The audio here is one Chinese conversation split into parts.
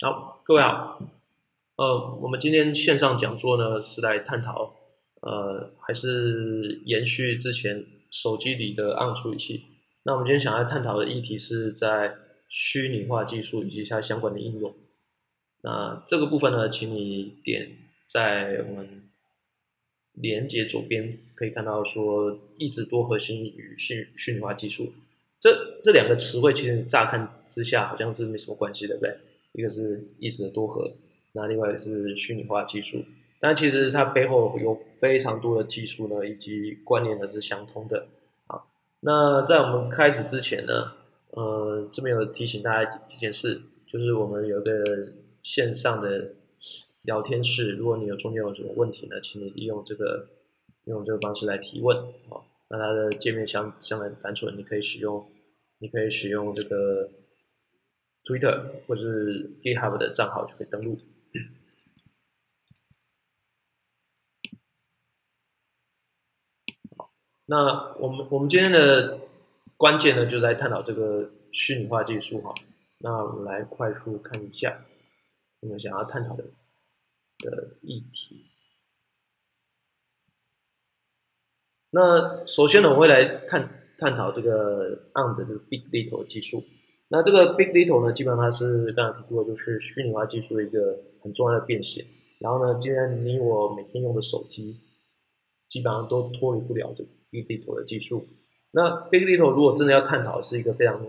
好，各位好。呃，我们今天线上讲座呢是来探讨，呃，还是延续之前手机里的 on 处理器。那我们今天想要探讨的议题是在虚拟化技术以及它相关的应用。那这个部分呢，请你点在我们连接左边可以看到说，一直多核心与虚虚拟化技术。这这两个词汇其实乍看之下好像是没什么关系，对不对？一个是一直多核，那另外一个是虚拟化技术。但其实它背后有非常多的技术呢，以及观念呢是相通的。好，那在我们开始之前呢，呃，这边有提醒大家几件事，就是我们有个线上的聊天室，如果你有中间有什么问题呢，请你利用这个用这个方式来提问。好。那它的界面相相当单纯，你可以使用，你可以使用这个 Twitter 或者是 GitHub 的账号就可以登录。那我们我们今天的关键呢，就在探讨这个虚拟化技术哈。那我们来快速看一下我们想要探讨的的议题。那首先呢，我会来探探讨这个 on 的这个 big little 技术。那这个 big little 呢，基本上它是刚才提过，就是虚拟化技术的一个很重要的变现。然后呢，既然你我每天用的手机，基本上都脱离不了这个 big little 的技术。那 big little 如果真的要探讨，是一个非常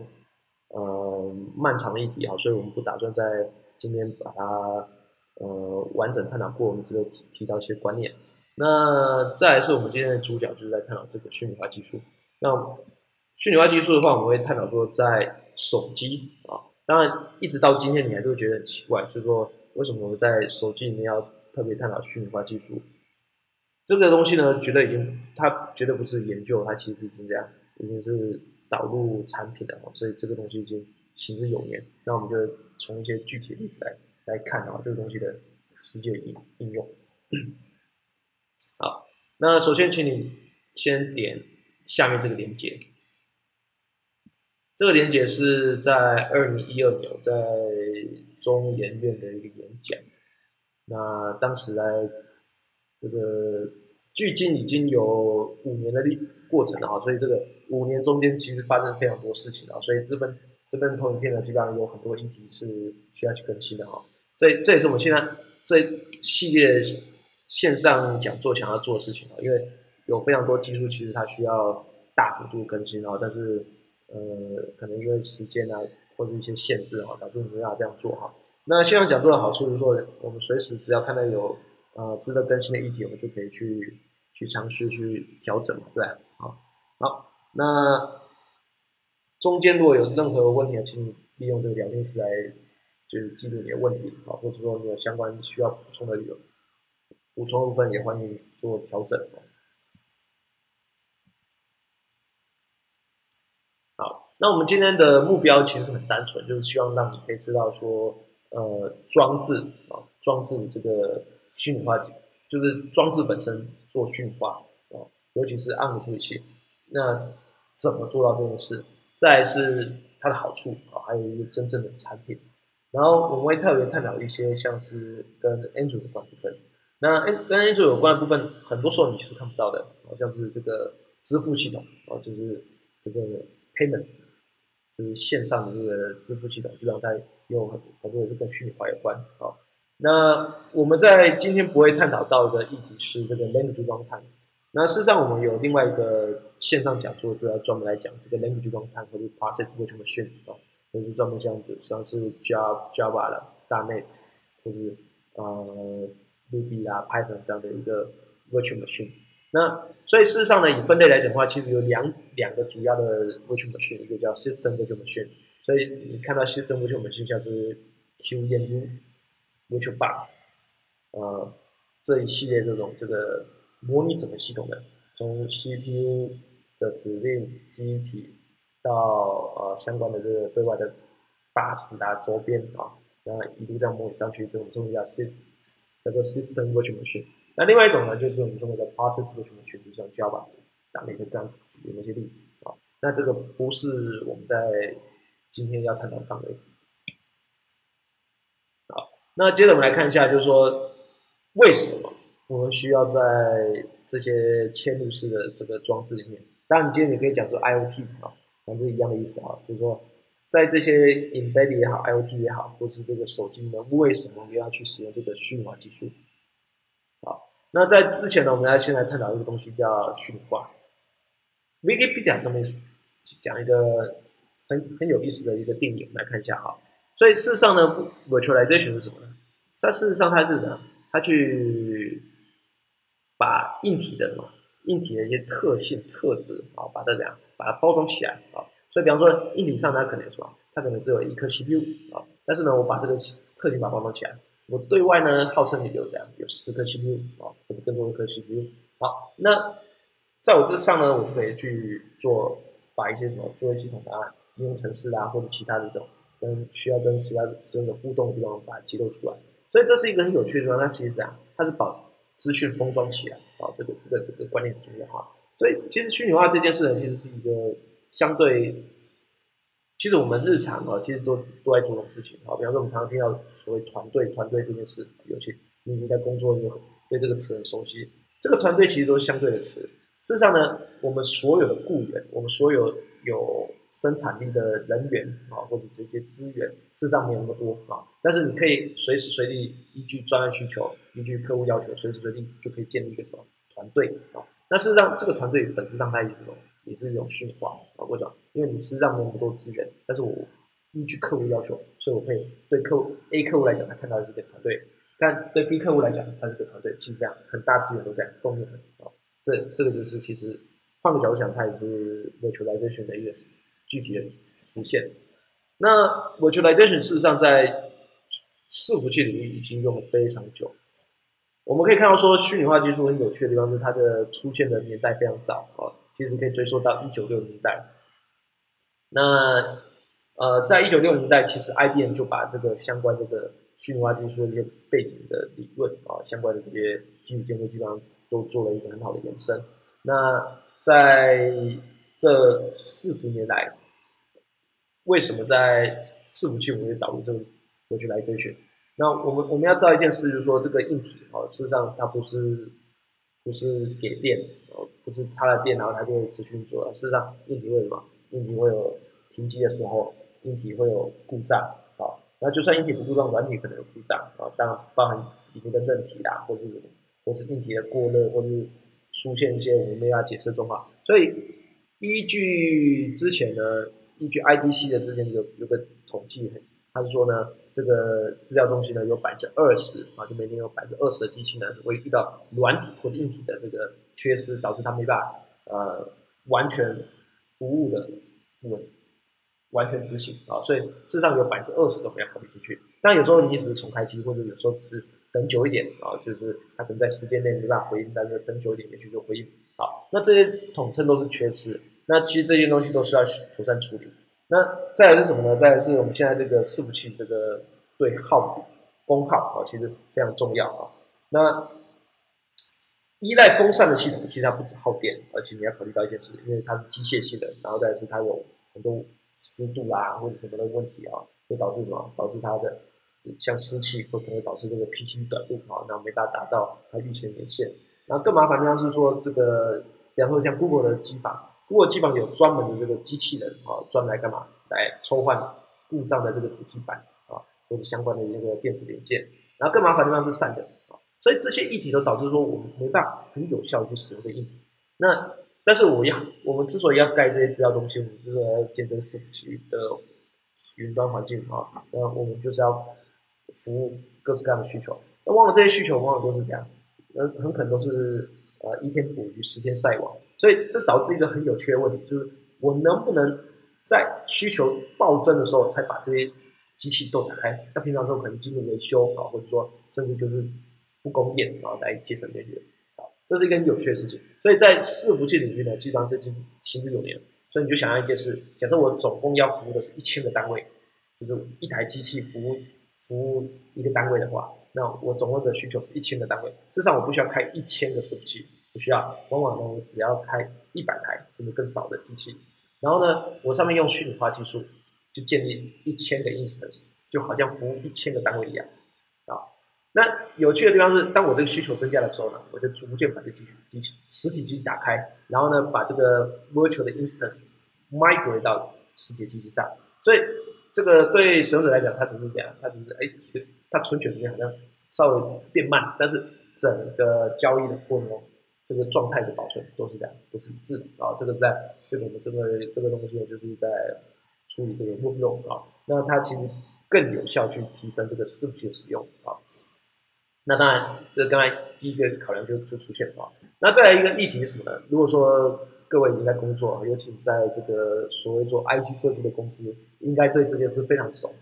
呃漫长的议题啊，所以我们不打算在今天把它呃完整探讨过，我们只有提提到一些观念。那再来是我们今天的主角，就是在探讨这个虚拟化技术。那虚拟化技术的话，我们会探讨说，在手机啊，当然一直到今天，你还是会觉得很奇怪，就是说为什么我们在手机里面要特别探讨虚拟化技术？这个东西呢，绝对已经，它绝对不是研究，它其实已经这样，已经是导入产品了，所以这个东西已经行之有年。那我们就从一些具体的例子来来看啊，这个东西的实际应应用。好，那首先请你先点下面这个链接。这个链接是在二零一二年在中研院的一个演讲。那当时来这个距今已经有五年的历过程了哈，所以这个五年中间其实发生非常多事情啊，所以这本这本投影片呢，基本上有很多议题是需要去更新的哈。这这也是我们现在这系列。线上讲座想要做的事情啊，因为有非常多技术，其实它需要大幅度更新啊，但是呃，可能因为时间啊或者一些限制啊，导致没法这样做哈。那线上讲座的好处是说，我们随时只要看到有呃值得更新的议题，我们就可以去去尝试去调整嘛，对吧好，好，那中间如果有任何问题，请你利用这个聊天室来就是记录你的问题啊，或者说你有相关需要补充的理由。补充部分也欢迎做调整。好，那我们今天的目标其实很单纯，就是希望让你可以知道说，呃，装置啊，装置这个虚拟化，就是装置本身做虚拟化啊，尤其是暗的处理器，那怎么做到这件事？再是它的好处啊，还有一个真正的产品。然后我们会特别探讨一些像是跟 Android 有关部分。那跟 Android 有关的部分，很多时候你是看不到的，好像是这个支付系统啊，就是这个 payment，就是线上的这个支付系统，基本上它有很很多也是跟虚拟化有关啊。那我们在今天不会探讨到的议题是这个 language runtime。那事实上我们有另外一个线上讲座，就要专门来讲这个 language runtime 或者 process virtual machine 啊，就是专门像像是 Java Java 的 .NET 或是呃。Ruby 啊，Python 这样的一个 virtual machine。那所以事实上呢，以分类来讲的话，其实有两两个主要的 virtual machine，一个叫 system virtual machine。所以你看到 system virtual machine 像是 QEMU virtual box，呃，这一系列这种这个模拟整个系统的，从 CPU 的指令、机体到呃相关的这个对外的 bus 啊、周边啊，然后一路这样模拟上去，这种称为叫 system。叫做 system virtual machine，那另外一种呢，就是我们中国的 process virtual machine，就像 Java 打那些这样子的那些例子啊。那这个不是我们在今天要谈的范围。好那接着我们来看一下，就是说为什么我们需要在这些嵌入式的这个装置里面？当然，今天你可以讲说 IOT 啊，反正一样的意思啊，就是说在这些 embedded 也好，IOT 也好，或是这个手机里面，为什么我们要去使用这个虚拟化技术？那在之前呢，我们要先来探讨一个东西叫虚拟化。Wikipedia 上面讲一个很很有意思的一个定义，来看一下啊。所以事实上呢，virtualization 是什么呢？它事实上它是什么？它去把硬体的什么硬体的一些特性特质啊，把它怎样把它包装起来啊。所以比方说硬体上它可能什么？它可能只有一颗 CPU 啊，但是呢，我把这个特性把它包装起来，我对外呢号称也就这样有十颗 CPU 啊，或者更多的颗 CPU。好，那在我这上呢，我就可以去做把一些什么作业系统啊、应用程式啊，或者其他的这种跟需要跟其他使用者互动的地方，把它揭露出来。所以这是一个很有趣的地方。那其实啊，它是把资讯封装起来啊，这个这个这个观念很重要哈。所以其实虚拟化这件事呢，其实是一个相对，其实我们日常啊，其实都都在做这种事情啊。比方说，我们常常听到所谓团队团队这件事，尤其你已经在工作，就对这个词很熟悉。这个团队其实都是相对的词。事实上呢，我们所有的雇员，我们所有有生产力的人员啊，或者这些资源，事实上没有那么多啊。但是你可以随时随地依据专业需求、依据客户要求，随时随地就可以建立一个什么团队啊。那事实上，这个团队本质上它也是什么，也是一种虚化啊。为什么？因为你事实上没有那么多资源，但是我依据客户要求，所以我可以对客户 A 客户来讲，他看到是一个团队；但对 B 客户来讲，他是个团队。其实这样，很大资源都在共用的啊。这这个就是其实换个角度讲，它也是 virtualization 的一个具体的实现。那 virtualization 事实上在伺服器领域已经用了非常久。我们可以看到说，虚拟化技术很有趣的地方是它的出现的年代非常早啊，其实可以追溯到一九六零年代。那呃，在一九六零年代，其实 IBM 就把这个相关这个虚拟化技术的一些背景的理论啊，相关的这些基础建设基本上。都做了一个很好的延伸。那在这四十年来，为什么在伺服器我们会导入这个过去来追寻？那我们我们要知道一件事，就是说这个硬体啊，事实上它不是不是给电呃，不是插了电然后它就会持续运作。事实上，硬体会什么？硬体会有停机的时候，硬体会有故障啊。那就算硬体不故障，软体可能有故障啊。当然，包含里面的韧体啦，或者是。或是硬体的过热，或是出现一些我们没法解释的状况，所以依据之前呢，依据 IDC 的之前有有个统计，他是说呢，这个资料中心呢有百分之二十啊，就每年有百分之二十的机器呢会遇到软体或者硬体的这个缺失，导致它没办法呃完全服务的稳完全执行啊，所以事实上有百分之二十我们要考虑进去，但有时候你只是重开机，或者有时候只是。等久一点啊，就是他可能在时间内没办法回应，但是等久一点也许就回应。好，那这些统称都是缺失。那其实这些东西都是要妥善处理。那再来是什么呢？再来是我们现在这个伺服器这个对耗功耗啊，其实非常重要啊。那依赖风扇的系统，其实它不止耗电，而且你要考虑到一件事，因为它是机械性的，然后再是它有很多湿度啊或者什么的问题啊，会导致什么？导致它的。像湿气会可能会导致这个 PC 短路啊，那没办法达到它预期的年限。然后更麻烦的是说，这个比方说像 Google 的机房如果机房有专门的这个机器人啊，专门来干嘛？来抽换故障的这个主机板啊，或者相关的那个电子零件。然后更麻烦的地方是散热啊，所以这些议题都导致说我们没办法很有效去使用这议题。那但是我要我们之所以要盖这些资料中心，我们之所以要建这个伺服器的云端环境啊，那我们就是要。服务各式各样的需求，那忘了这些需求往往都是这样，呃，很可能都是呃一天捕鱼十天晒网，所以这导致一个很有趣的问题，就是我能不能在需求暴增的时候才把这些机器都打开？那平常时候可能进行维修啊，或者说甚至就是不供电啊来节省电源，啊，这是一个很有趣的事情。所以在伺服器领域呢，基本上最近行之有年。所以你就想象一件事：假设我总共要服务的是一千个单位，就是一台机器服务。服务一个单位的话，那我总共的需求是一千个单位。事实上，我不需要开一千个伺服器，不需要。往往呢，我只要开一百台甚至更少的机器。然后呢，我上面用虚拟化技术，就建立一千个 instance，就好像服务一千个单位一样啊。那有趣的地方是，当我这个需求增加的时候呢，我就逐渐把这个机器机器实体机器打开，然后呢，把这个 virtual 的 instance migrate 到实体机器上。所以这个对使用者来讲，它只是这样，它只是哎，是它存取时间好像稍微变慢，但是整个交易的过程，这个状态的保存都是这样，都是一致的啊。这个是在这个我们这个这个东西呢，就是在处理这个 workload 啊。那它其实更有效去提升这个伺服器的使用啊。那当然，这刚才第一个考量就就出现了。那再来一个议题是什么呢？如果说各位已经在工作，尤其在这个所谓做 IC 设计的公司，应该对这件事非常熟。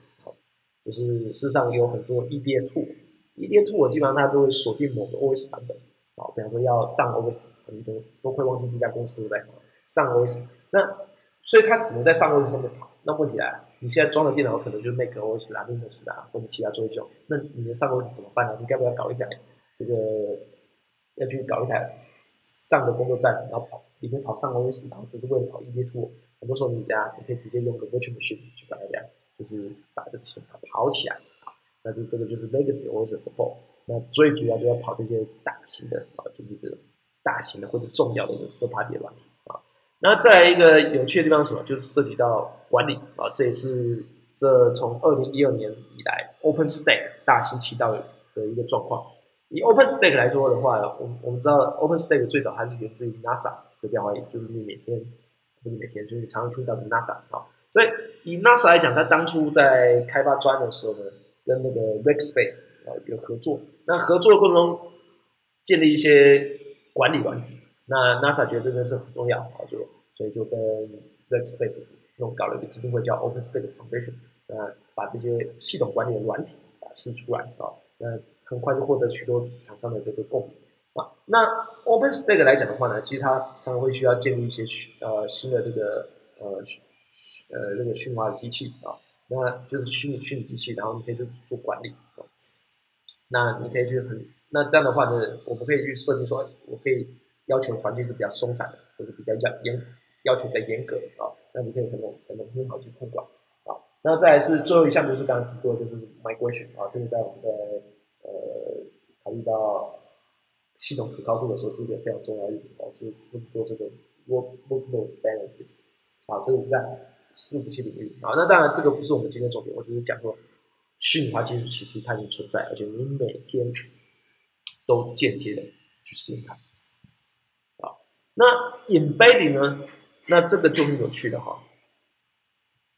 就是事实上有很多 EDA tool，EDA tool 基本上它都会锁定某个 OS 版本。好，比方说要上 OS，可能都都会忘记这家公司对不对？上 OS，那所以它只能在上 OS 上面跑。那问题来了。你现在装的电脑可能就 Mac OS 啊、Linux 啊，或者其他作业，那你的上 OS 怎么办呢？你该不要搞一台这个，要去搞一台上的工作站，然后跑里面跑上 OS，然后只是为了跑 EDA tool。很多时候你家你可以直接用个 Virtual Machine 去把它这样，就是把这个系统它跑起来啊。但是这个就是 Legacy OS support。那最主要就要跑这些大型的啊，就是这种大型的或者重要的这个 third party 软体。那再来一个有趣的地方是什么？就是涉及到管理啊，这也是这从二零一二年以来 OpenStack 大行其道的一个状况。以 OpenStack 来说的话，我我们知道 OpenStack 最早还是源自于 NASA 的变化，就是你每天不是每天，就是你常常听到的 NASA 啊。所以以 NASA 来讲，它当初在开发专的时候呢，跟那个 Rackspace 啊有合作。那合作的过程中，建立一些管理软体。那 NASA 觉得这件事很重要啊，就所以就跟 Rackspace 弄搞了一个基金会叫 OpenStack Foundation，那把这些系统管理的软体啊试出来啊，那很快就获得许多厂商的这个共鸣啊。那 OpenStack 来讲的话呢，其实它常常会需要建立一些呃新的这个呃呃那个驯化的机器啊，那就是虚拟虚拟机器，然后你可以就做管理。那你可以去很那这样的话呢，我们可以去设定说，我可以。要求环境是比较松散的，或者比较严严要求比较严格啊，那你可以很很很好去控管啊。那再是最后一项，就是刚刚提过，就是 migration 啊，这个在我们在呃考虑到系统可靠度的时候，是一个非常重要一点啊，是是做这个 work workload balancing 啊，这个是在伺服器领域啊。那当然这个不是我们今天重点，我只是讲说虚拟化技术其实它已经存在，而且你每天都间接的去使用它。好那 embedding 呢？那这个就很有趣的哈。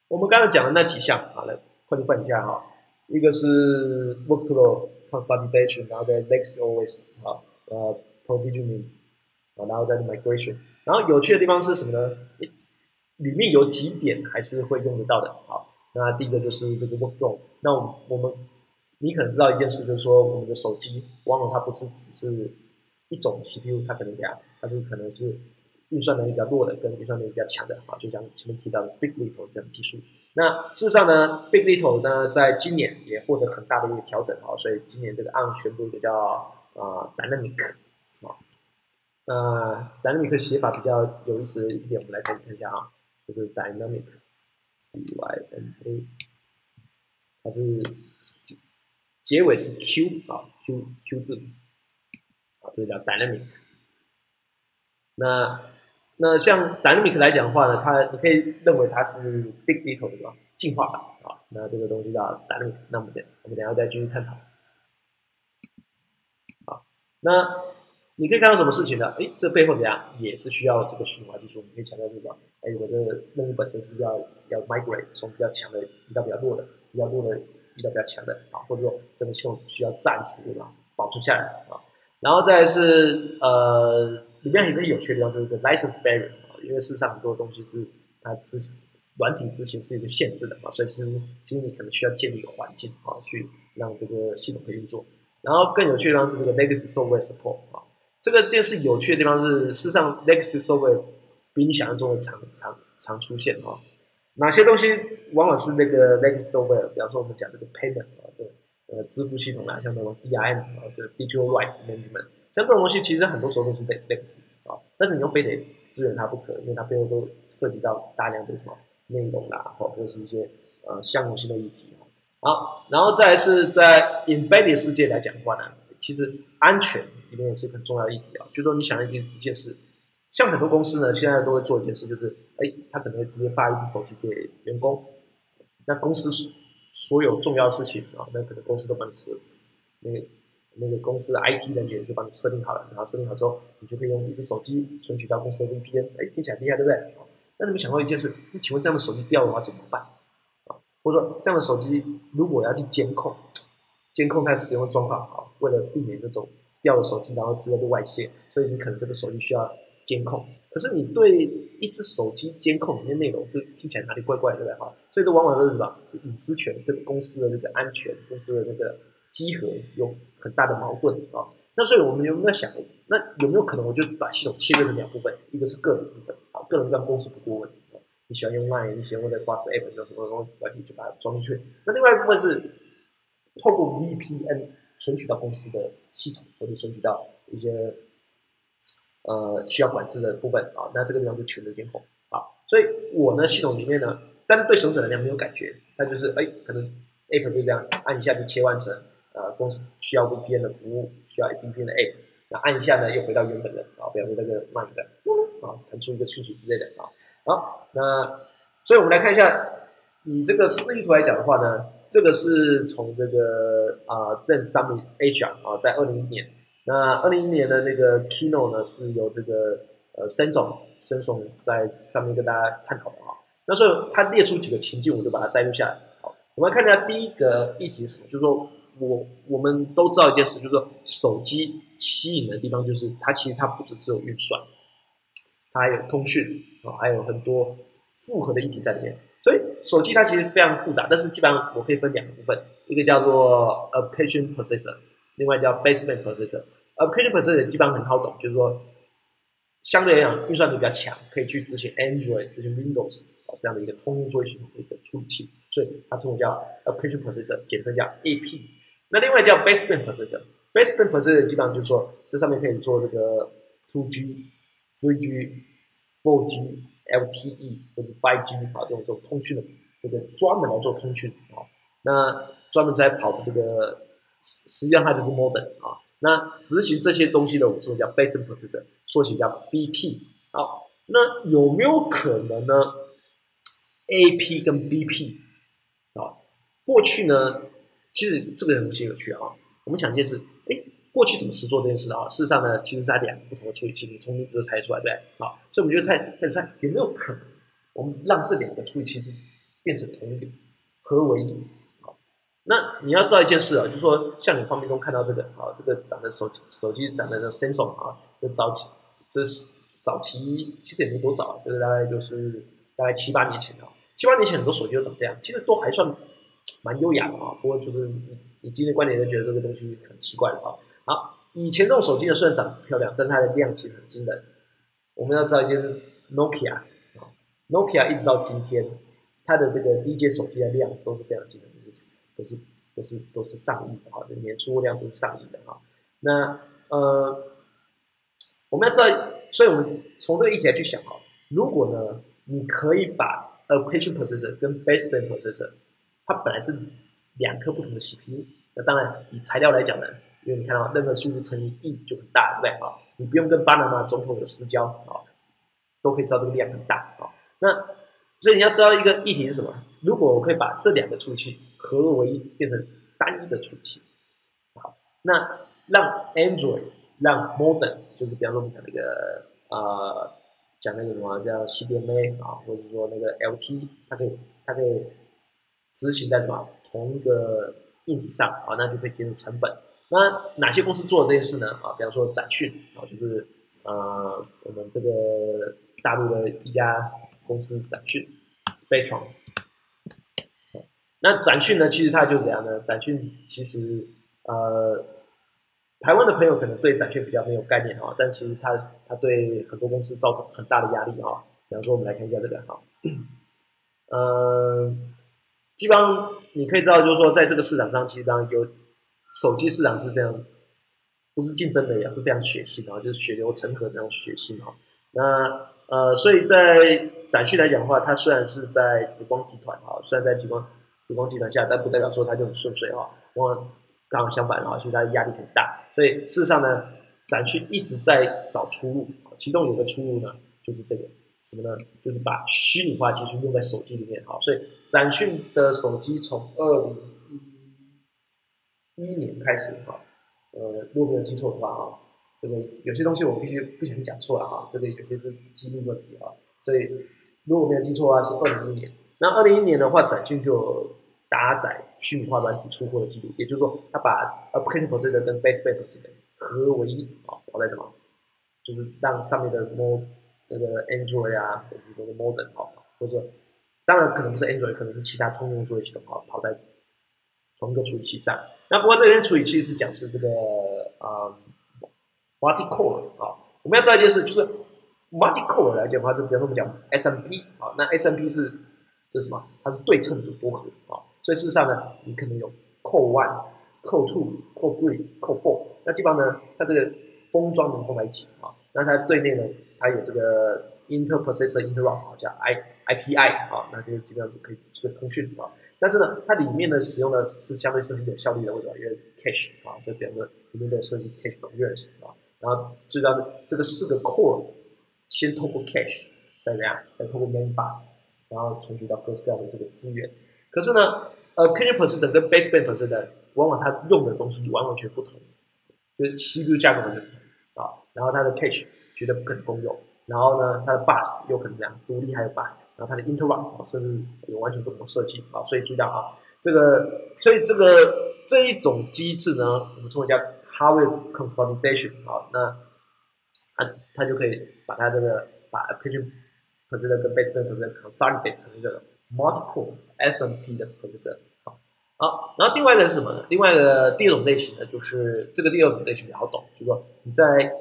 我们刚刚讲的那几项，好来快速翻一下哈。一个是 workload consolidation，然后在 next always 啊，呃，provisioning 啊，然后再 migration。然后有趣的地方是什么呢？里面有几点还是会用得到的。好，那第一个就是这个 workload。那我们你可能知道一件事，就是说我们的手机往往它不是只是一种 CPU，它可能这样。它是可能是运算能力比较弱的，跟运算能力比较强的啊，就像前面提到的 Big Little 这样的技术。那事实上呢，Big Little 呢，在今年也获得很大的一个调整啊，所以今年这个 ARM 宣布一个叫啊 Dynamic 啊，那 Dynamic 写法比较有意思的一点，我们来看看一下啊，就是 Dynamic，D Y N A，是结尾是 Q 啊，Q Q 字母啊，这个叫 Dynamic。那那像 Dynamic 来讲的话呢，它你可以认为它是 Big Little 的进化版啊。那这个东西叫 Dynamic，那我们等我们等下再继续探讨。好，那你可以看到什么事情呢？哎，这背后怎样也是需要这个虚拟化技术。我们可以强调这个，哎，我的任务本身是不是要要 migrate 从比较强的移到比较弱的，比较弱的移到比较强的啊？或者说整个系统需要暂时对吧保存下来啊？然后再是呃。里面很多有趣的地方就是个 license barrier 啊，因为事实上很多东西是它执软体执行是一个限制的嘛，所以其实其实你可能需要建立一个环境啊，去让这个系统可以运作。然后更有趣的地方是这个 legacy software support 啊，这个件事有趣的地方是，事实上 legacy software 比你想象中的常常常出现啊。哪些东西往往是那个 legacy software？比方说我们讲这个 payment 啊，对，呃，支付系统啊，像那种 DIM 啊，就是 digital rights management。像这种东西，其实很多时候都是 legacy 啊，但是你又非得支援它不可，因为它背后都涉及到大量的什么内容啦，或或是一些呃项目性的议题啊。好，然后再是在 embedded 世界来讲的话呢，其实安全里面也是很重要议题啊。就说你想一件一件事，像很多公司呢，现在都会做一件事，就是哎，他可能会直接发一只手机给员工，那公司所有重要事情啊，那可能公司都帮你设置，那个那个公司的 IT 人员就帮你设定好了，然后设定好之后，你就可以用一只手机存取到公司的 VPN，哎，听起来厉害，对不对？那你们想过一件事，那请问这样的手机掉的话怎么办？啊或者说这样的手机，如果要去监控，监控它使用的状况，啊，为了避免那种掉的手机然后资料就外泄，所以你可能这个手机需要监控。可是你对一只手机监控里面内容，这听起来哪里怪怪的，对不对？哈，所以这往往都是什么？是隐私权跟公司的这个安全、公司的那个稽核有很大的矛盾啊。那所以我们有没有想，那有没有可能我就把系统切割成两部分？一个是个人部分，啊，个人让公司不过问。你喜欢用 Line，你喜欢在 WhatsApp 用什么东西，就把它装进去。那另外一部分是透过 VPN 存取到公司的系统，或者存取到一些呃需要管制的部分啊。那这个地方就全的监控啊。所以我呢系统里面呢，但是对使用者来讲没有感觉，它就是哎可能 App 就这样按一下就切换成呃公司需要 VPN 的服务，需要 VPN 的 App，那按一下呢又回到原本的啊，比方说那个慢的啊弹出一个讯息之类的啊。好，那所以我们来看一下，以这个示意图来讲的话呢，这个是从这个啊正上面 H 啊，在二零一年，那二零一年的那个 Keynote 呢是由这个呃申总申总在上面跟大家探讨的啊。那时候他列出几个情境，我就把它摘录下来。好，我们看一下第一个议题是什么，就是说我我们都知道一件事，就是说手机吸引的地方就是它其实它不只是有运算。它还有通讯啊，还有很多复合的议题在里面，所以手机它其实非常复杂，但是基本上我可以分两个部分，一个叫做 application processor，另外叫 baseband processor。Application processor 基本上很好懂，就是说相对来讲运算力比较强，可以去执行 Android、执行 Windows 啊这样的一个通用作业系统的一个处理器，所以它称为叫 application processor，简称叫 AP。那另外叫 baseband processor，baseband processor 基本上就是说这上面可以做这个 2G。3G、4G、LTE 或者 5G 啊，这种这种通讯的这个专门来做通讯啊，那专门在跑这个实实际上它就是 modem 啊，那执行这些东西的我们称为叫 basic processor，缩写叫 BP。好，那有没有可能呢？AP 跟 BP 啊，过去呢，其实这个东西有趣啊，我们讲件事，哎。过去怎么实做这件事啊？事实上呢，其实是它两个不同的处理器，你从名字猜出来，对不对好，所以我们就猜，开始猜有没有可能，我们让这两个处理器是变成同一个，合为一。那你要知道一件事啊，就是说，像你画面中看到这个，啊，这个长的手机，手机长的 Samsung 啊，这早期，这是早期，其实也没多早，这个大概就是大概七八年前啊，七八年前很多手机都长这样，其实都还算蛮优雅的啊。不过就是你你今天观点就觉得这个东西很奇怪的啊。好，以前这种手机呢虽然长得漂亮，但它的量其实很惊人。我们要知道一件事，Nokia 啊，Nokia 一直到今天，它的这个低阶手机的量都是非常惊人，都是都是都是上亿的哈，年出货量都是上亿的哈。那呃，我们要知道，所以我们从这个议题来去想哈，如果呢，你可以把 Application Processor 跟 Baseband Processor，它本来是两颗不同的 CPU，那当然以材料来讲呢。因为你看到任何数字乘以一就很大，对不对啊？你不用跟巴拿马总统有私交啊，都可以知道这个量很大啊。那所以你要知道一个议题是什么？如果我可以把这两个处理器合二为一，变成单一的处理器，好，那让 Android 让 Modern 就是比方说我们讲那个呃讲那个什么叫 CDMA 啊，或者说那个 LT，它可以它可以执行在什么同一个硬体上啊，那就可以节省成本。那哪些公司做了这件事呢？啊，比方说展讯啊，就是呃我们这个大陆的一家公司展讯，Spectrum。那展讯呢，其实它就怎样呢？展讯其实呃台湾的朋友可能对展讯比较没有概念啊，但其实它它对很多公司造成很大的压力啊。比方说，我们来看一下这个哈，嗯，基本上你可以知道，就是说在这个市场上，其实上有。手机市场是非常不是竞争的，也是非常血腥啊，就是血流成河这种血腥啊。那呃，所以在展讯来讲的话，它虽然是在紫光集团啊，虽然在紫光子光集团下，但不代表说它就很顺遂哈。我刚好相反啊，其实它压力很大。所以事实上呢，展讯一直在找出路，其中有个出路呢，就是这个什么呢？就是把虚拟化技术用在手机里面哈。所以展讯的手机从二零一一年开始哈，呃，如果没有记错的话哈，这个有些东西我必须不小心讲错了哈，这个有些是机密问题哈。所以如果没有记错的话，是二零一一年。那二零一一年的话，展讯就搭载虚拟化软体出货的记录，也就是说，他把 Application Processor 跟 baseband 的合为一啊，跑在什么？就是让上面的 mo 那个 Android 啊，或者是那个 Modem 啊，或者当然可能不是 Android，可能是其他通用作业系统跑跑在同一个处理器上。那不过这边处理器是讲是这个啊 Multi Core 啊，我们要知道一件事，就是 Multi Core 来讲的话，是比方说我们讲 SMP 啊，那 SMP 是这是什么？它是对称的多核啊，所以事实上呢，你可能有 Core One、Core Two、Core Three、Core Four，那基本上呢，它这个封装能放在一起啊。那它对内呢，它有这个 Inter Processor Interrupt 啊，叫 I IPI 啊，那这个基本上就可以这个通讯啊。但是呢，它里面呢使用的是相对是很有效率的，为什么？因为 Cache 啊，这表示里面都有设计 Cache Coherence 啊，然后最重要的这个四个 Core 先通过 Cache，再怎样，再通过 Main Bus。然后存取到各式各样的这个资源，可是呢，呃 c u n y person 跟 baseband person 呢往往它用的东西完完全不同，就是 CPU 架构完全不同啊。然后它的 cache 绝对不可能共用，然后呢，它的 bus 又可能这样独立还有 bus，然后它的 interrupt、甚至有完全不同的设计啊。所以注意到啊，这个所以这个这一种机制呢，我们称为叫 hardware consolidation 啊。那它它就可以把它这个把 application 是这个跟 baseband 和这个 consolidate 成一个 multiple SMP 的 processor。好，然后另外一个是什么呢？另外一个第二种类型呢，就是这个第二种类型比较好懂，就是说你在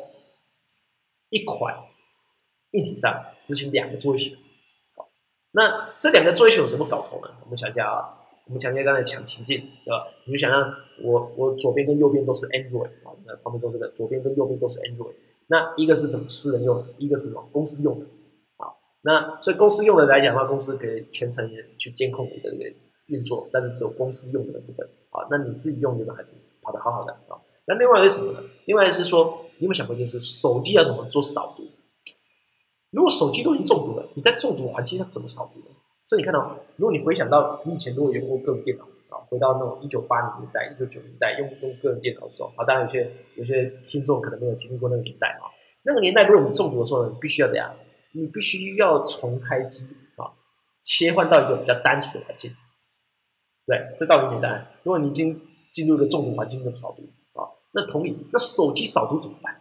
一款硬体上执行两个作业系统。好，那这两个作业系统怎么搞头呢？我们想一下啊，我们想一下刚才抢情境，对吧？你就想象我我左边跟右边都是 Android 啊，那旁边都是个左边跟右边都是 Android。那一个是什么私人用的，一个是什么公司用的。那所以公司用的来讲的话，公司可以全程也去监控你的这个运作，但是只有公司用的部分啊。那你自己用的呢还是跑得好好的啊。那另外一个什么呢？另外是说，你有没有想过一件事？手机要怎么做扫毒？如果手机都已经中毒了，你在中毒环境下怎么扫毒呢？所以你看到，如果你回想到你以前如果用过个人电脑啊，回到那种一九八零年代、一九九零代用用个人电脑的时候啊，当然有些有些听众可能没有经历过那个年代啊。那个年代，如果你中毒的时候，你必须要怎样？你必须要重开机啊，切换到一个比较单纯的环境，对，这道理简单。如果你已经进入了重度环境，怎么扫毒啊？那同理，那手机扫毒怎么办？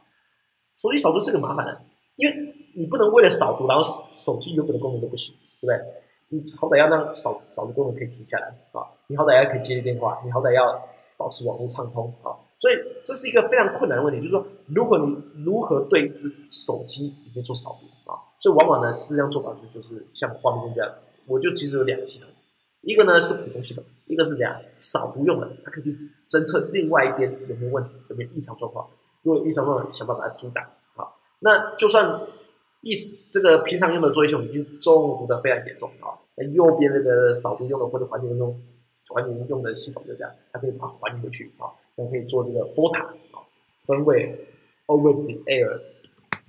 手机扫毒是个麻烦的，因为你不能为了扫毒，然后手机原本的功能都不行，对不对？你好歹要让扫扫毒功能可以停下来啊，你好歹要可以接个电话，你好歹要保持网络畅通啊。所以这是一个非常困难的问题，就是说，如果你如何对一只手机里面做扫毒？所以往往呢，实际上做法是就是像画面中这样，我就其实有两个系统，一个呢是普通系统，一个是怎样扫毒用的，它可以去侦测另外一边有没有问题，有没有异常状况。如果异常状况，想办法把它阻挡。好，那就算异这个平常用的作业系统已经中毒的非常严重啊，那右边那个扫毒用的或者环境中环境用的系统就这样，它可以把它还回去啊，那可以做这个 FOTA 啊，分位 over the air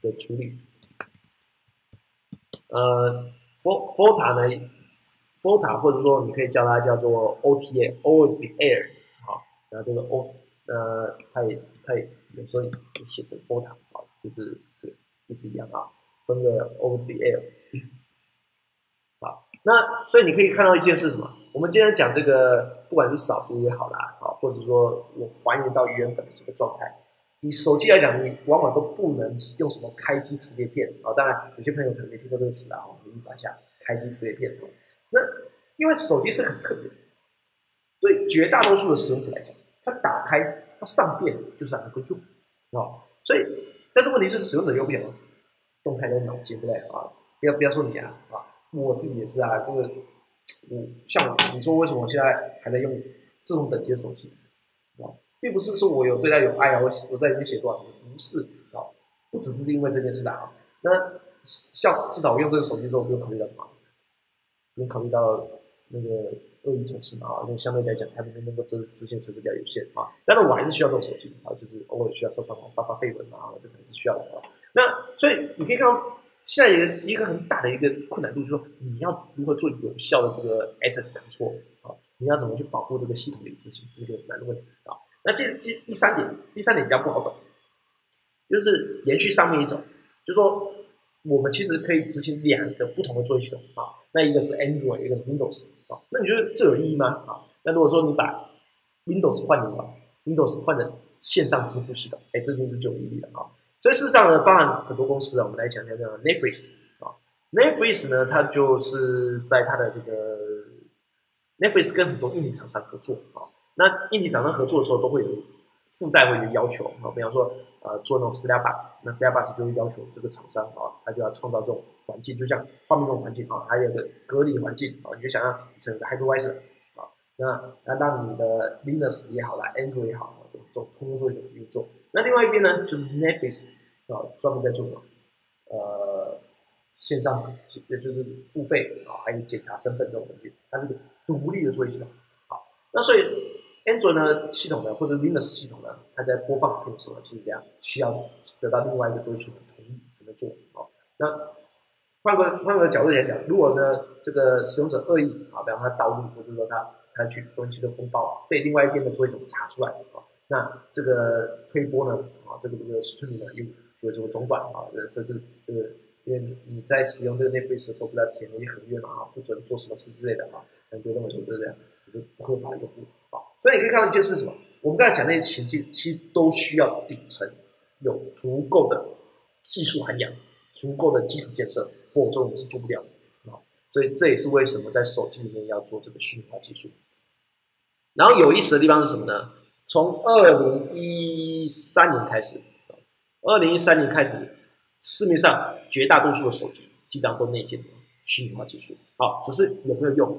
的处理。呃，for FOTA 呢，FOTA 或者说你可以叫它叫做 OTA，Over the Air，好，然后这个 O，呃，它也它也有时候也写成 FOTA，好，就是这个意思一样啊，分个 Over the Air，好，那所以你可以看到一件事什么？我们今天讲这个，不管是扫毒也好啦，好，或者说我还原到原本的这个状态。以手机来讲，你往往都不能用什么开机磁碟片啊。当然，有些朋友可能没听过这个词啊，我们讲一下开机磁碟片。那因为手机是很特别，对绝大多数的使用者来讲，它打开它上电就是让它会用啊。所以，但是问题是使用者又不想动太多脑筋，对不对啊？不要不要说你啊啊，我自己也是啊，就是我像你说为什么我现在还在用这种等级的手机？并不是说我有对他有爱啊，我我在里面写多少什么，不是啊，不只是因为这件事的啊。那像至少我用这个手机之后，不用考虑到什么？不用考虑到那个恶意城市嘛啊，那相对来讲，它能能够支支线城市比较有限啊。当然我还是需要这种手机啊，就是偶尔需要上上网发发绯闻啊，这个还是需要的啊。那所以你可以看到，现在一个一个很大的一个困难度，就是说你要如何做有效的这个 SS control 啊，你要怎么去保护这个系统的一致性，这是一个难的问题啊。那这这第三点，第三点比较不好懂，就是延续上面一种，就是说我们其实可以执行两个不同的作业系统啊，那一个是 Android，一个是 Windows 啊，那你觉得这有意义吗？啊，那如果说你把 Windows 换成 Windows 换成线上支付系统，哎，这件事就有意义了啊。所以事实上呢，包含很多公司啊，我们来讲讲讲 Netflix 啊，Netflix 呢，它就是在它的这个 Netflix 跟很多硬件厂商合作啊。那硬体厂商合作的时候，都会有附带会有要求啊，比方说呃做那种 s l a b o x 那 s l a b o x 就会要求这个厂商啊，他就要创造这种环境，就像画面这种环境啊，还有个隔离环境啊，你就想要整个 hypervisor 啊，那那让你的 Linux 也好啦，Android 也好，就做通通做一种运作。那另外一边呢，就是 Netflix 啊，专门在做什么？呃，线上也就是付费啊，还有检查身份这种东西，它是个独立的作业系统。好，那所以 Android 呢系统呢，或者 Linux 系统呢，它在播放片的时候，其实这样需要得到另外一个作业系统同意才能做。好，那换个换个角度来讲，如果呢这个使用者恶意啊，比方他盗录，或者说他他去中期的风暴被另外一边的作业系统查出来啊。那这个推波呢，啊，这个这个顺利呢，又就会这个中断啊，甚至这个因为你在使用这个 Netflix 的时候，不知道填那些合约嘛，啊，不准做什么事之类的啊，很多认为说这样就是不合法用户，所以你可以看到一件事什么，我们刚才讲那些情境，其实都需要底层有足够的技术涵养，足够的基础建设，否则我们是做不了的啊，所以这也是为什么在手机里面要做这个虚拟化技术。然后有意思的地方是什么呢？从二零一三年开始，二零一三年开始，市面上绝大多数的手机基本上都内建虚拟化技术。好，只是有没有用，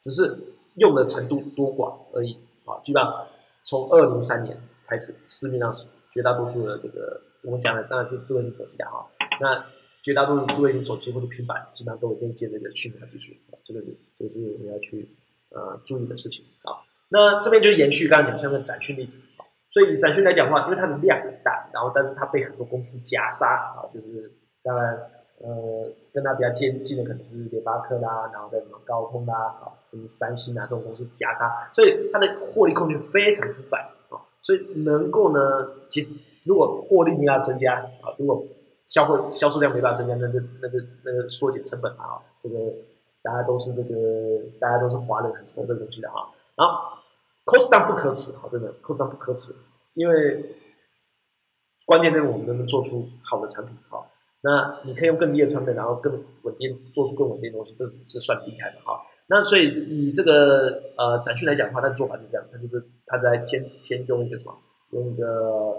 只是用的程度多寡而已。好，基本上从二零三年开始，市面上绝大多数的这个我们讲的当然是智慧型手机的哈。那绝大多数智慧型手机或者平板基本上都有内建这个虚拟化技术。这个这个是我们要去呃注意的事情啊。那这边就延续刚刚讲像个展讯例子啊，所以展讯来讲的话，因为它的量很大，然后但是它被很多公司夹杀啊，就是当然呃跟它比较接近的可能是联发科啦，然后再什么高通啦啊，跟三星啊这种公司夹杀，所以它的获利空间非常之窄啊，所以能够呢，其实如果获利没法增加啊，如果销货销售量没法增加，那就那个那个缩减成本啊，这个大家都是这个大家都是华人很熟这个东西的啊，然后。cost down 不可耻，啊，真的 cost down 不可耻，因为关键在我们能不能做出好的产品，好，那你可以用更低的成本，然后更稳定，做出更稳定的东西，这是算厉害的，哈。那所以以这个呃展讯来讲的话，它的做法是这样，它就是它在先先用一个什么，用一个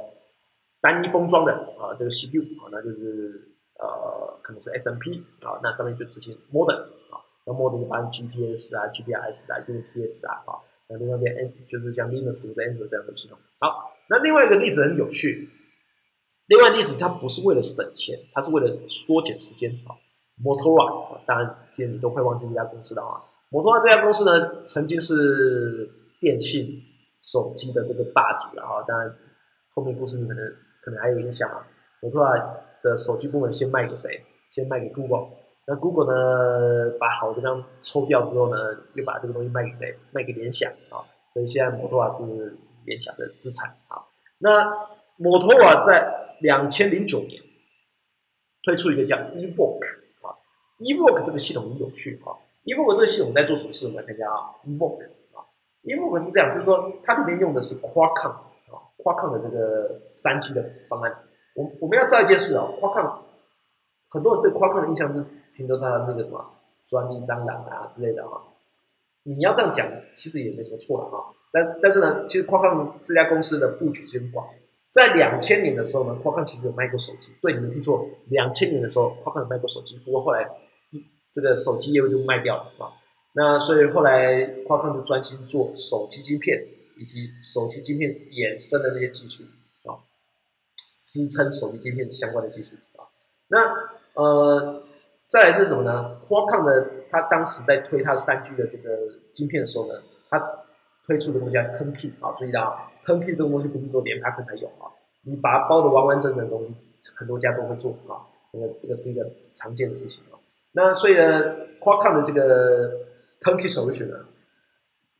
单一封装的啊这个 CPU 啊，那就是呃可能是 SMP 啊，那上面就执行 Modern 啊，那 Modern 就把 GPS 啊、GPS 啊、UTS 啊，啊。那另外一边，N 就是像 Linux 或者 Android 这样的系统。好，那另外一个例子很有趣。另外例子它不是为了省钱，它是为了缩减时间啊。Motorola 啊，当然今天你都快忘记这家公司了啊。摩托罗拉这家公司呢，曾经是电信手机的这个霸主了啊。当然后面故事你可能可能还有印象啊。摩托罗拉的手机部门先卖给谁？先卖给 Google。那 Google 呢，把好的地方抽掉之后呢，又把这个东西卖给谁？卖给联想啊，所以现在摩托罗拉是联想的资产啊。那摩托罗拉在两千零九年推出一个叫 Evoke 啊，Evoke 这个系统很有趣啊。Evoke 这个系统在做什么事？我们来看一下啊，Evoke 啊，Evoke 是这样，就是说它里面用的是 Qualcomm 啊，Qualcomm 的这个三 G 的方案。我我们要知道一件事啊，Qualcomm 很多人对 Qualcomm 的印象是。听到他的这个什么专利蟑螂啊之类的啊，你要这样讲，其实也没什么错了哈。但但是呢，其实 Qualcomm 这家公司的布局是很广。在两千年的时候呢，Qualcomm 其实有卖过手机。对，你们听错，两千年的时候，Qualcomm 卖过手机。不过后来，这个手机业务就卖掉了啊。那所以后来夸克就专心做手机晶片以及手机晶片衍生的那些技术啊，支撑手机晶片相关的技术啊。那呃。再来是什么呢？Qualcomm 的他当时在推他三 G 的这个晶片的时候呢，他推出的东西叫 Turnkey 啊，注意到啊，Turnkey 这个东西不是只有联发科才有啊，你把它包的完完整整的东西，很多家都会做啊，那个这个是一个常见的事情啊。那所以呢，Qualcomm 的这个 Turnkey solution 呢，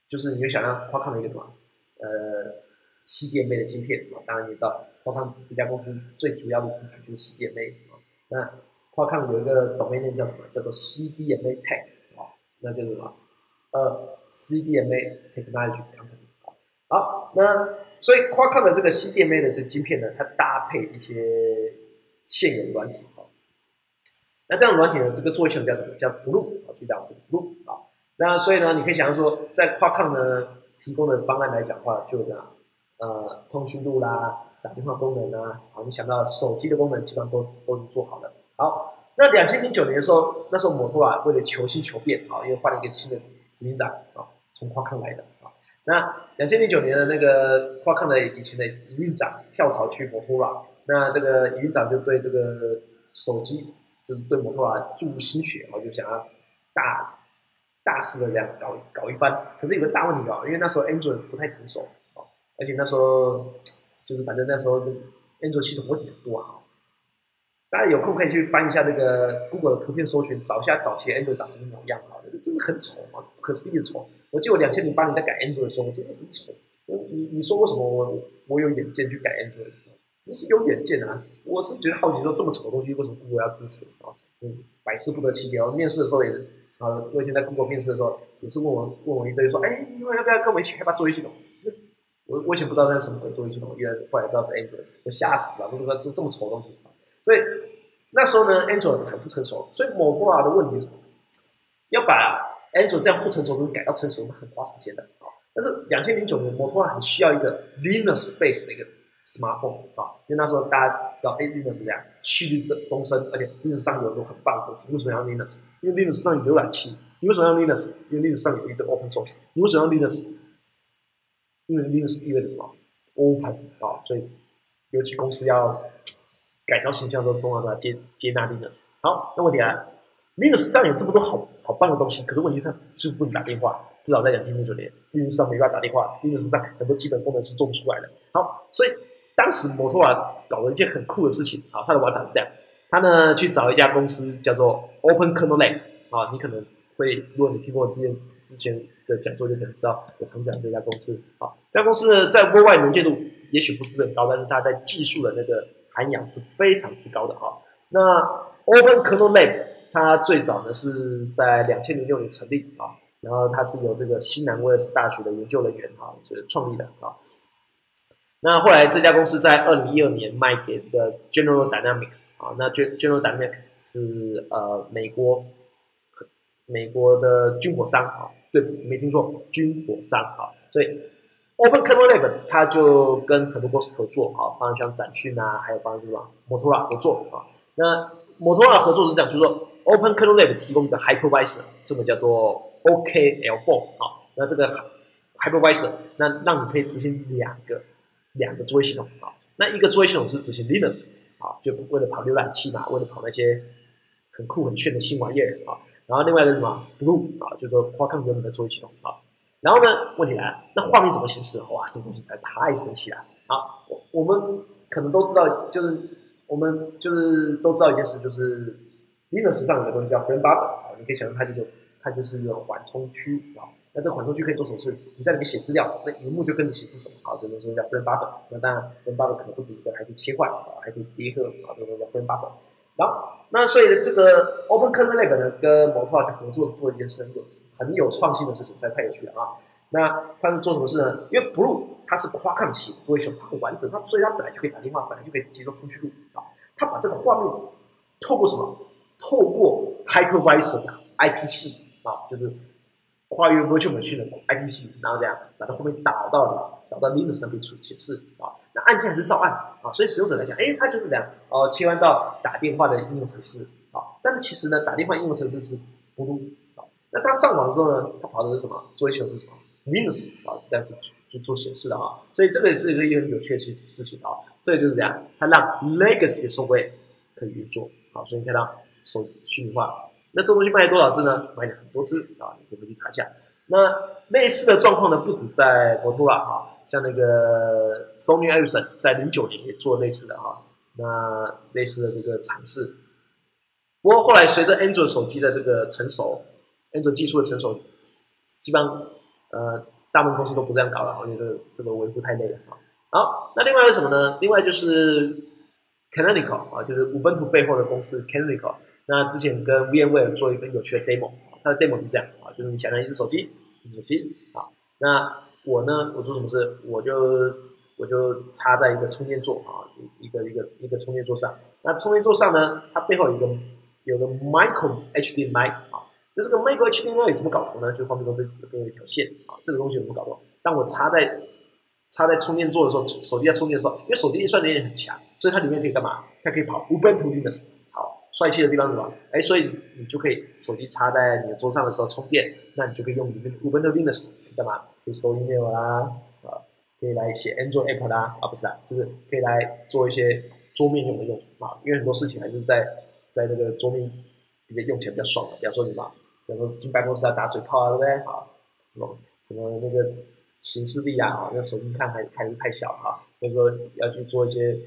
就是你就想让 Qualcomm 的一个什么，呃，CDMA 的晶片啊，当然你知道 Qualcomm 这家公司最主要的资产就是 CDMA 啊，那 Qualcomm 有一个 domain name 叫什么？叫做 CDMA Tech 啊，那就是什么？呃，CDMA Technology Company 啊。好，那所以 Qualcomm 的这个 CDMA 的这个晶片呢，它搭配一些现有的软体。那这样软体呢，这个作业系统叫什么？叫 Blue 啊，注意到这个 Blue 啊。那所以呢，你可以想象说，在 Qualcomm 呢提供的方案来讲的话，就呢，呃，通讯录啦、打电话功能啊，好，你想到手机的功能，基本上都都已经做好了。好，那两千零九年的时候，那时候摩托啊为了求新求变啊，又换了一个新的执行长啊，从夸康来的啊。那两千零九年的那个夸康的以前的营运长跳槽去摩托罗那这个营运长就对这个手机就是对摩托罗拉注入心血啊，就想要大大肆的这样搞搞一番。可是有个大问题啊，因为那时候 Android 不太成熟，而且那时候就是反正那时候 Android 系统问题很多啊。大家有空可以去翻一下那个 Google 的图片搜寻，找一下早期 Android 长什么模样啊？真的很丑啊，不可思议的丑。我记得我两千零八年在改 Android 的时候，真的很丑。你你说为什么我我有远见去改 Android？不是有远见啊，我是觉得好奇说这么丑的东西为什么 Google 要支持啊？嗯，百思不得其解。我面试的时候也是啊，我以前在 Google 面试的时候也是问我问我一堆说，哎，你以后要不要跟我一起开发作业系统？我我以前不知道那是什么作业系统，原来后来知道是 Android，我吓死了，我说这这么丑的东西。所以那时候呢，Android 很不成熟，所以摩托罗拉的问题是什么？要把 Android 这样不成熟的东西改到成熟，很花时间的啊。但是两千零九年，摩托罗拉很需要一个 Linux base 的一个 smartphone 啊，因为那时候大家知道，哎，Linux 这样去的东升，而且 Linux 上有很多很棒的东西。为什么要 Linux？因为 Linux 上有浏览器。你为什么要 Linux？因为 Linux 上有一堆 open source。你为什么要 Linux？因为 Linux 意味着什么？open 啊，所以尤其公司要。改造形象都重要都要接接纳 Linux。好，那问题来，Linux 上有这么多好好棒的东西，可是问题上就不能打电话。至少在两千零九年，Linux 上没办法打电话，Linux 上很多基本功能是做不出来的。好，所以当时摩托罗拉搞了一件很酷的事情。啊，他的玩法是这样，他呢去找一家公司叫做 Open Kernel Lab。啊，你可能会，如果你听过之前之前的讲座，就可能知道我常讲这家公司。啊，这家公司呢在国外能见度也许不是很高，但是它在技术的那个。涵养是非常之高的啊。那 Open Kernel Lab 它最早呢是在两千零六年成立啊，然后它是由这个西南威尔士大学的研究人员啊就是创立的啊。那后来这家公司在二零一二年卖给这个 General Dynamics 啊，那 General Dynamics 是呃美国美国的军火商啊，对，没听错，军火商啊，所以。Open Kernel Lab，它就跟很多公司合作，啊，帮像展讯啊，还有帮什么摩托罗拉合作啊。那摩托罗拉合作是这样，就是说 Open Kernel Lab 提供一个 Hypervisor，这个叫做 OKL4 啊。那这个 Hypervisor，那让你可以执行两个两个作业系统啊。那一个作业系统是执行 Linux 啊，就为了跑浏览器嘛，为了跑那些很酷很炫的新玩意儿啊。然后另外一个什么 Blue 啊，就是说 q u a l c 原本的作业系统啊。然后呢？问题来了，那画面怎么显示？哇，这东西实在太神奇了！好，我我们可能都知道，就是我们就是都知道一件事，就是 Linux 上有个东西叫 Frame Buffer 啊，你可以想象它就它就是一个缓冲区啊。那这缓冲区可以做什么事？你在里面写资料，那荧幕就跟你写字什么？好，这个东西叫 Frame Buffer。那当然，Frame Buffer 可能不止一个，还可以切换啊，还可以叠合啊，这个叫 Frame Buffer。然后，那所以这个 Open Kernel Lab 呢，跟摩托罗拉合作做一件事很有很有创新的事情，实在太有趣了啊！那他是做什么事呢？因为 Blue 它是夸抗器，做为系统它很完整，它所以它本来就可以打电话，本来就可以接收通讯录啊。它把这个画面透过什么？透过 Hypervisor 的 IPC 啊，就是跨越 Virtual Machine 的 IP 系，然后这样把它后面导到了导到 Linux 上面去显示啊。那按键还是照按啊，所以使用者来讲，哎，它就是这样哦，切换到打电话的应用程式啊。但是其实呢，打电话应用程式是 Blue 啊。那它上网的时候呢，它跑的是什么？作业系统是什么？Linux 啊，是这样子就做显示的啊，所以这个也是一个一个很有趣的事情啊。这个就是这样，它让 Legacy 的 software 可以运作啊，所以你看到手虚拟化。那这东西卖多少只呢？卖了很多只啊，你可以去查一下。那类似的状况呢，不止在摩托罗拉啊，像那个 Sony Ericsson 在零九年也做类似的哈，那类似的这个尝试。不过后来随着 Android 手机的这个成熟，Android 技术的成熟，基本上呃大部分公司都不这样搞了，我觉得这个维护太累了啊。好，那另外是什么呢？另外就是 Canonical 啊，就是 Ubuntu 背后的公司 Canonical。那之前跟 VMware 做一个有趣的 demo，它的 demo 是这样啊，就是你想象一只手机，一手机啊，那我呢，我做什么事？我就我就插在一个充电座啊，一个一个一个充电座上。那充电座上呢，它背后有一个有个 Micro HDMI 啊，那这个 Micro HDMI 有什么搞头呢？就方便说这这边有一条线啊，这个东西有什么搞头？当我插在插在充电座的时候，手机在充电的时候，因为手机运算能力很强，所以它里面可以干嘛？它可以跑 Ubuntu Linux。帅气的地方是什么？哎，所以你就可以手机插在你的桌上的时候充电，那你就可以用里面的 Ubuntu Linux 干嘛？可以收 email 啦，啊，可以来写 Android app 啦，啊不是啊，就是可以来做一些桌面用的用啊，因为很多事情还是在在那个桌面里面用起来比较爽的。比方说什么，比方说进办公室啊打嘴炮啊，对不对？啊，什么什么那个形式力啊，那手机看还还是太小哈，所以说要去做一些。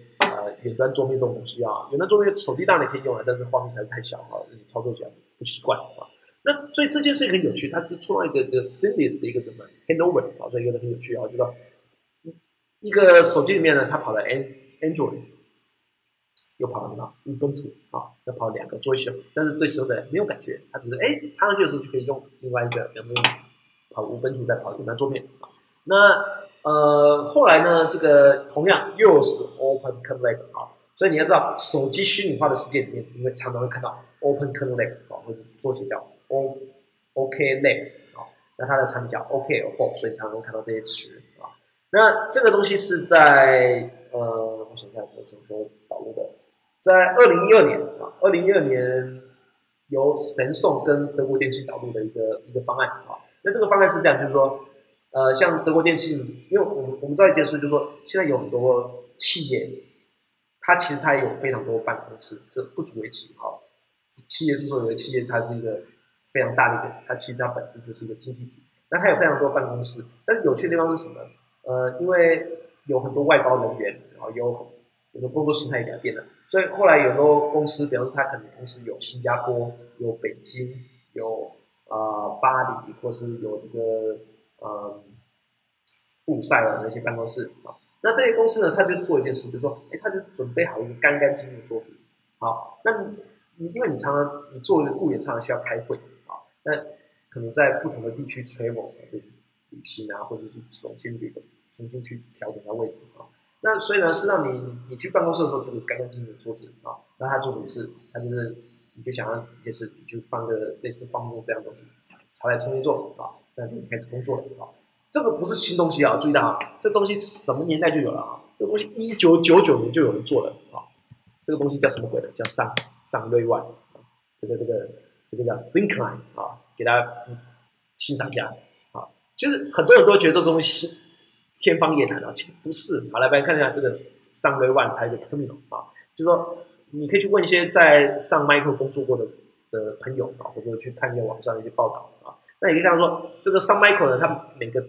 呃，远端桌面这种东西啊，远端桌面手机当然可以用了，但是画面实在太小啊，你操作起来不习惯啊。那所以这件事情很有趣，它是创造一个一个 seamless 的一个什么 handover 啊，所以一个很有趣啊，就说一个手机里面呢，它跑了 an Android，又跑了什么 Ubuntu 啊，要跑两个做一些，但是对使用者没有感觉，它只是哎插上去的时候就可以用另外一个，比如跑 Ubuntu 再跑远端桌面，那。呃，后来呢，这个同样又是 Open Connect 啊，所以你要知道，手机虚拟化的世界里面，你会常常会看到 Open Connect 啊，或者缩写叫 O OK Next 啊，那它的产品叫 O K F O，所以常常会看到这些词啊。那这个东西是在呃，我想想这什么时候导入的，在二零一二年啊，二零一二年由神送跟德国电信导入的一个一个方案啊。那这个方案是这样，就是说。呃，像德国电信，因为我们我们知道一件事，就是说现在有很多企业，它其实它也有非常多办公室，这不足为奇哈。企业之所以为企业，它是一个非常大的一个，它其实它本身就是一个经济体。那它有非常多办公室，但是有趣的地方是什么？呃，因为有很多外包人员，然后有有的工作形态也改变了，所以后来有很多公司，比方说它可能同时有新加坡、有北京、有啊巴黎，或是有这个。呃，布塞尔那些办公室啊，那这些公司呢，他就做一件事，就是说，哎，他就准备好一个干干净净的桌子。好，那你因为你常常你做一个雇员，常常需要开会啊，那可能在不同的地区 travel 就旅行啊，或者是重新这个重新去调整一下位置啊。那所以呢，是让你你去办公室的时候，就是干干净净的桌子啊。那他做什么事？他就是你就想要就是，你就放个类似放牧这样东西，插插在充电座啊。那就开始工作了啊！这个不是新东西啊，注意到啊，这东西什么年代就有了啊？这东西一九九九年就有人做了啊！这个东西叫什么鬼的？叫上上瑞万啊！这个这个这个叫 ThinkLine 啊，给大家欣赏一下啊！其实很多人都觉得这东西天方夜谭啊，其实不是。好，来，大家看一下这个上瑞万它一个 terminal 啊，就说你可以去问一些在上 Michael 工作过的的朋友啊，或者去看一下网上的一些报道。那你可以看到说，这个上 Michael 呢，他每个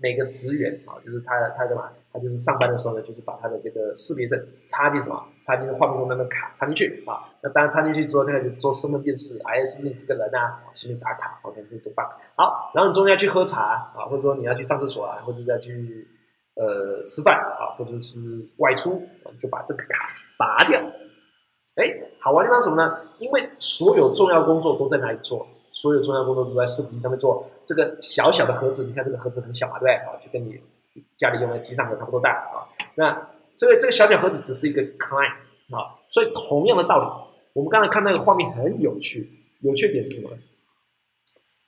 每个职员啊，就是他他干嘛？他就是上班的时候呢，就是把他的这个识别证插进什么？插进画面中那个卡插进去啊。那当然插进去之后，他开始做身份辨识，哎，是不是你这个人啊？顺便打卡，OK，就多棒。好，然后你中间要去喝茶啊，或者说你要去上厕所啊，或者要去呃吃饭啊，或者是外出，就把这个卡拔掉。哎，好玩的地方什么呢？因为所有重要工作都在哪里做？所有重要工作都在视频上面做。这个小小的盒子，你看这个盒子很小嘛，对不对？啊，就跟你家里用的机上盒差不多大啊。那这个这个小小盒子只是一个 client 啊，所以同样的道理，我们刚才看那个画面很有趣，有趣点是什么？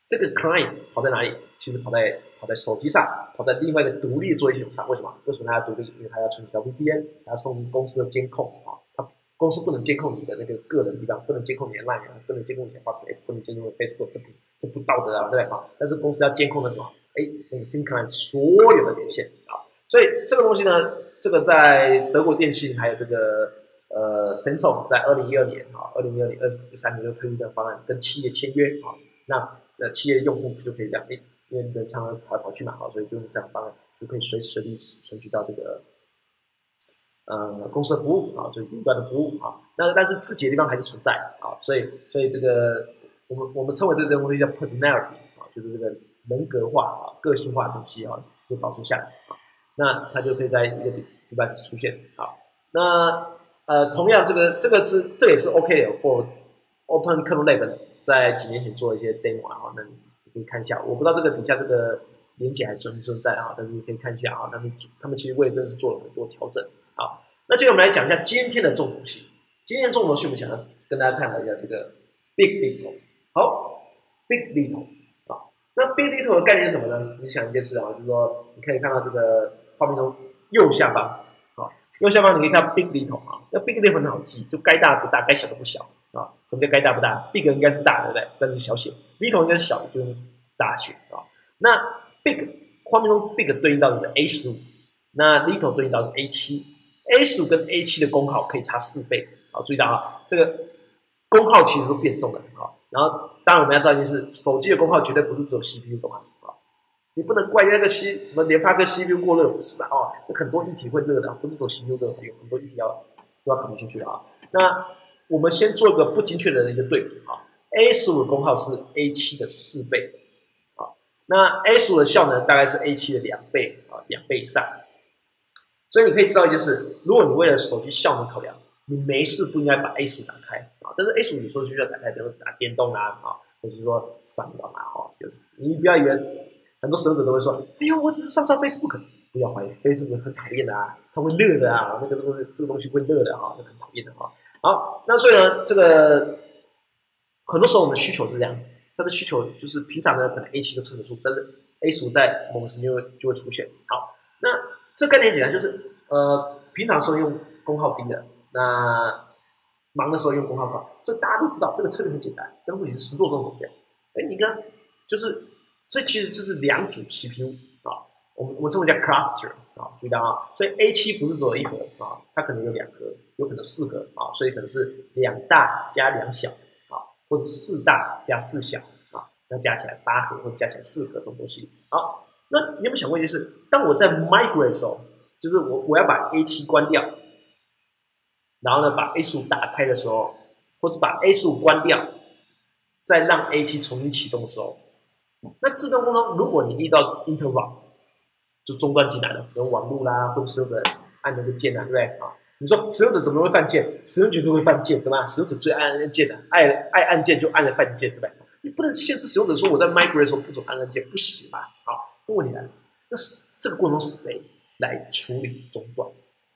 这个 client 跑在哪里？其实跑在跑在手机上，跑在另外一个独立作业系统上。为什么？为什么它要独立？因为它要存一条 VPN，它要送公司的监控啊。公司不能监控你的那个个人地方，不能监控你的 Line，不能监控你的 WhatsApp，不能监控 Facebook，这不这不道德啊，对不对？但是公司要监控的什么？哎，那个 ThinkLine 所有的连线啊，所以这个东西呢，这个在德国电信还有这个呃，Samsung 在二零一二年啊，二零一二年、二一三年就推出这个方案，跟企业签约啊，那呃企业用户就可以这样，诶，因为人常常跑跑去嘛，好，所以就用这样方案就可以随时随地存取到这个。呃，公司的服务啊，就是云端的服务啊，那但是自己的地方还是存在啊，所以所以这个我们我们称为这个东西叫 personality 啊，就是这个人格化啊、个性化的东西啊，就保存下来啊，那它就可以在一个 device 出现啊，那呃，同样这个这个是这也是 OK 的，for Open Kernel Lab 在几年前做一些 demo 啊，那你可以看一下，我不知道这个底下这个连接还存不存在啊，但是你可以看一下啊，他们他们其实为这是做了很多调整。好，那接着我们来讲一下今天的重头戏。今天重头戏，我们想要跟大家探讨一下这个 big little。好，big little 啊，那 big little 的概念是什么呢？你想一件事啊，就是说你可以看到这个画面中右下方啊，右下方你可以看 big little 啊。那 big little 很好记，就该大不大，该小的不小啊。什么叫该大不大？big 应该是大，对不对？但是小写，little 应该是小的，就是大写啊。那 big 画面中 big 对应到的是 A 十五，那 little 对应到是 A 七。A 十五跟 A 七的功耗可以差四倍，好，注意到啊，这个功耗其实都变动的，好，然后当然我们要知道一件事，手机的功耗绝对不是只有 CPU 功耗，啊，你不能怪那个 C 什么联发科 CPU 过热，不是啊，这，很多议题会热的，不是走 CPU 热，有很多议题要都要考虑进去啊。那我们先做个不精确的一个对比啊，A 十五的功耗是 A 七的四倍，啊，那 A 十五的效能大概是 A 七的两倍啊，两倍以上。所以你可以知道一件事：如果你为了手机效能考量，你没事不应该把 A 十五打开啊。但是 A 十五有时候需要打开，比如说打电动啊，啊，或者是说上网啊，哈，就是你不要以为很多使用者都会说：“哎呦，我只是上上 Facebook。”不要怀疑，Facebook 很讨厌的啊，它会热的啊，那个东西这个东西会热的哈，那很讨厌的哈。好，那所以呢，这个很多时候我们需求是这样，它的需求就是平常呢可能 A 七都撑得住，但是 A 十五在某个时间就会就会出现。好，那。这概念简单，就是呃，平常时候用功耗低的，那忙的时候用功耗高，这大家都知道，这个策略很简单，但问题是实作中怎么样？哎，你看，就是这其实就是两组 CPU 啊，我们我们称为叫 cluster 啊，注意到啊，所以 A 七不是只有一核啊，它可能有两核，有可能四核啊，所以可能是两大加两小啊，或者四大加四小啊，那加起来八核或加起来四核这种东西，好。那你有没有想过一件事？当我在 migrate 的时候，就是我我要把 A 七关掉，然后呢把 A 十五打开的时候，或是把 A 十五关掉，再让 A 七重新启动的时候，那这段过程中，如果你遇到 interval，就中断进来了，比如网络啦，或者使用者按那个键啊，对不对啊？你说使用者怎么会犯贱？使用者就会犯贱，对吧？使用者最爱按键的，爱爱按键就按了犯贱，对不对？你不能限制使用者说我在 migrate 的时候不准按按键，不行吧？好问题来了，那是这个过程中谁来处理中断？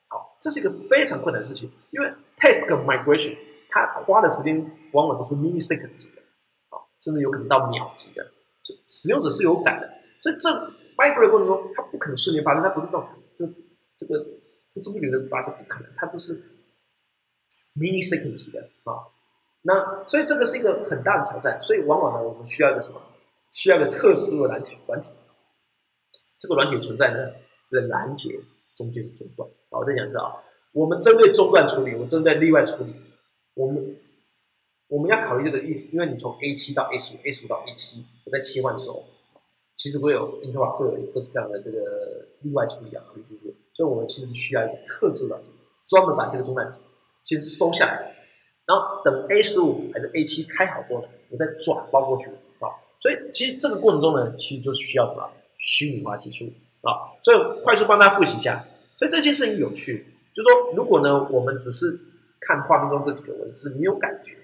好，这是一个非常困难的事情，因为 task migration 它花的时间往往都是 millisecond 级的，好，甚至有可能到秒级的，使使用者是有感的，所以这 migrate 过程中它不可能瞬间发生，它不是这种这这个不知不觉的发生，不可能，它都是 millisecond 级的啊。那所以这个是一个很大的挑战，所以往往呢，我们需要一个什么？需要一个特殊的软体软体。这个软体存在呢，是拦截中间的中断。好，我再讲一次啊，我们针对中断处理，我们针对例外处理，我们我们要考虑这个议题，因为你从 A 七到 A 十五，A 十五到 A 七，我在切换的时候，其实会有 inter 会有各式各样的这个例外处理啊，考虑进去。所以我们其实需要一个特制的，专门把这个中断先收下来，然后等 A 十五还是 A 七开好之后呢，我再转包过去啊。所以其实这个过程中呢，其实就是需要什么？虚拟化技术啊，所以快速帮大家复习一下。所以这件事情有趣，就是说，如果呢，我们只是看画面中这几个文字，没有感觉，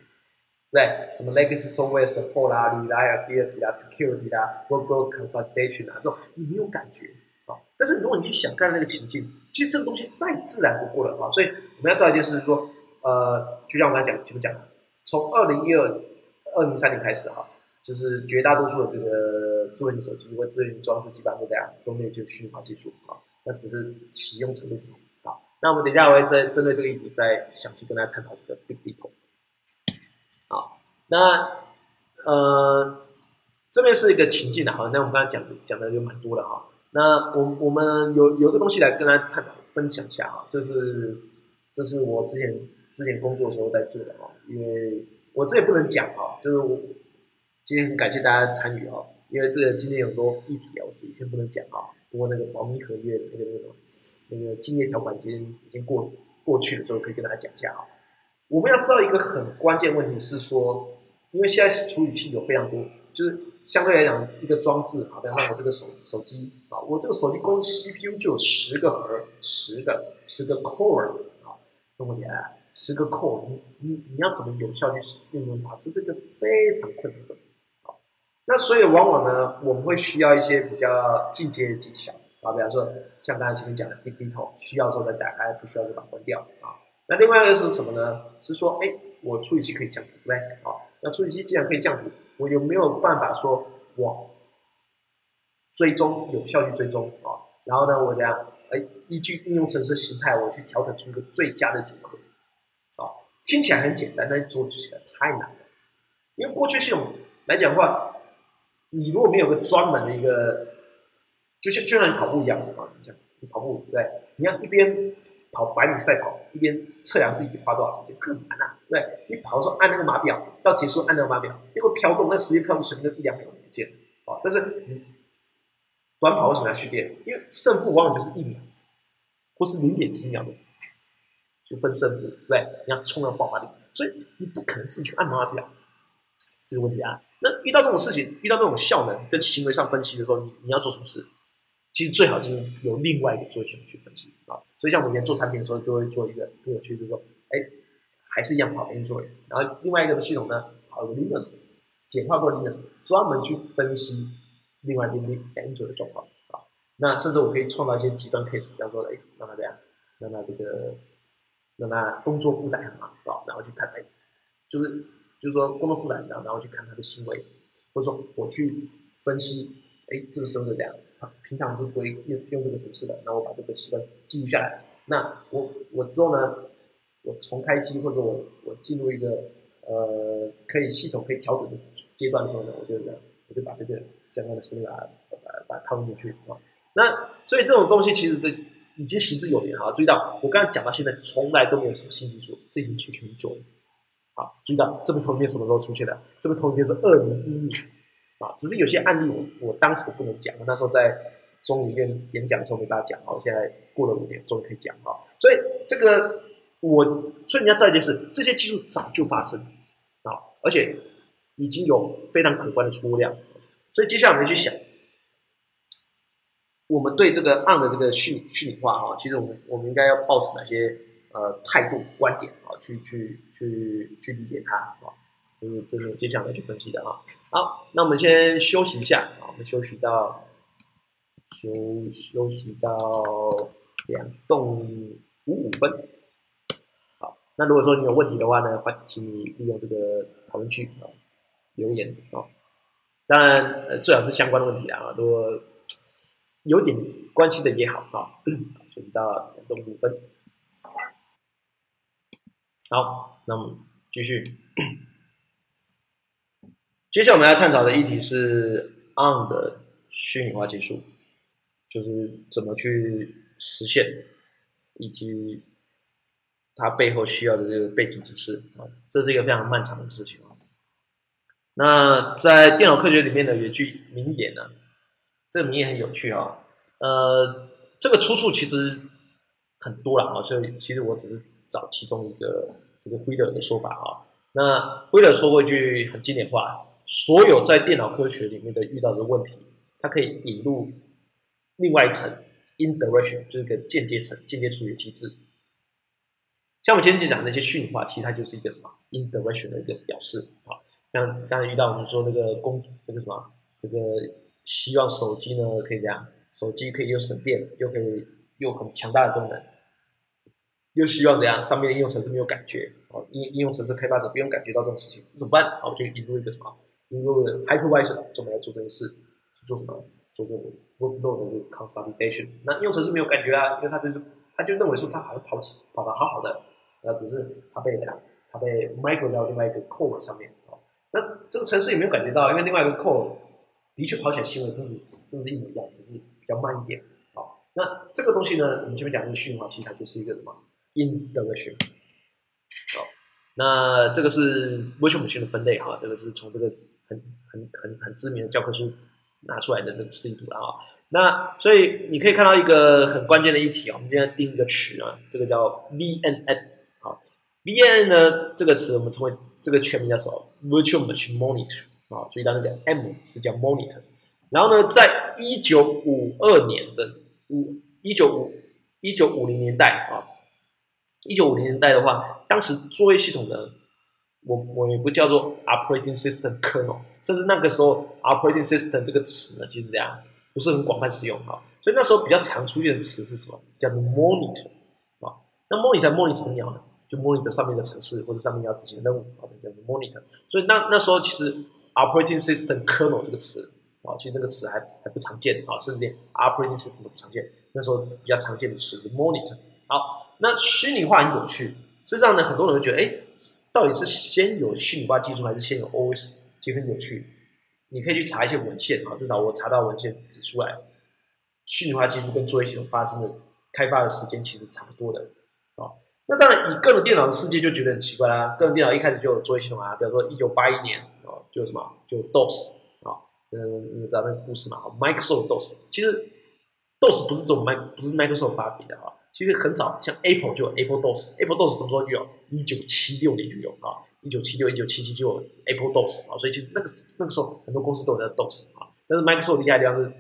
对什么 legacy software support 啦、reliability 啦、security 啦、workload consolidation 啊，这种你没有感觉啊。但是如果你去想看那个情境，其实这个东西再自然不过了啊。所以我们要知道一件事，是说，呃，就像我刚才讲，前面讲的，从二零一二、二零三年开始哈。就是绝大多数的这个智能手机或智能装置基本上都这样，都没有这个虚拟化技术啊，那只是启用程度不同啊。那我们等一下我会针针对这个议题再详细跟大家探讨这个 Big d a t。好，那呃这边是一个情境的哈，那我们刚才讲讲的有蛮多的哈。那我我们有有个东西来跟大家探讨分享一下哈，这是这是我之前之前工作的时候在做的哈，因为我这也不能讲哈，就是我今天很感谢大家参与哈，因为这个今天有很多议题啊，我是以前不能讲啊，不过那个保密合约那个那个那个竞业条款已经已经过过去的时候，可以跟大家讲一下啊。我们要知道一个很关键问题是说，因为现在处理器有非常多，就是相对来讲一个装置啊，比方说我这个手手机啊，我这个手机光 CPU 就有十个核，十个十个 core 啊，那么啊，十个 core，你你你要怎么有效去运用它，这是一个非常困难的。那所以往往呢，我们会需要一些比较进阶的技巧啊，比方说像刚才前面讲的 d i 头，需要时候再打开，不需要就把它关掉啊。那另外一个是什么呢？是说，哎，我处理器可以降图，对啊，那处理器既然可以降，我有没有办法说，我追踪有效去追踪啊？然后呢，我这样，哎，依据应用程式形态，我去调整出一个最佳的组合。啊，听起来很简单，但做起来太难了。因为过去系统来讲的话，你如果没有个专门的一个，就像就像你跑步一样啊，你像你跑步，对不对，你要一边。跑百米赛跑，一边测量自己花多少时间，这个很难啊，对不对？你跑的时候按那个码表，到结束按那个码表，结果飘动，那时间飘动随便就一两秒不见，啊！但是短跑为什么要训练？因为胜负往往就是一秒，或是零点几秒的就分胜负，对不对？你要冲到爆发力，所以你不可能自己去按码表，这个问题啊。那遇到这种事情，遇到这种效能跟行为上分析的时候，你你要做什么事？其实最好就是由另外一个做系统去分析啊，所以像我们以前做产品的时候，就会做一个很有趣，就是说，哎，还是一样跑 Android，然后另外一个系统呢跑 Linux，简化过 Linux，专门去分析另外一边 Android 的状况啊。那甚至我可以创造一些极端 case，比方说，哎，让他这样，让他这个，让他工作负载很忙啊，然后去看，哎，就是就是说工作负载然后，然后去看他的行为，或者说我去分析，哎，这个时候是这样。平常就不会用用这个程式的，那我把这个习惯记录下来。那我我之后呢，我重开机或者我我进入一个呃可以系统可以调整的阶段的时候呢，我就这样我就把这个相关的思路啊把把它套进去啊。那所以这种东西其实这已经行之有年哈。注意到我刚才讲到现在从来都没有什么新技术，这已经出现很久了。好，注意到这边投影片什么时候出现的？这边投影片是二零一一年。啊，只是有些案例我我当时不能讲，那时候在中医院演讲的时候没办法讲，好，现在过了五年终于可以讲哈。所以这个我，所以你要知道一件事，这些技术早就发生啊，而且已经有非常可观的出货量。所以接下来我们去想，我们对这个案的这个虚拟虚拟化哈，其实我们我们应该要保持哪些呃态度观点啊，去去去去理解它啊。就是就是接下来去分析的啊。好，那我们先休息一下啊，我们休息到休休息到两栋五五分。好，那如果说你有问题的话呢，欢请你利用这个讨论区啊留言啊。当然，最好是相关的问题啊，如果有点关系的也好啊。休息到两动五分。好，那我们继续。接下来我们要探讨的议题是 On 的虚拟化技术，就是怎么去实现，以及它背后需要的这个背景知识啊，这是一个非常漫长的事情啊。那在电脑科学里面呢，有句名言呢，这个名言很有趣啊。呃，这个出处其实很多了啊，所以其实我只是找其中一个这个辉勒的说法啊。那辉勒说过一句很经典话。所有在电脑科学里面的遇到的问题，它可以引入另外一层 indirection，就是个间接层、间接处理机制。像我们今天就讲那些虚拟化，其实它就是一个什么 indirection 的一个表示啊。像刚才遇到我们说那个工那个什么，这个希望手机呢可以这样，手机可以又省电，又可以又很强大的功能，又希望怎样，上面的应用程式没有感觉哦，应应用程式开发者不用感觉到这种事情，怎么办？啊，就引入一个什么？引入 hypervisor 专门来做这件事，去做什么？做这种 workload 的这个 consolidation。那应用程式没有感觉啊，因为他就是他就认为说他好像跑起跑得好好的，那只是他被他被 migrate 到另外一个 core 上面啊。那这个程式也没有感觉到，因为另外一个 core 的确跑起来行为真是真是一模一样，只是比较慢一点啊。那这个东西呢，我们前面讲的个虚拟化，其实它就是一个什么 indirection。好，那这个是 virtual machine 的分类哈，这个是从这个很很很很知名的教科书拿出来的这个示意图了啊。那所以你可以看到一个很关键的一题啊，我们今天定一个词啊，这个叫 VNN。好，VNN 呢这个词我们称为这个全名叫什么？Virtual Machine Monitor。啊，注意到那个 M 是叫 Monitor。然后呢，在一九五二年的五一九五一九五零年代啊，一九五零年代的话，当时作业系统呢，我我也不叫做 Operating System Kernel，甚至那个时候 Operating System 这个词呢，其实这样不是很广泛使用哈。所以那时候比较常出现的词是什么？叫做 Monitor 啊。那 Monitor Monitor 什么鸟呢？就 Monitor 上面的城市或者上面要执行的任务啊，叫做 Monitor。所以那那时候其实 Operating System Kernel 这个词。啊，其实那个词还还不常见啊，甚至连 operating system 都不常见。那时候比较常见的词是 monitor。好，那虚拟化很有趣。事实上呢，很多人会觉得，哎，到底是先有虚拟化技术还是先有 OS？其实很有趣。你可以去查一些文献啊，至少我查到文献指出来，虚拟化技术跟作业系统发生的开发的时间其实差不多的。啊，那当然以个人电脑的世界就觉得很奇怪啦。个人电脑一开始就有作业系统啊，比如说一九八一年啊，就什么就 DOS 啊。嗯，你知道那个故事嘛？Microsoft DOS，其实 DOS 不是这种 Mac，不是 Microsoft 发明的啊。其实很早，像 Apple 就有 Apple DOS，Apple DOS 什么时候就有？一九七六年就有啊，一九七六、一九七七就有 Apple DOS 啊。所以其实那个那个时候很多公司都有在 DOS 啊。但是 Microsoft 厉害的地方是，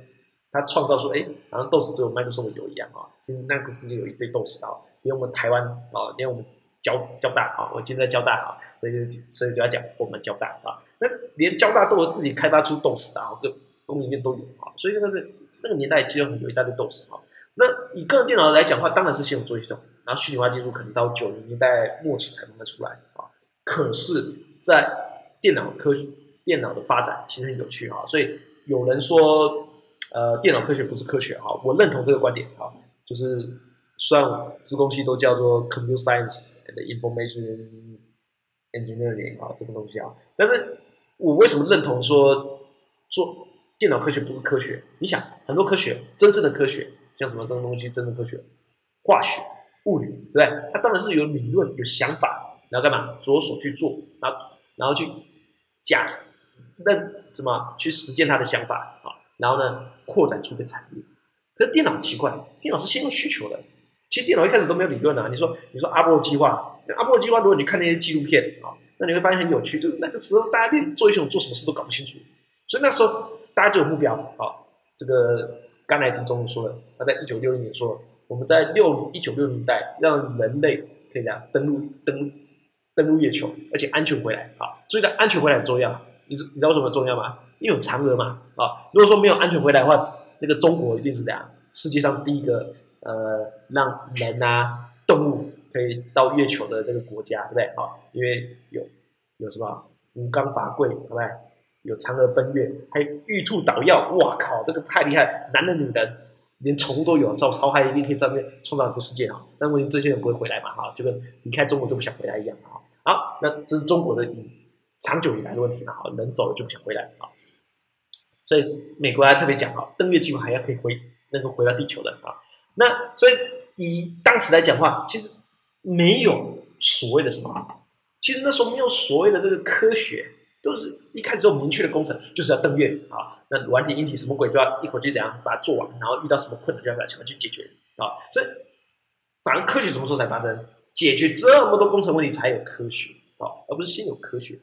它创造出哎，好像 DOS 只有 Microsoft 有一样啊。其实那个世界有一堆 DOS 啊，连我们台湾啊，连我们交交大啊，我今天在交大啊，所以就所以就要讲我们交大啊。那连交大都有自己开发出 DOS 啊，各供应链都有啊，所以那个那个年代其实有一大堆 DOS 啊。那以个人电脑来讲的话，当然是先有作业系统，然后虚拟化技术可能到九零年代末期才慢慢出来啊。可是，在电脑科电脑的发展其实很有趣啊，所以有人说，呃，电脑科学不是科学啊，我认同这个观点啊，就是虽然资工系都叫做 Computer Science and Information Engineering 啊，这个东西啊，但是。我为什么认同说做电脑科学不是科学？你想，很多科学，真正的科学，像什么这种东西，真的科学，化学、物理，对不对？它当然是有理论、有想法，然后干嘛？着手去做，然后然后去假认什么？去实践他的想法啊，然后呢，扩展出个产业。可是电脑很奇怪，电脑是先有需求的。其实电脑一开始都没有理论啊。你说，你说阿波罗计划，阿波罗计划，如果你看那些纪录片啊。那你会发现很有趣，就是那个时候大家连做一种做什么事都搞不清楚，所以那时候大家就有目标啊。这个甘乃迪总统说了，他在一九六零年说，我们在六一九六零年代让人类可以这样登陆登登陆月球，而且安全回来啊。所以，安全回来很重要。你知你知道什么重要吗？因为有嫦娥嘛啊。如果说没有安全回来的话，那个中国一定是这样，世界上第一个呃让人啊动物。可以到月球的这个国家，对不对？啊，因为有有什么吴刚伐桂，对不对？有嫦娥奔月，还有玉兔捣药，哇靠，这个太厉害！男的、女人，连宠物都有，超超嗨，一定可以在那边创造很多世界啊！但问题这些人不会回来嘛？哈，就跟离开中国就不想回来一样啊！好，那这是中国的以长久以来的问题嘛？哈，人走了就不想回来啊！所以美国还特别讲哈，登月计划还要可以回能够回到地球的啊！那所以以当时来讲话，其实。没有所谓的什么，其实那时候没有所谓的这个科学，都是一开始有明确的工程，就是要登月啊。那软体、硬体什么鬼都要一口气怎样把它做完，然后遇到什么困难就要想办法去解决啊。所以，反而科学什么时候才发生？解决这么多工程问题才有科学啊，而不是先有科学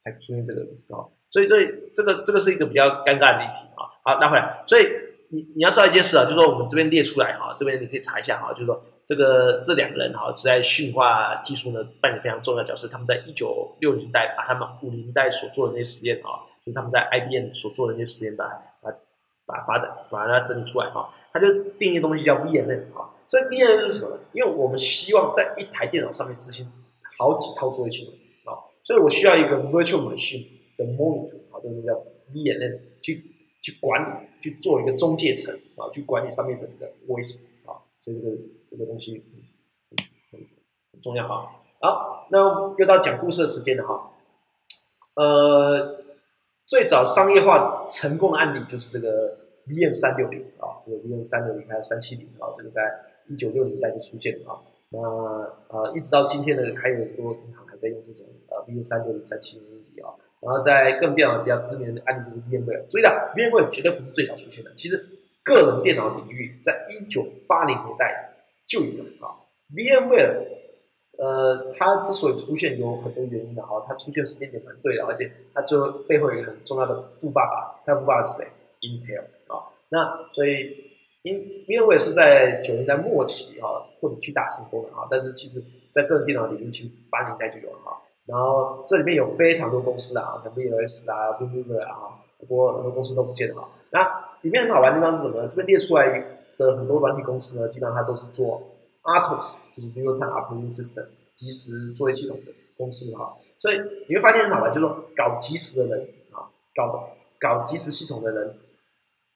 才出现这个啊。所以，所以这个这个是一个比较尴尬的议题啊。好，拿回来。所以你你要知道一件事啊，就是说我们这边列出来哈，这边你可以查一下哈，就是说。这个这两个人哈是在驯化技术呢扮演非常重要的角色。他们在一九六零代把他们五零年代所做的那些实验啊，就他们在 IBM 所做的那些实验把把把发展把它整理出来哈。他就定义东西叫 VNN 啊。所以 VNN 是什么呢？因为我们希望在一台电脑上面执行好几套作业系统啊，所以我需要一个 virtual machine 的 monitor 啊，这个叫 VNN 去去管理去做一个中介层啊，去管理上面的这个 voice 啊，所以这个。这个东西很重要哈。好，那又到讲故事的时间了哈。呃，最早商业化成功的案例就是这个 V N 三六零啊，这个 V N 三六零还有三七零啊，这个在一九六零代就出现了啊。那呃，一直到今天呢，还有很多银行还在用这种呃 VM 三六零三七零硬体啊。然后在更电脑比较知名的案例就是 VMware。注意到 VMware 绝对不是最早出现的，其实个人电脑领域在一九八零年代就有啊。VMware 呃，它之所以出现有很多原因的哈，它出现时间点蛮对的，而且它最后背后有一个很重要的富爸爸，它富爸爸是谁？Intel 啊。那所以因 VMware 是在九零代末期哈获得巨大成功的哈，但是其实在个人电脑领域其实八零年代就有了哈。然后这里面有非常多公司啊，像 VLS 啊、VMware 啊，不过很多公司都不见了哈。那里面很好玩的地方是什么呢？这边列出来的很多软体公司呢，基本上它都是做 RTOS，就是 Real Time Operating System，即时作业系统的公司哈。所以你会发现很好玩，就是说搞即时的人啊，搞搞即时系统的人，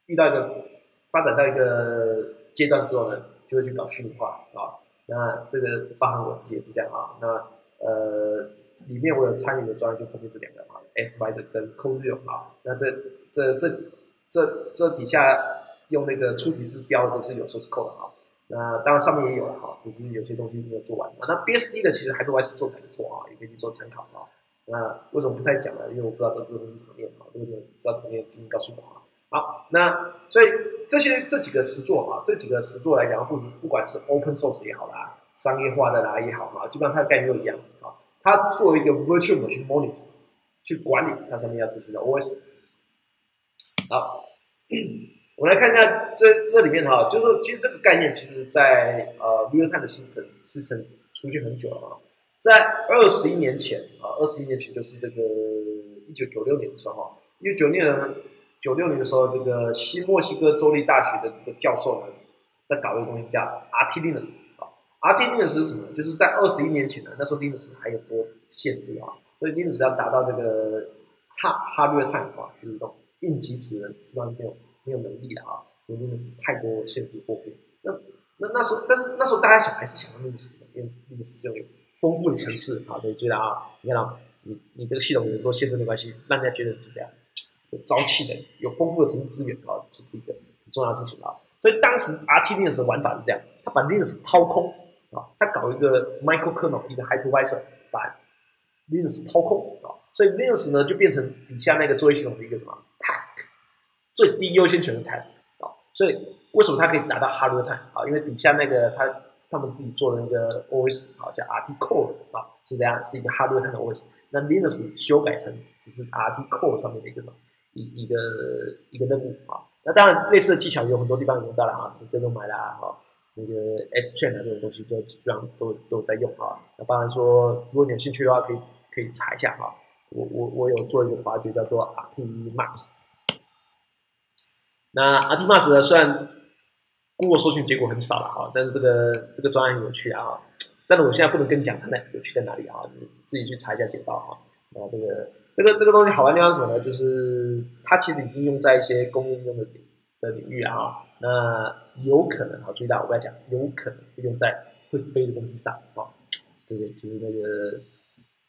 遇到一个发展到一个阶段之后呢，就会去搞虚拟化啊。那这个包含我自己也是这样啊。那呃。里面我有参与的专业就分别这两个啊，S Y 跟 c o z e o 啊，那这这这这这底下用那个粗体字标都是有 source code 的啊，那当然上面也有了哈，只是有些东西没有做完。那 B S D 的其实 HyperWise 做的不错啊，也可以去做参考啊。那为什么不太讲呢？因为我不知道这个东西怎么念啊，如果你知道怎么念，请告诉我啊。好，那所以这些这几个实作啊，这几个实作来讲，不不管是 Open Source 也好啦，商业化的啦也好啊，基本上它的概念都一样啊。它作为一个 virtual machine monitor 去管理它上面要执行的 OS。好，我们来看一下这这里面哈，就是说，其实这个概念其实在呃 real time 的 system system 出现很久了啊，在二十一年前啊，二十一年前就是这个一九九六年的时候，一九九六年九六年的时候，这个新墨西哥州立大学的这个教授呢，在搞一个东西叫 Artlinux。R T Linux 是什么？就是在二十一年前呢，那时候 Linux 还有多限制啊，所以 Linux 要达到这个哈哈瑞碳啊，就是这种应急时的，基本上没有没有能力的啊，因为 Linux 太多限制货币。那那那时候，但是那时候大家想还是想要 Linux，因为 Linux 这种丰富的城市啊，所以觉得啊，你看啊，你你这个系统有多限制没关系，让人家觉得是这样有朝气的，有丰富的城市资源啊，就是一个很重要的事情啊。所以当时 R T Linux 的玩法是这样，他把 Linux 掏空。啊，他搞一个 microkernel，一个 hypervisor，把 Linux 掏空啊，所以 Linux 呢就变成底下那个作业系统的一个什么 task，最低优先权的 task 啊，所以为什么它可以达到 harder time 啊？因为底下那个他他们自己做的那个 OS 啊，叫 RT Core 啊，是这样，是一个 harder time 的 OS，那 Linux 修改成只是 RT Core 上面的一个什么一一个一个任务啊，那当然类似的技巧有很多地方用到了啊，什么 z e n o m 啦啊。那个 S chain 啊这种东西，就基本上都都在用啊。那当然说，如果你有兴趣的话，可以可以查一下哈。我我我有做一个滑觉叫做 Artimax。那 Artimax 呢，虽然 Google 搜寻结果很少了哈，但是这个这个专案有趣啊。但是我现在不能跟你讲它那有趣在哪里哈，你自己去查一下简报哈。那这个这个这个东西好玩地方是什么呢？就是它其实已经用在一些工业用的的领域啊。那有可能啊，注意到我跟你讲，有可能会用在会飞的东西上啊，对不对？就是那个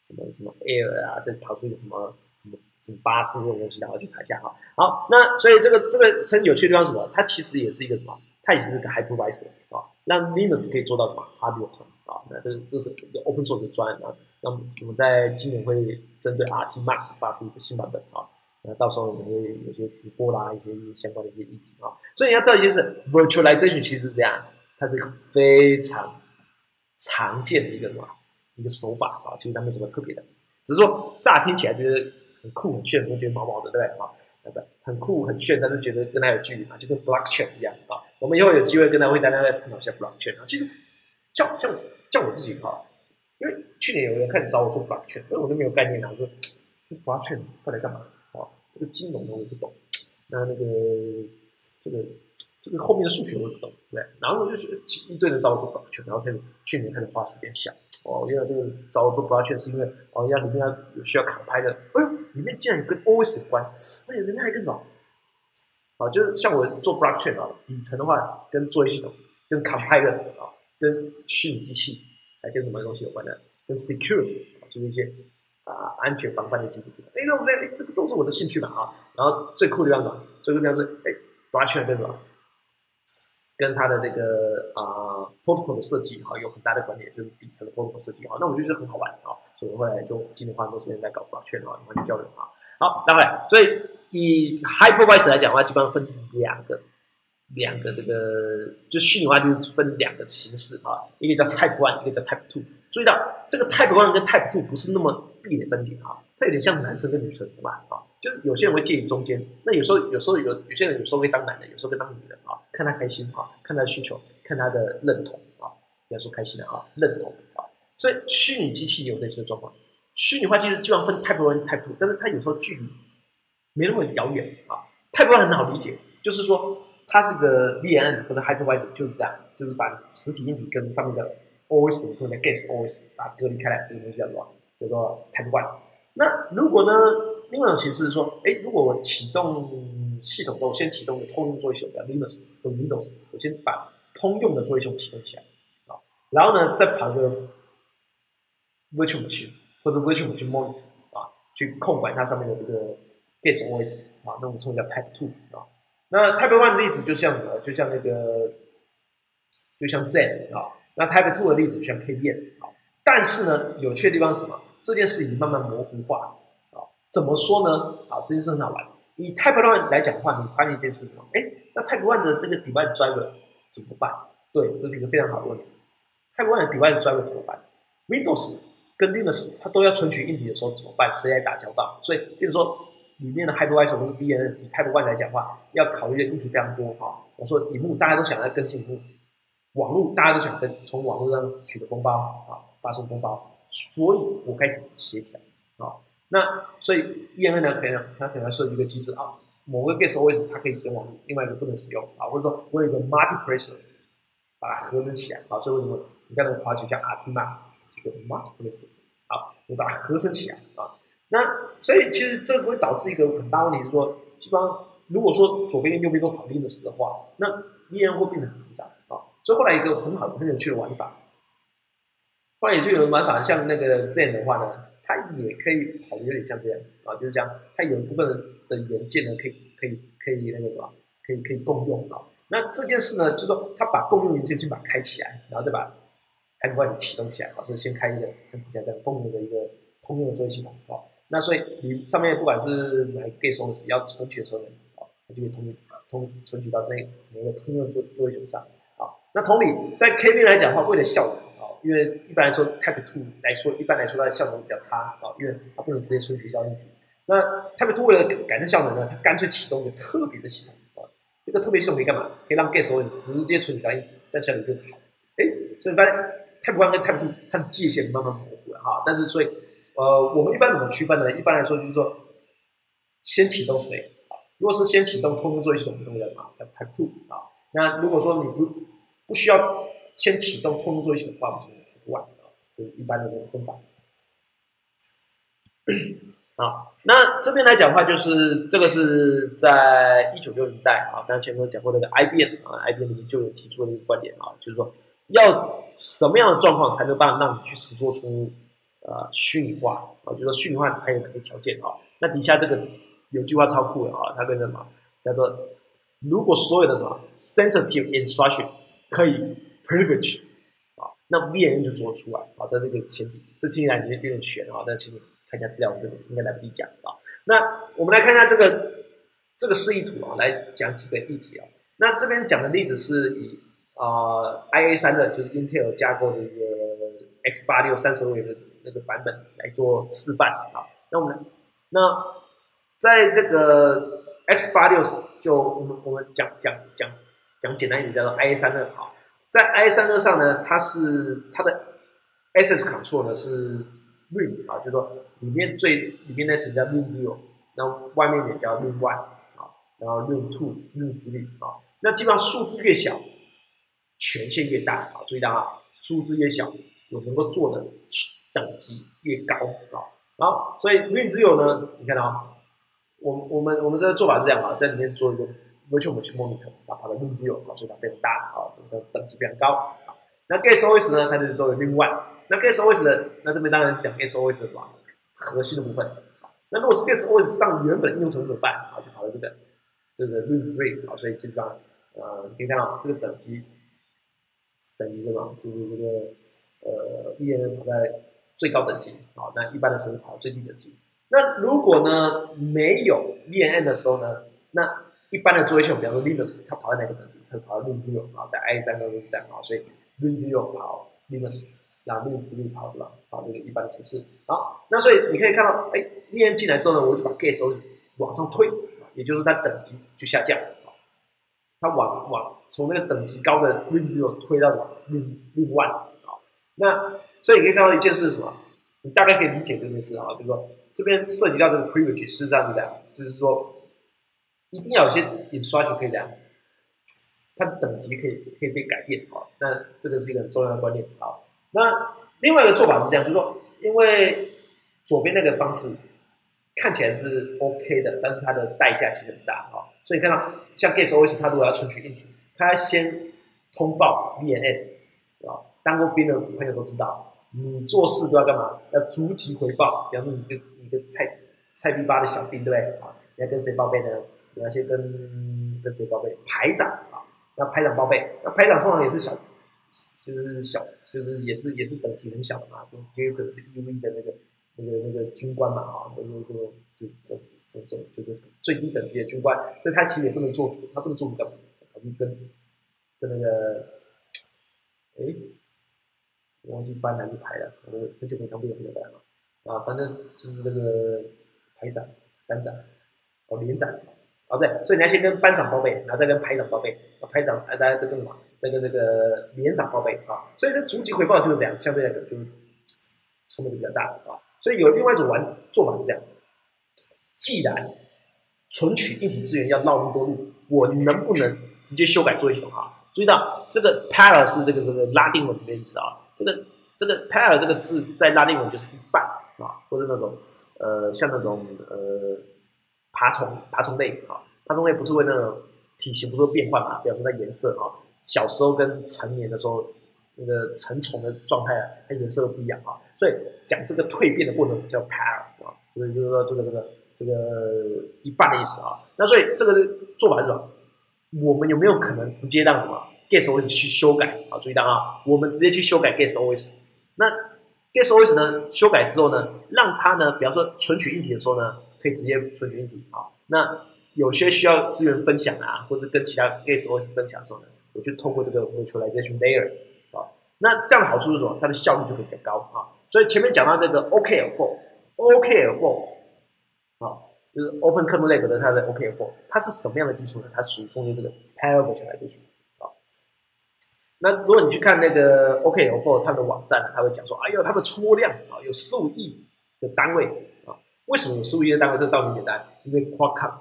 什么什么 air 啊，再跑出一个什么什么什么巴士这种东西，然后去查一下哈。好，那所以这个这个很有趣的地方是什么？它其实也是一个什么？它也是个 hypervisor 啊，让 Linux 可以做到什么 hardware 啊？那这这是一个 open source 的专案啊。那我们在今年会针对 RTMax 发布一个新版本啊。那到时候我们会有些直播啦，一些相关的一些议题啊。所以你要知道一件事，virtualization 其实是这样，它是一个非常常见的一个什么一个手法啊。其实它没什么特别的，只是说乍听起来觉得很酷很炫，会觉得毛毛的，对不对啊？那个很酷很炫，但是觉得跟它有距离嘛，就跟 blockchain 一样啊。我们以后有机会跟他会大家再探讨一下 blockchain 啊。其实像像像我自己哈，因为去年有人开始找我做 blockchain，但我都没有概念啊，我说 blockchain 到底干嘛啊？这个金融的我也不懂，那那个这个这个后面的数学我也不懂，对然后我就是一堆人找我做 blockchain，然后开始去年开始花时间想，哦，原来这个找我做 blockchain 是因为哦，要里面要有需要卡拍的，哎呦，里面竟然有跟 OS 有关，而且，里面还跟什么？啊，就是像我做 blockchain 啊，底层的话跟作业系统、跟卡拍的啊、跟虚拟机器，还跟什么东西有关的？跟 security 啊，就是一些。啊，安全防范的机制。哎，那我觉得，哎，这个都是我的兴趣嘛，啊。然后最酷的地方，最酷的地方是，哎，抓圈跟什么？跟它的那个啊 protocol 的设计哈有很大的关联，就是底层的 protocol 设计哈。那我觉得很好玩啊，所以后来就今年花很多时间在搞搞圈啊，然后去交流啊。好，当然，所以以 hypervisor 来讲的话，基本上分两个。两个这个就虚拟化就是分两个形式啊，一个叫 Type One，一个叫 Type Two。注意到这个 Type One 跟 Type Two 不是那么壁垒分明啊，它有点像男生跟女生，对吧？啊，就是有些人会介于中间，那有时候有时候有有些人有时候会当男的，有时候会当女的啊，看他开心啊，看他的需求，看他的认同啊，不要说开心的啊，认同啊。所以虚拟机器有类似的状况，虚拟化技术基本上分 Type One、Type Two，但是它有时候距离没那么遥远啊。Type One 很好理解，就是说。它是个 V N 或者 Hypervisor，就是这样，就是把实体硬体跟上面的 OS，我们称为 Guest OS，把它隔离开来，这个东西叫做叫做 Type One。那如果呢，另外一种形式是说，哎，如果我启动系统中先启动通用作业系统，叫 Linux 或 Windows，我先把通用的作业系统启动起来啊，然后呢，再跑个 Virtual Machine 或者 Virtual Machine Monitor 啊，去控管它上面的这个 Guest OS 啊，那我们称为叫 Type Two 啊。那 Type One 的例子就像什么？就像那个，就像 Zen 啊。那 Type Two 的例子就像 KDE 啊。但是呢，有趣的地方是什么？这件事已经慢慢模糊化啊。怎么说呢？啊，这件事很好玩。以 Type One 来讲的话，你发现一件事什么？哎，那 Type One 的那个 Device Driver 怎么办？对，这是一个非常好的问题。Type One 的 Device Driver 怎么办？Windows 跟 Linux 它都要存取硬体的时候怎么办？谁来打交道？所以，比如说。里面的 Hypervisor 跟 DNN，以 Type One 来讲话，要考虑的议题非常多哈。我说，荧幕大家都想要更新荧幕，网络大家都想跟从网络上取得公包啊，发送公包，所以我该怎么协调啊？那所以 DNN 呢，可能它可能要设计一个机制啊，某个 Guest OS 它可以使用，另外一个不能使用啊，或者说我有一个 Multiplayer，把它合成起来啊。所以为什么你看那个 project 叫 Artimax，这个 Multiplayer，好，我把它合成起来啊。那所以其实这会导致一个很大问题，是说，基本上如果说左边跟右边都跑 Linux 的话，那依然会变得很复杂啊。所以后来一个很好很有趣的玩法，后来也就有人玩法，像那个 Zen 的话呢，它也可以跑有点像这样啊，就是这样，它有一部分的元件呢，可以可以可以那个什么，可以可以共用啊。那这件事呢，就是说它把共用元件先把它开起来，然后再把 Hypervisor 启动起来啊，所以先开一个像底下这样共用的一个通用的作业系统啊。那所以你上面不管是哪个 Get Source 要存取的时候呢，啊，它就可以通通存取到那那个通用作作业球上，啊，那同理在 KB 来讲的话，为了效能啊，因为一般来说 Type Two 来说，一般来说它的效能比较差啊，因为它不能直接存取到硬体。那 Type Two 为了改善效能呢，它干脆启动一个特别的系统啊，这个特别系统可以干嘛？可以让 Gas 文直接存取到硬体，这样效率更好。哎，所以发现 Type One 跟 Type Two 它的界限慢慢模糊了哈，但是所以。呃，我们一般怎么区分呢？一般来说就是说，先启动谁啊？如果是先启动通用作业系统，这个叫什么？叫 Type Two 啊。那如果说你不不需要先启动通用作业系统的话，我们就 Type One 啊，这是一般的那个分法。好，那这边来讲的话，就是这个是在一九六零代啊，刚才前面讲过那个 IBM 啊，IBM 里面就有提出了一个观点啊，就是说要什么样的状况才能办让你去实做出。呃，虚拟化啊，就说虚拟化还有哪些条件啊？那底下这个有句话超酷的啊，它跟什么叫做？如果所有的什么 sensitive instruction 可以 privilege 啊，那 VN 就做出来啊，在这个前提，这听起来有点有点悬啊，但请你看一下资料，我这个应该来不及讲啊。那我们来看一下这个这个示意图啊，来讲几个议题啊。那这边讲的例子是以啊 IA 三的，就是 Intel 架构的一个 X 八六三十位的。那个版本来做示范啊，那我们那在那个 X 八六就我们我们讲讲讲讲简单一点叫做 IA 三的啊，在 I 三二上呢，它是它的 SS control 呢是 Ring 啊，就说里面最里面那层叫 Ring Zero，然后外面也叫 Ring One 啊，然后 Ring Two Ring Three 啊，那基本上数字越小，权限越大啊，注意到啊，数字越小，我能够做的。等级越高啊，然后所以 Win 只有呢，你看到，我我们我们这个做法是这样啊，在里面做一个 Virtual Machine Monitor 啊，它的 Win 只有啊，所以它非常大啊，的等级非常高。那 Guest OS 呢，它就是做的另外，那 Guest OS 的那这边当然讲 Guest OS 的嘛，核心的部分。那如果是 Guest OS 上原本应用程序怎么办啊？就跑到这个这个 Win Three 啊，所以基本上呃，可以看到这个等级，等级是吧？就是这个呃，VNN 跑在最高等级，好，那一般的车是跑最低等级。那如果呢没有 VNN 的时候呢，那一般的作业系统，比方说 Linux，它跑在哪个等级？它跑到 Linux 然后，在 i 三都是这样啊，所以 Linux 跑 Linux，然后 Linux 跑是吧？跑这个一般的城市。好，那所以你可以看到，哎，VNN 进来之后呢，我就把 Get 手往上推，也就是它等级就下降。它往往从那个等级高的 Win Zero 推到往 Win Win One 啊，那所以你可以看到一件事是什么？你大概可以理解这件事啊，就是说这边涉及到这个 Privilege 是这样子的，就是说一定要有些印刷就可以这样，它的等级可以可以被改变啊，那这个是一个很重要的观念啊。那另外一个做法是这样，就是说因为左边那个方式看起来是 OK 的，但是它的代价其实很大啊。所以看到像 Get OS，它如果要存取硬体，它要先通报 VNN，啊，当过兵的朋友都知道，你做事都要干嘛？要逐级回报。比方说，你个你个菜菜逼八的小兵，对不对？啊，你要跟谁报备呢？你要先跟跟谁报备？排长啊，那排长报备。那排长通常也是小，其实是小，其实也是也是等级很小的嘛，就也有可能是 EV 的那个那个那个军官嘛，啊，就是说。就这这这就是最低等级的军官，所以他其实也不能做主，他不能做主干嘛？他就跟跟那个，哎，我忘记班还是排了，我很久没当兵了，不晓得了啊，反正就是那个排长、班长、哦连长，哦对，所以你要先跟班长报备，然后再跟排长报备，排长啊大家再跟什么？再跟那个连长报备啊，所以这逐级回报就是这样，相对来讲就是成本比较大啊，所以有另外一种玩做法是这样。既然存取一体资源要绕那么多路，我能不能直接修改作业系统啊？注意到这个 pair 是这个这个拉丁文的意思啊，这个这个 pair 这个字在拉丁文就是一半啊，或者那种呃像那种呃爬虫爬虫类啊，爬虫类不是为那种体型不是会变换嘛？比方说它颜色啊，小时候跟成年的时候那个成虫的状态啊，它颜色都不一样啊，所以讲这个蜕变的过程叫 pair 啊，所以就是说这个这个。这个一半的意思啊，那所以这个做法是什么？我们有没有可能直接让什么 Guest OS 去修改啊？注意到啊，我们直接去修改 Guest OS。那 Guest OS 呢，修改之后呢，让它呢，比方说存取硬体的时候呢，可以直接存取硬体啊。那有些需要资源分享啊，或者跟其他 Guest OS 分享的时候呢，我就透过这个 Virtualization Layer 啊。那这样的好处是什么？它的效率就会比较高啊。所以前面讲到这个 OKL4，OKL4。就是 Open Kernel Lab 的它的 OKL4，它是什么样的技术呢？它属于中间这个 Parallel Virtualization 啊。那如果你去看那个 OKL4 它的网站呢，它会讲说，哎呦，它的出货量啊有十五亿的单位。为什么有十五亿的单位？这道理简单，因为 Qualcomm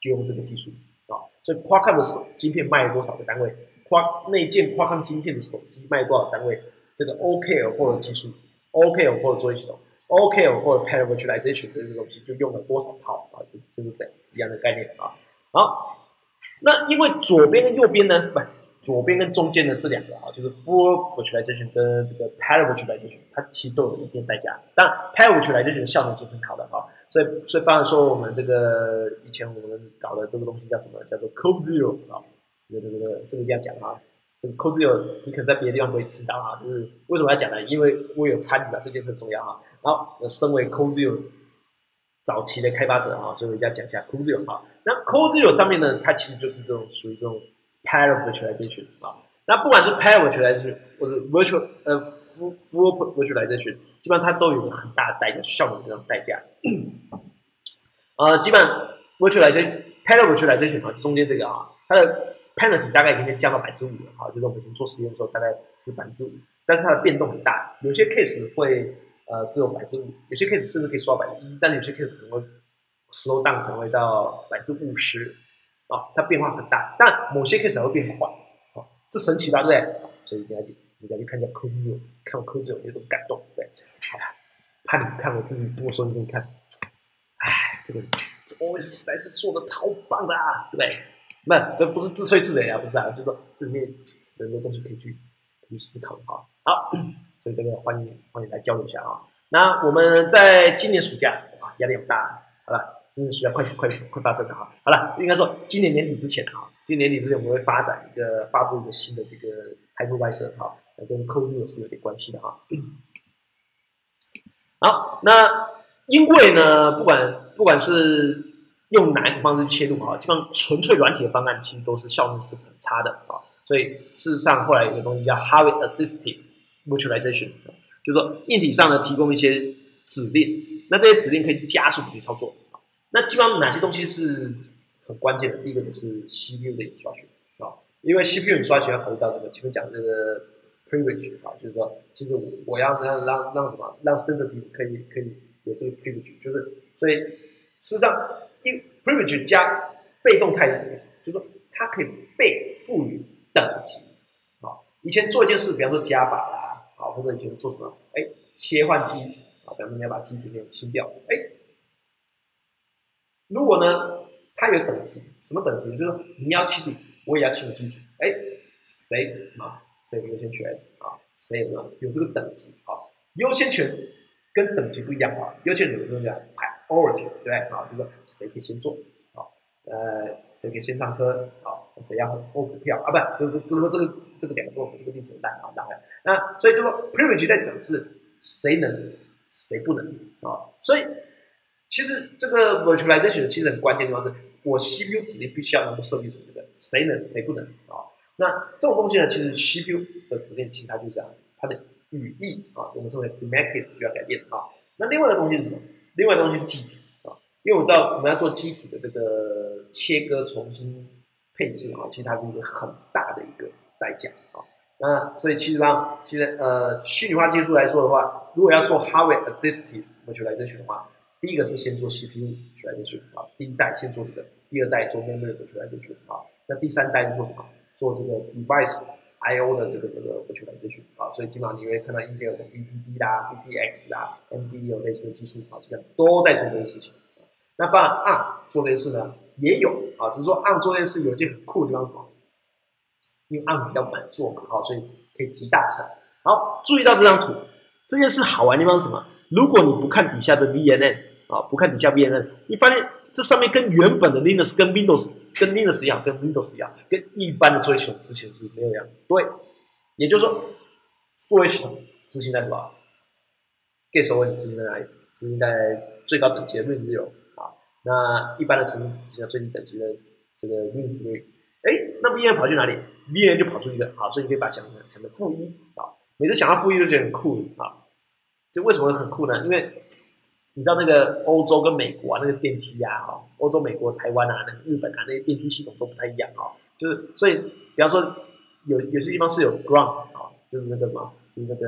就用这个技术啊。所以 Qualcomm 的手晶片卖了多少个单位？Qual 内建 Qualcomm 晶片的手机卖多少单位？这个 OKL4 的技术，OKL4 的作业系统。OKL 或者 Parallel Virtualization 这些东西就用了多少套啊？就就是这一样的概念啊。好，那因为左边跟右边呢，不，左边跟中间的这两个啊，就是 Full Virtualization 跟这个 Parallel Virtualization，它其实都有一定代价。但 Parallel Virtualization 效能是很好的啊，所以所以，当然说我们这个以前我们搞的这个东西叫什么？叫做 Code Zero 啊，这个这个这个一定要讲啊。这个 Code Zero 你可能在别的地方不会听到啊，就是为什么要讲呢？因为我有参与了，这件事很重要啊。好，我身为 CodeZero 早期的开发者啊，所以我要讲一下 CodeZero 啊。那 CodeZero 上面呢，它其实就是这种属于这种 Parallel Virtualization 啊。那不管是 Parallel Virtualization 或者 Virtual 呃 Full Full Virtualization，基本上它都有很大的代价，效能这种代价。呃，基本上 Virtualization Parallel Virtualization 啊，中间这个啊，它的 Penalty 大概已经降到百分之五了哈，就是我们做实验的时候大概是百分之五，但是它的变动很大，有些 case 会。呃，只有百分之五，有些 case 甚至可以刷百分之一，但有些 case 可能会 slow down，可能会到百分之五十，啊，它变化很大，但某些 case 还会变化，啊，这神奇吧，对不对？所以大家你大家去看一下科技有，看我科技有那种感动，对，好呀，怕你看我自己跟我说你给你看，哎，这个这 OS 实在是做的超棒的啊，对不对？那这不是自吹自擂啊，不是啊，就是说这里面很多东西可以去去思考啊，好。所以这个欢迎欢迎来交流一下啊！那我们在今年暑假哇压力很大，好了，今年暑假快快快发生的哈！好了，应该说今年年底之前啊，今年年底之前我们会发展一个发布一个新的这个 hypervisor 哈，跟 Cosmos 是有点关系的哈。好，那因为呢，不管不管是用哪一种方式切入哈，基本上纯粹软体的方案其实都是效率是很差的啊。所以事实上后来有个东西叫 Hardware Assisted Virtualization，就是说硬体上呢提供一些指令，那这些指令可以加速你的操作。那基本上哪些东西是很关键的？第一个就是 CPU 的刷取啊，因为 CPU 刷取要考虑到这个前面讲的这个 privilege 啊，就是说其实我要让让让什么让 sensitive 可以可以有这个 privilege，就是所以事实上一 privilege 加被动态是什么意思？就是说它可以被赋予。等级啊，以前做一件事，比方说加法啦，啊，或者以前做什么，哎，切换机体啊，比方说你要把机体面清掉，哎，如果呢，它有等级，什么等级？就是你要清理，我也要清理机体，哎，谁什么谁有优先权啊？谁有没有这个等级？啊？优先权跟等级不一样啊，优先权有什么叫 priority，对不对？啊，就是谁可以先做啊。呃，谁可以先上车？好，谁要付股票啊？不，就是这个这个这个两个都这个例子很大啊，当然。那所以就说 privilege 在讲是谁能，谁不能啊？所以其实这个 virtualization 其实很关键的地方是，我 CPU 指令必须要能够设计成这个谁能，谁不能啊？那这种东西呢，其实 CPU 的指令其实它就是这样，它的语义啊，我们称为 semantics 就要改变啊。那另外的东西是什么？另外的东西是机体啊。因为我知道我们要做机体的这个切割、重新配置啊，其实它是一个很大的一个代价啊。那所以其实上，其实呃，虚拟化技术来说的话，如果要做 hardware assisted virtualization 的话，第一个是先做 CPU 处理器啊，第一代先做这个，第二代做 memory virtualization 啊，那第三代是做什么？做这个 device I/O 的这个这个 virtualization 啊。所以基本上你会看到 Intel 的 VDD 啦、VDX 啊、MD 有类似的技术啊，这样都在做这些事情。那当然，ARM 做这件事呢也有啊，只是说 ARM 做这件事有一件很酷的地方什么？因为 ARM 比较难做嘛，好，所以可以集大成。好，注意到这张图，这件事好玩的地方是什么？如果你不看底下的 VNN 啊，不看底下 VNN，你发现这上面跟原本的 Linux、跟 Windows、跟 Linux 一样，跟 Windows 一样，跟一般的作业系统之前是没有一样。对，也就是说，作业系统执行在什么？Get OS 执行在哪里？执行在最高等级的 Win 有。那一般的程序执行在最低等级的这个 Win 值，哎，那 V N 跑去哪里？V N 就跑出一个，好，所以你可以把它想成成的负一啊。每次想到负一就觉得很酷啊。就为什么很酷呢？因为你知道那个欧洲跟美国啊，那个电梯啊，哈，欧洲、美国、台湾啊，那个日本啊，那些电梯系统都不太一样啊。就是所以，比方说有有些地方是有 ground 啊，就是那个什么，就是那个。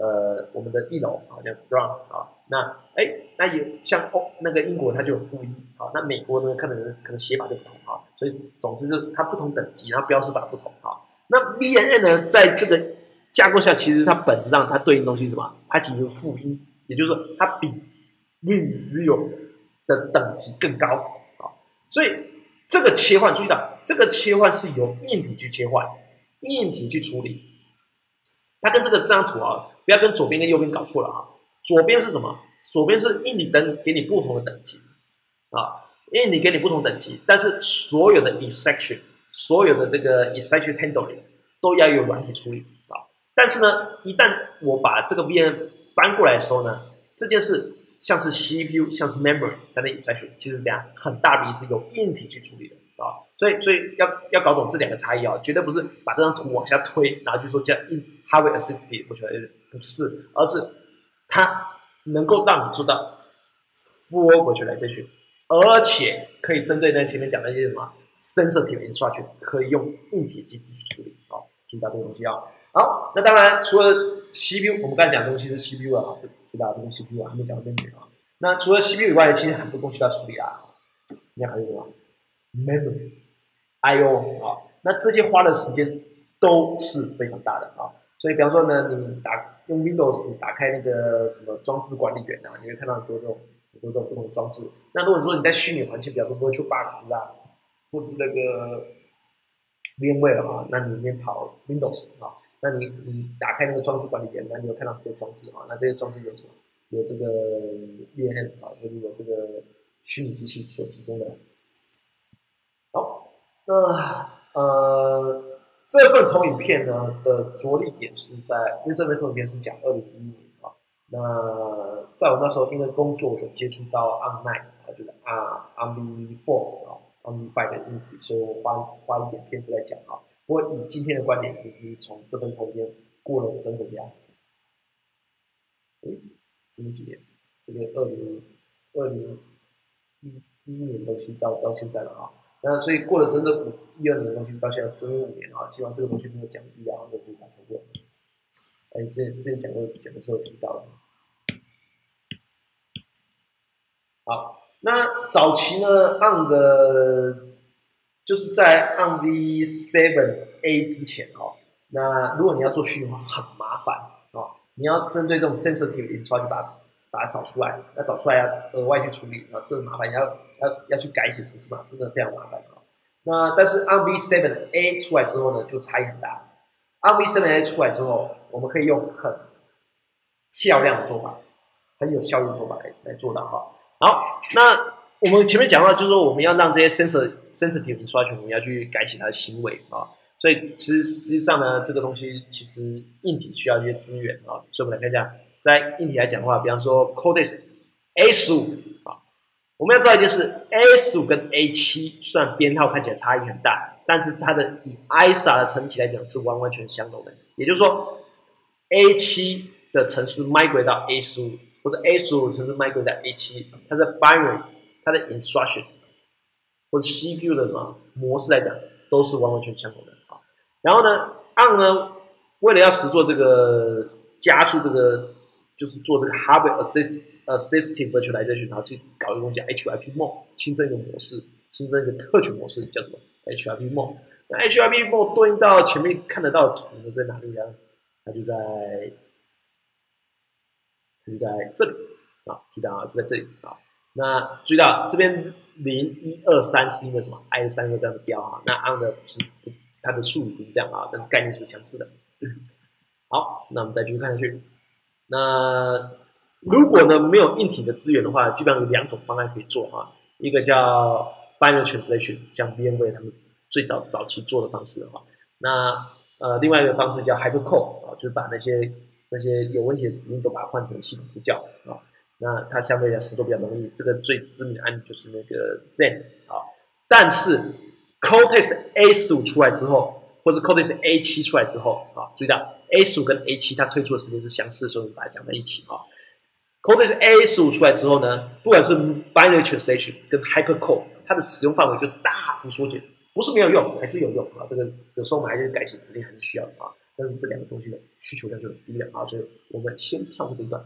呃，我们的一楼啊叫 ground 啊，那哎，那有像哦，那个英国它就有负一啊，那美国呢可能可能写法就不同啊，所以总之是它不同等级，然后标识法不同啊。那 V N N 呢，在这个架构下，其实它本质上它对应东西什么？它其实是负一，也就是说它比 Win Zero 的等级更高啊。所以这个切换，注意到这个切换是由硬体去切换，硬体去处理。它跟这个这张图啊。不要跟左边跟右边搞错了啊，左边是什么？左边是硬体等给你不同的等级啊，硬体给你不同等级，但是所有的 exception，所有的这个 exception handling 都要有软体处理啊。但是呢，一旦我把这个 VM 搬过来的时候呢，这件事像是 CPU，像是 memory 它的 exception，其实这样很大比例是由硬体去处理的啊。所以，所以要要搞懂这两个差异啊，绝对不是把这张图往下推，然后就说叫硬 hardware assisted，我觉得。不是，而是它能够让你做到 full virtualization，而且可以针对那前面讲的一些什么 sensitive instruction，可以用硬体机制去处理。好，听到这个东西啊。好，那当然除了 CPU，我们刚才讲的东西是 CPU 啊，这最大的东西 CPU 啊，还没讲到 memory 啊。那除了 CPU 以外，其实很多东西要处理啊。你看还有什么 memory，I/O 啊，那这些花的时间都是非常大的啊。所以，比方说呢，你打用 Windows 打开那个什么装置管理员啊，你会看到很多这种很多这种不同的装置。那如果说你在虚拟环境，比方说 VirtualBox 啊，或是那个 VMware 啊，那你里面跑 Windows 啊，那你你打开那个装置管理员，那你有看到很多装置啊。那这些装置有什么？有这个 VM 啊，就是有这个虚拟机器所提供的。好，那呃，这份投影片呢的着力点是在，因为这份投影片是讲二零一一年啊。那在我那时候因为工作有接触到 online 啊，就是啊 a m four 啊 a m b five 的硬体，所以我花花一点篇幅来讲啊。不过以今天的观点，就是从这份投影片过了整整两，诶，这么几年，这个二零二零一一年东西到到现在了啊。那所以过了整整五一二年的东西，到现在整整五年啊，希望这个东西没有降低啊，没有打错过。哎，之前之前讲过讲的时候提到了。好，那早期呢按的，就是在 on v seven a 之前哦，那如果你要做虚拟化，很麻烦哦，你要针对这种 sensitive info 去把它把它找出来，要找出来要额外去处理啊，这很麻烦，要。要要去改写程式嘛，真的非常麻烦啊。那但是 on v seven a 出来之后呢，就差异很大。on v seven a 出来之后，我们可以用很漂亮的做法，很有效率的做法来来做到哈。好，那我们前面讲到，就是说我们要让这些 sensor sensitive 刷群，我们要去改写它的行为啊。所以其实实际上呢，这个东西其实硬体需要一些资源啊。所以我们来看一下，在硬体来讲的话，比方说 Cortex A 十五啊。我们要知道一件事，A 十五跟 A 七虽然编号看起来差异很大，但是它的以 ISA 的层级来讲是完完全相同的。也就是说，A 七的程式 migrate 到 A 十五，或者 A 十五程式 migrate 到 A 七，它是 binary、它的 instruction 或者 CPU 的什么模式来讲，都是完完全相同的啊。然后呢，on 呢，为了要实做这个加速这个。就是做这个 hardware assist assistive virtualization，然后去搞一个东西 HIP mode，新增一个模式，新增一个特权模式，叫什么 HIP mode？那 HIP mode 对应到前面看得到的图呢，在哪里呢？它就在，就在这里啊，记得啊，就在这里啊。那注意到这边零一二三是一个什么 I 三个这样的标啊？那 on 的是它的术语不是这样啊，但概念是相似的。好，那我们再继续看下去。那如果呢没有硬体的资源的话，基本上有两种方案可以做哈。一个叫 binary translation，像 VMware 他们最早早期做的方式的话，那呃另外一个方式叫 hypercode 啊，就是把那些那些有问题的指令都把它换成系统呼叫啊。那它相对来实作比较容易。这个最知名的案例就是那个 Zen 啊。但是 Cortex A 十五出来之后，或者 Cortex A 七出来之后啊，注意到。A 十五跟 A 七它推出的时间是相似，所以我们把它讲在一起啊。Cortex A 十五出来之后呢，不管是 Binary Translation 跟 Hypercode，它的使用范围就大幅缩减，不是没有用，还是有用啊。这个有时候我们还是改写指令还是需要的啊。但是这两个东西的需求量就很低了啊，所以我们先跳过这一段。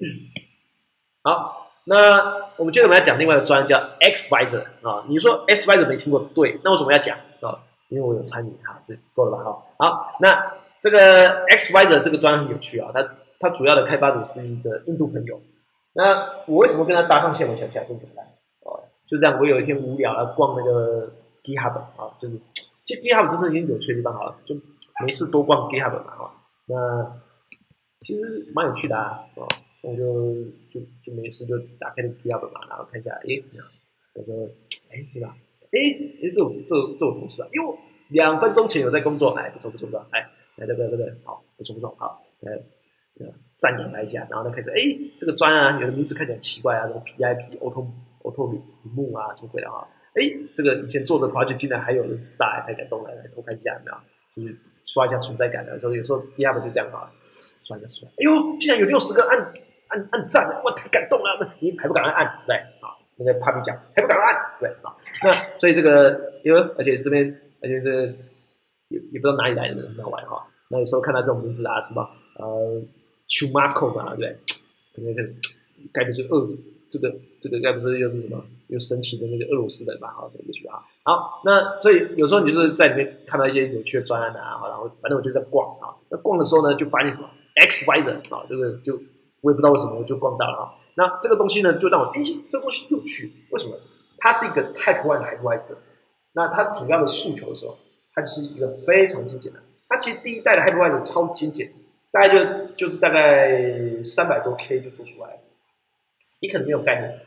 好，那我们接着我们来讲另外一个专叫 Xvisor 啊。你说 Xvisor 没听过，对，那为什么要讲啊？因为我有参与，哈，这够了吧？哈，好，那这个 X Y 的这个专很有趣啊，它它主要的开发者是一个印度朋友。那我为什么跟他搭上线？我想想，这么简单哦，就这样。我有一天无聊啊逛那个 GitHub 啊，就是，其实 GitHub 真是一个有趣的地方哈，就没事多逛 GitHub 嘛，哈。那其实蛮有趣的啊，哦，我就就就没事就打开那个 GitHub 嘛，然后看一下，哎，我说，哎，对吧？哎哎，这种这这种同事啊，哟，两分钟前有在工作，哎，不错不错不错，哎，哎，对不对对对？好，不错不错，好，呃，赞扬他一下，然后呢开始，哎，这个砖啊，有的名字看起来奇怪啊，什么 PIP Auto Auto 木啊，什么鬼的啊？哎，这个以前做的滑雪竟然还有人知道，太感动了，来偷看一下，有没有？就是刷一下存在感的，所以有时候第二本就这样啊，刷一下刷，哎呦，竟然有六十个按按按赞，哇，太感动了，你还不敢按按，对，好。那个 Papi 讲还不敢按，对啊，那所以这个因为而且这边而且这也也不知道哪里来的人在玩哈，那有时候看到这种名字啊，什么呃 Chumaco 嘛，对不对？可能该不是俄这个这个该不是又是什么又神奇的那个俄罗斯人吧？好，也许啊，好，那所以有时候你就是在里面看到一些有趣的专案啊，然后反正我就在逛啊，那逛的时候呢，就发现什么 X Y 人啊，这个就我也不知道为什么我就逛到了啊。那这个东西呢，就让我咦，这个东西有趣，为什么？它是一个 Type One 的 Hypervisor，那它主要的诉求的时候，它就是一个非常精简的。它其实第一代的 Hypervisor 超精简，大概就就是大概三百多 K 就做出来了。你可能没有概念，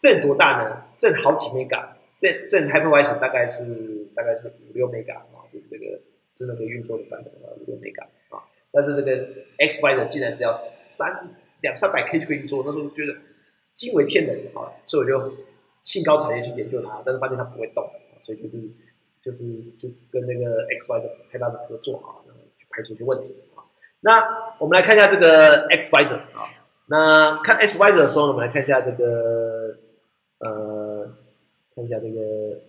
这多大呢？这好几 Mega，这这 Hypervisor 大概是大概是五六 mega 啊，就是这个真的可以运作的版本啊，五六 mega 啊。但是这个 x y 的竟然只要三两三百 K 就可以做，那时候觉得惊为天人啊，所以我就兴高采烈去研究它，但是发现它不会动，所以就是就是就跟那个 Xvisor 开发者合作啊，然后去排除一些问题啊。那我们来看一下这个 Xvisor 啊，那看 Xvisor 的时候呢，我们来看一下这个呃。看一下这个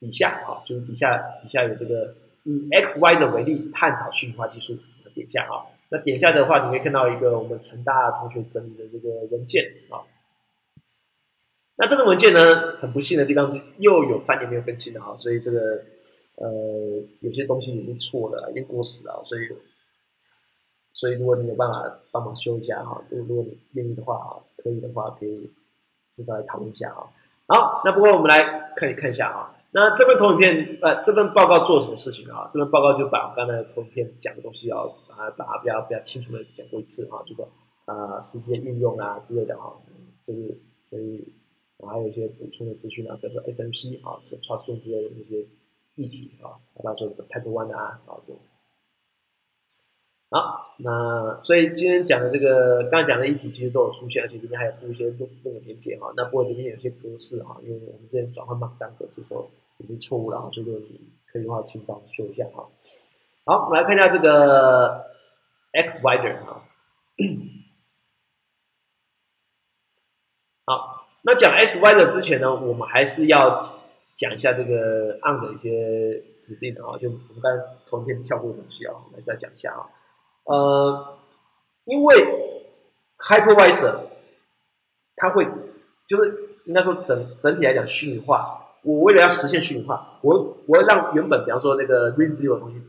底下啊，就是底下底下有这个以 X Y 者为例探讨虚拟化技术。点一下啊，那点下的话，你会看到一个我们成大同学整理的这个文件啊。那这个文件呢，很不幸的地方是又有三年没有更新了啊，所以这个呃有些东西已经错了，已经过时了，所以所以如果你有办法帮忙修一下哈，如果如果你愿意的话啊，可以的话可以至少来讨论一下啊。好，那不过我们来看一看一下啊，那这份投影片，呃，这份报告做什么事情啊？这份报告就把刚才投影片讲的东西，要把它把它比较比较清楚的讲过一次啊，就说啊，实际的运用啊之类的哈，就是所以我还有一些补充的资讯啊，比如说 S M P 啊，这个 Trust 之类的那些议题啊，到时候 Type One 啊，啊这种。好，那所以今天讲的这个，刚才讲的议题其实都有出现，而且里面还有附一些论论文连接哈。那不过里面有些格式哈，因为我们之前转换码单格式时候候有些错误了哈，所以你可以的话请帮我修一下啊。好，我们来看一下这个 X Wider 哈。好，那讲 X Wider 之前呢，我们还是要讲一下这个 on 的一些指令啊，就我们刚才图片跳过的东西啊，我们还是要讲一下啊。呃，因为 hypervisor 它会就是应该说整整体来讲虚拟化。我为了要实现虚拟化，我我要让原本比方说那个 r a n g e 的东西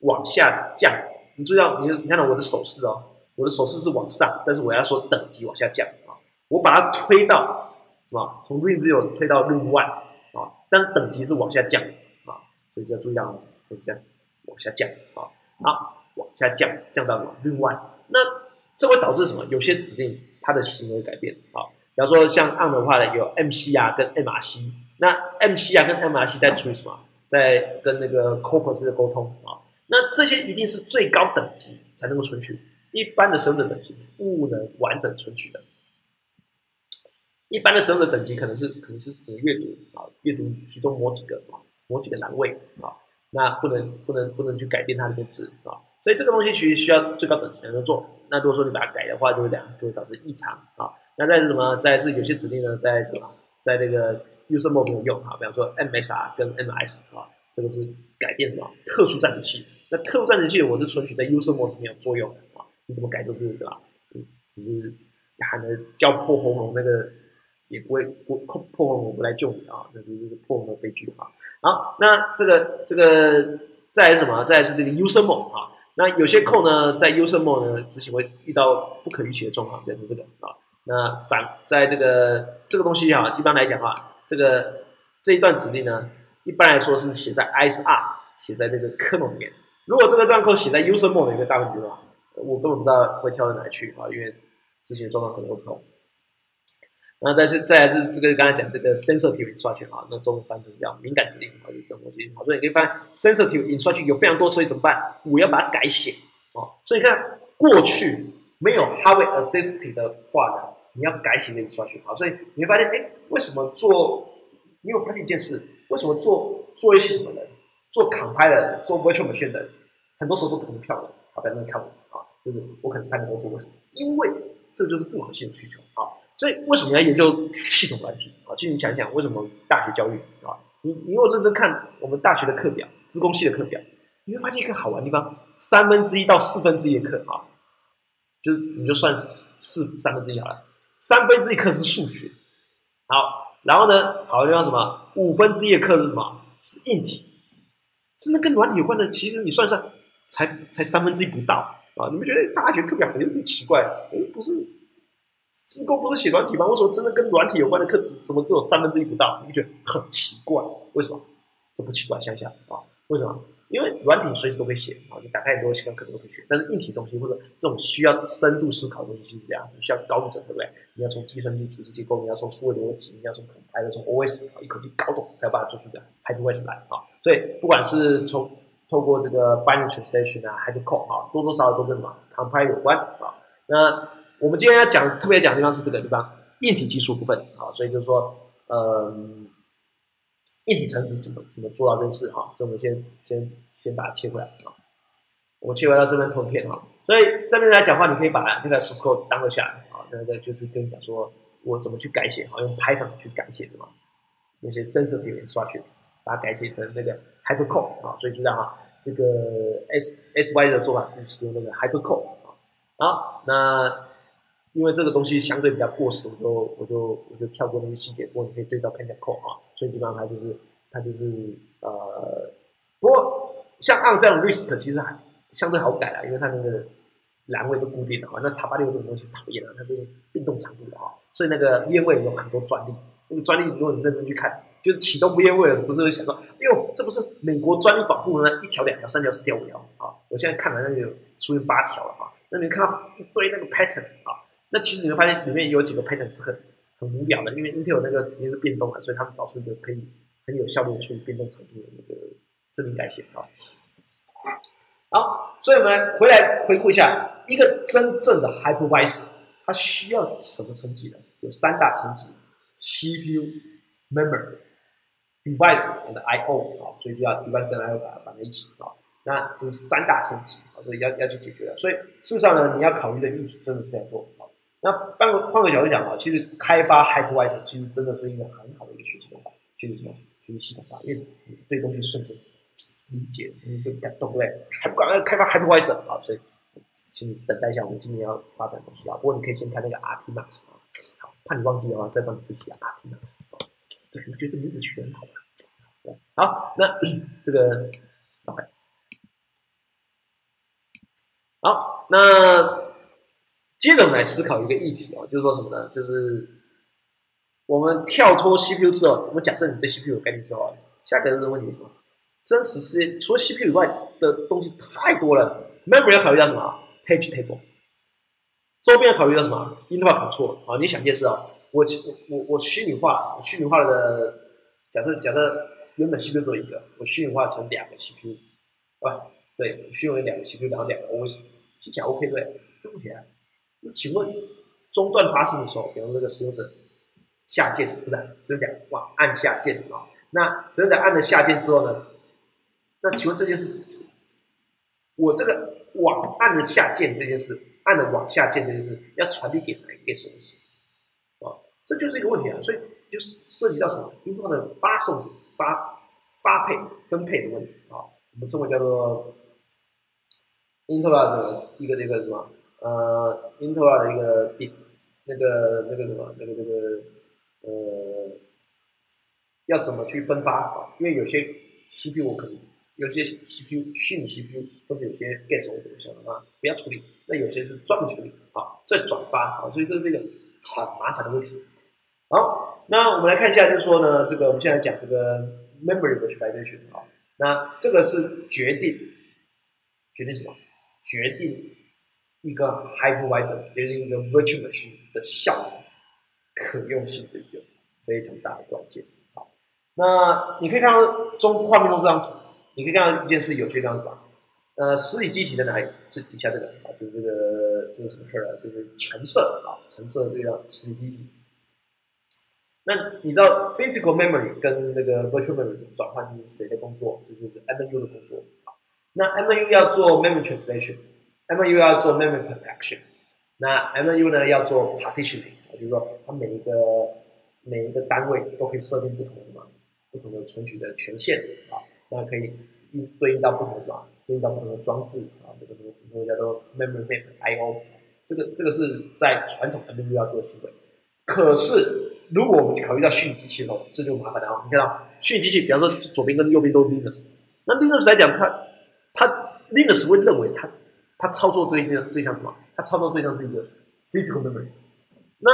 往下降。你注意到你你看到我的手势哦，我的手势是往上，但是我要说等级往下降啊。我把它推到什么？从 r a n g e 推到 r a n g one 啊，但等级是往下降啊，所以就要注意到就是这样往下降啊。好。往下降，降到另外，那这会导致什么？有些指令它的行为改变啊，比方说像 on 的话呢，有 MCR 跟 MRC，那 MCR 跟 MRC 在处理什么？在跟那个 corpus 的沟通啊，那这些一定是最高等级才能够存取，一般的使用者等级是不能完整存取的。一般的使用者等级可能是可能是只阅读啊，阅读其中某几个啊，某几个栏位啊，那不能不能不能去改变它的字啊。所以这个东西其实需要最高等级才能做。那如果说你把它改的话，就会样，就会导致异常啊。那再是什么？再是有些指令呢，在什么？在那个 user mode 没有用啊。比方说 MSR 跟 MS 啊，这个是改变什么？特殊暂存器。那特殊暂存器我是存取在 user mode 是没有作用的啊。你怎么改都是对吧？只是喊的叫破红龙那个也不会破破红龙不来救你啊。那就是破红龙悲剧啊。好，那这个这个再是什么？再是这个 user mode 啊。那有些扣呢，在 user mode 呢执行会遇到不可预期的状况，比如说这个啊。那反在这个这个东西哈，一般来讲啊，这个这一段指令呢，一般来说是写在 ISR，写在这个 kernel 里面。如果这个段扣写在 user mode 的一个大问题的话，我根本不知道会跳到哪去啊，因为执行状况可能会不同。那再是再来是这个刚才讲这个 sensitive instruction 啊，那中文翻成叫敏感指令啊，就这种东西。好，所以你可以发现 sensitive instruction 有非常多，所以怎么办？我要把它改写哦。所以你看过去没有 hardware assisted 的话呢，你要改写那个教学啊，所以你会发现，哎，为什么做？你有发现一件事？为什么做做一些什么人，做 compiler、做 virtual machine 的，很多时候都同票的？好，不要那看我啊，就是我可能三个都做，为什么？因为这就是复合性的需求啊。所以为什么要研究系统软体啊？其实你想想，为什么大学教育啊？你你如果认真看我们大学的课表，资工系的课表，你会发现一个好玩的地方：三分之一到四分之一的课啊，就是你就算四三分之一好了，三分之一课是数学，好，然后呢，好像什么五分之一的课是什么？是硬体，真的跟软体有关的，其实你算算，才才三分之一不到啊！你们觉得大学课表有点奇怪？哎，不是。自工不是写软体吗？为什么真的跟软体有关的课怎怎么只有三分之一不到？你们觉得很奇怪？为什么？这不奇怪，想想啊，为什么？因为软体随时都可以写啊，你打开很多系统可能都可以写，但是硬体东西或者这种需要深度思考的东西是这样，你需要高度整合，对不对？你要从计算机组织结构，你要从数位逻辑，你要从还有从 OS 一口气搞懂，才有办法做出这样 HyperVice 来啊。所以不管是从透过这个 binary translation 啊，HyperCode 啊，多多少少都跟什么 compile 有关啊。那我们今天要讲特别讲的地方是这个地方，硬体技术部分啊。所以就是说，嗯，硬体层次怎么怎么做到这件事哈？所以我们先先先把它切回来啊。我切回到这边图片哈。所以这边来讲话，你可以把那个 source code 当下来啊。那个就是跟你讲说，我怎么去改写啊？用 Python 去改写的嘛？那些 sensitive 刷去，把它改写成那个 hypercode 啊。所以就这样哈，这个 S S Y 的做法是使用那个 hypercode 啊。好，那因为这个东西相对比较过时，我就我就我就跳过那些细节。不过你可以对照 Pentacode 啊。所以基本上它就是它就是呃，不过像按这种 risk 其实还相对好改啊，因为它那个。栏位都固定的哈，那叉八六这种东西讨厌啊，它是变动长度的哈，所以那个 VMware 有很多专利，那个专利如果你认真去看，就启动不烟味了不是会想到，哎呦，这不是美国专利保护呢？一条、两条、三条、四条、五条啊，我现在看了那个出现八条了哈，那你看到一堆那个 pattern 啊，那其实你会发现里面有几个 pattern 是很很无聊的，因为 Intel 那个直接是变动的，所以他们找出一个可以很有效率处理变动程度的那个证明改写啊。好，所以我们回来回顾一下，一个真正的 hypervisor，它需要什么层级呢？有三大层级：CPU、memory、device 和 I/O 啊，所以就要 device 跟 I/O 把它绑在一起啊。那这是三大层级啊，所以要要去解决的。所以事实上呢，你要考虑的议题真的是非常多。那换个换个角度讲啊，其实开发 hypervisor 其实真的是一个很好的一个学习方法，就是什么？就是系统化，因为你对东西瞬间。理解，你就感动对不对？还不赶开发 Hypervisor 啊，所以请你等待一下，我们今年要发展东西啊。不过你可以先看那个 Artimax 啊，好，怕你忘记的话再帮你复习啊。Artimax，对，我觉得这名字取得很好，好，那 这个 OK，好，那接着我们来思考一个议题啊，就是说什么呢？就是我们跳脱 CPU 之后，我们假设你对 CPU 有概念之后，下个问题是什么？真实世界除了 CPU 以外的东西太多了，memory 要考虑到什么？page table，周边要考虑到什么？interval control 啊，你想件事啊，我我我虚拟化，虚拟化的假设假设原本 CPU 做一个，我虚拟化成两个 CPU，对吧？对，虚拟为两个 CPU，然后两个 OS，听起来 OK 对？对不起啊，请问中断发生的时候，比方说这个使用者下键，不是使用者哇按下键啊，那使用者按了下键之后呢？那请问这件事怎么做？我这个往按的下键这件事，按的往下键这件事，要传递给哪一个手机？啊，这就是一个问题啊！所以就涉及到什么？音段的发送、发发配、分配的问题啊！我们称为叫做 Intel 的一个那个什么？呃，Intel 的一个 dis 那个那个什么？那个那个呃，要怎么去分发啊？因为有些 CPU 我可能。有些 CPU 虚拟 CPU 或者有些 gas 我怎么想的啊？不要处理，那有些是专门处理啊，再转发啊，所以这是一个很麻烦的问题。好，那我们来看一下，就是说呢，这个我们现在讲这个 memory virtualization 啊，那这个是决定决定什么？决定一个 hypervisor，决定一个 virtual machine 的效率、可用性的一个非常大的关键。好，那你可以看到中画面中这张图。你可以看到一件事，有趣的地方是吧？呃，实体机体在哪里？这底下这个啊，就是这个这个什么事儿啊？就是橙色啊，橙色这个实体机体。那你知道 physical memory 跟那个 virtual memory 转换这是谁的工作？这就是 MNU 的工作啊。那 MNU 要做 memory translation MU 要做 memory protection，那 MU 呢要做 partitioning，就是说它每一个每一个单位都可以设定不同的嘛，不同的存取的权限啊。那可以对应到不同的嘛，对应到不同的装置啊，这个这个这个叫做 memory map I/O，这个这个是在传统 MU 要做的行为。可是如果我们考虑到虚拟机器的话，这就麻烦了啊！你看到虚拟机器，比方说左边跟右边都是 Linux，那 Linux 来讲，它它 Linux 会认为它它操作对象对象什么？它操作对象是一个 physical memory。那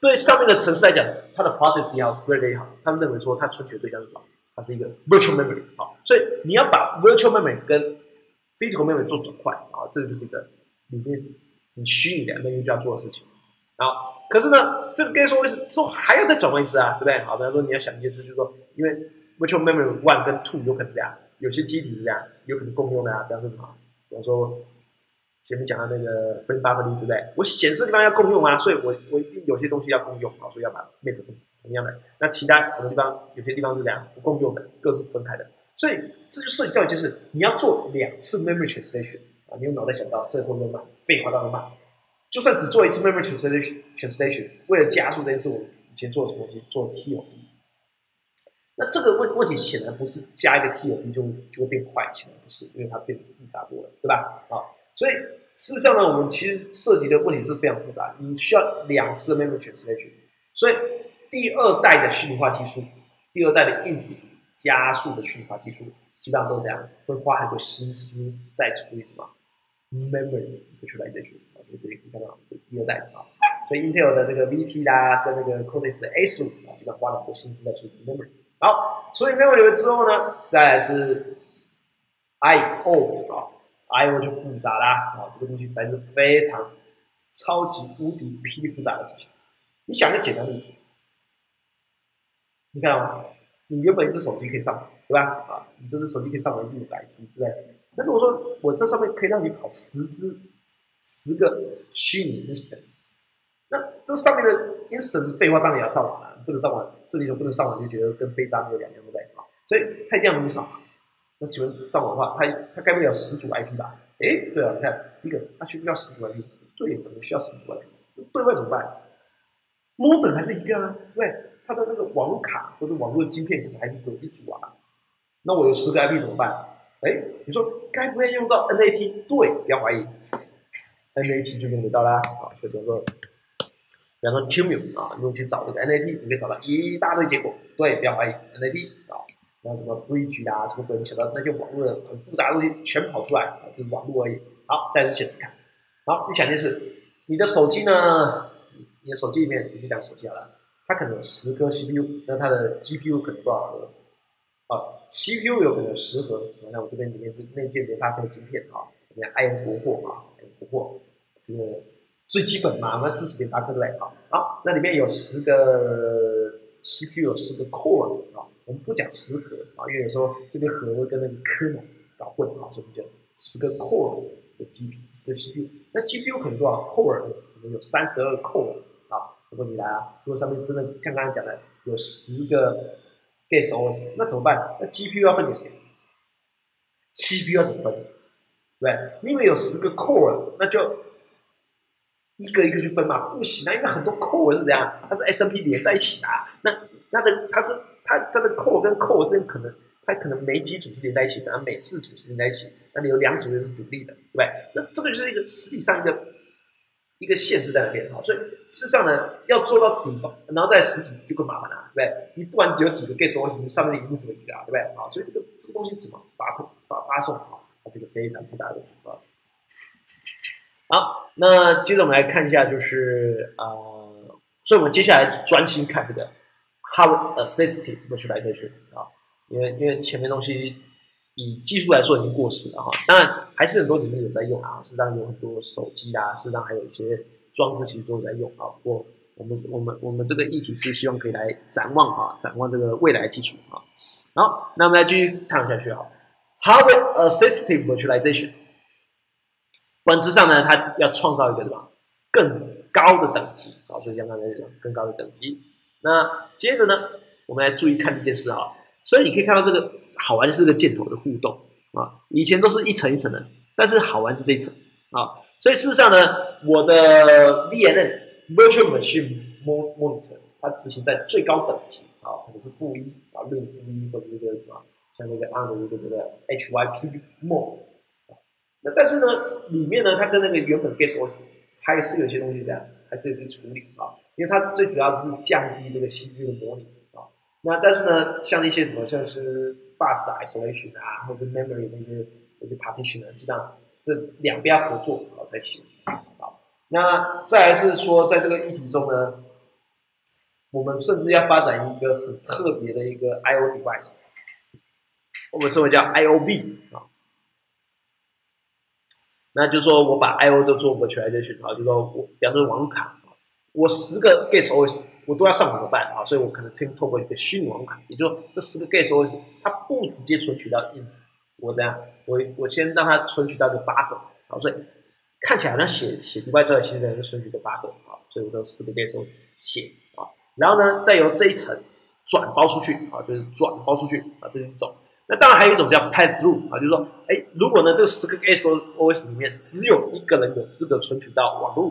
对上面的城市来讲，它的 process 也好，very 也好，他们认为说它存取的对象是什么？它是一个 virtual memory 好，所以你要把 virtual memory 跟 physical memory 做转换啊，这个就是一个里面你虚拟两个就要做的事情。啊，可是呢，这个 get OS 之后还要再转换一次啊，对不对？好，比方说你要想一件事，就是说，因为 virtual memory one 跟 two 有可能这样，有些机体是这样，有可能共用的啊，比方说什么？比方说前面讲的那个 frame buffer 对不对？我显示地方要共用啊，所以我我有些东西要共用啊，所以要把 map 成同样的。那其他很多地方有些地方是这样不共用的，各是分开的。所以这就涉及到就是你要做两次 memory translation 啊，你用脑袋想到这会不会慢？废话当然慢。就算只做一次 memory translation translation，为了加速这件事，我以前做什么东西做 TOP。那这个问问题显然不是加一个 TOP 就就会变快，显然不是，因为它变复杂多了，对吧？啊，所以事实上呢，我们其实涉及的问题是非常复杂，你需要两次的 memory translation。所以第二代的虚拟化技术，第二代的硬体加速的虚拟化技术，基本上都是这样，会花很多心思在处理什么 memory virtualization 啊，所以这里可以看到这第二代啊，所以 Intel 的这个 VT 啦，跟那个 Cortex 的 A 十五啊，基本上花了很多心思在处理 memory。好，处理 memory 之后呢，再是 I/O 啊，I/O 就复杂啦啊，这个东西实在是非常超级无敌霹雳复杂的事情。你想个简单例子，你看啊，你原本一只手机可以上，对吧？啊，你这只手机可以上网一定有 IP，对不对？那如果说我这上面可以让你跑十只、十个虚拟 instance，那这上面的 instance 废话当然也要上网了，不能上网，这里头不能上网就觉得跟非章有两样，对不对？啊，所以它一定要能上网。那请问上网的话，它它该不会有十组 IP 吧？哎，对啊，你看，一个它需不需要十组 IP？对，可能需要十组 IP。对外怎么办？modem 还是一个啊？对，它的那个网络卡或者网络晶片可能还是只有一组啊。那我有十个 IP 怎么办？哎，你说该不会用到 NAT？对，不要怀疑，NAT 就用得到啦。啊，所以说，比方说 Qmu 啊，用去找这个 NAT，你可以找到一大堆结果。对，不要怀疑 NAT 啊，然后什么布局啊，什么鬼，你想到那些网络的很复杂的东西全跑出来啊，这是网络而已。好，再次显示卡。好，你想件事，你的手机呢？你的手机里面，你就讲手机好了，它可能有十颗 CPU，那它的 GPU 可能多少颗？啊，CPU 有可能十核，那我这边里面是内建联发科的晶片啊，你看爱国货啊，爱国货，这个最基本嘛，那支持联发科对不对？好，好，那里面有十个 CPU 有十个 core 啊，我们不讲十核啊，因为有时候这个核会跟那个科呢搞混啊，所以我们讲十个 core 的 GP 的 CPU，那 GPU 可能多少 core？可能有三十二 core 啊，如果你来啊，如果上面真的像刚才讲的有十个。Guess OS，那怎么办？那 GPU 要分给谁？CPU 要怎么分？对，因为有十个 core，那就一个一个去分嘛，不行啊，因为很多 core 是这样，它是 SMP 连在一起的，那它的它是它它的 core 跟 core 之间可能它可能每几组是连在一起的，每四组是连在一起，那你有两组又是独立的，对不对？那这个就是一个实体上一个。一个限制在那边哈，所以事实上呢，要做到顶，然后在实体就更麻烦了，对不对？你不管有几个 get OS，你上面的荧幕只有一个啊，对不对？好，所以这个这个东西怎么发发发送啊？它是个非常复杂的问题。好，那接着我们来看一下，就是啊，所以我们接下来专心看这个 how assistive virtualization 啊，因为因为前面东西。以技术来说已经过时了哈，当然还是很多里面有在用啊，实际上有很多手机啊，实际上还有一些装置其实都在用啊。不过我们我们我们这个议题是希望可以来展望哈，展望这个未来技术啊。好，那我们来继续谈下去哈。，how assistive virtualization 本质上呢，它要创造一个什么更高的等级啊，所以像刚才讲更高的等级。那接着呢，我们来注意看一件事啊，所以你可以看到这个。好玩是个箭头的互动啊，以前都是一层一层的，但是好玩是这一层啊，所以事实上呢，我的 VNN Virtual Machine Monitor 它执行在最高等级啊，可能是负一啊，论负一或者那个什么，像那个 on 的一个这个 HYP Mode，但是呢，里面呢，它跟那个原本 Guess OS 还是有些东西这样，还是有些处理啊，因为它最主要是降低这个 CPU 的模拟啊，那但是呢，像一些什么像是 bus isolation 啊，或者 memory 那些那些 partition 啊，基本上这两边合作好才行。好，那再来是说，在这个议题中呢，我们甚至要发展一个很特别的一个 I/O device 我们称为叫 IOV 啊。那就说我把 I/O 都做 virtualization 啊，就说我比方说网卡我十个 guest OS 我都要上怎么办啊？所以我可能先透过一个虚拟网卡，也就是说这十个 guest OS 它不直接存取到硬体，我这样我我先让它存取到个 buffer 啊，所以看起来好像写写 d e v i c e 其实是存取个 buffer 啊，所以我都十个 guest OS 写啊，然后呢再由这一层转包出去啊，就是转包出去啊，这一走。那当然还有一种叫 pass through 啊，就是说，哎，如果呢这个十个 S O S 里面只有一个人有资格存取到网络，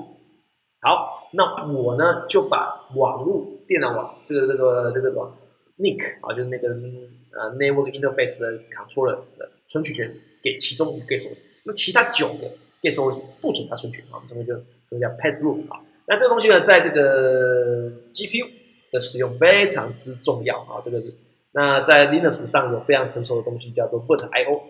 好，那我呢就把网络电脑网这个这个这个什么 NIC 啊，就是那个呃 Network Interface 的 controller 的存取权给其中一个 S O S，那其他九个 S O S 不准他存取啊，我们这边就这个叫 pass through 啊。那这个东西呢，在这个 G P U 的使用非常之重要啊，这个。那在 Linux 上有非常成熟的东西，叫做 virtio。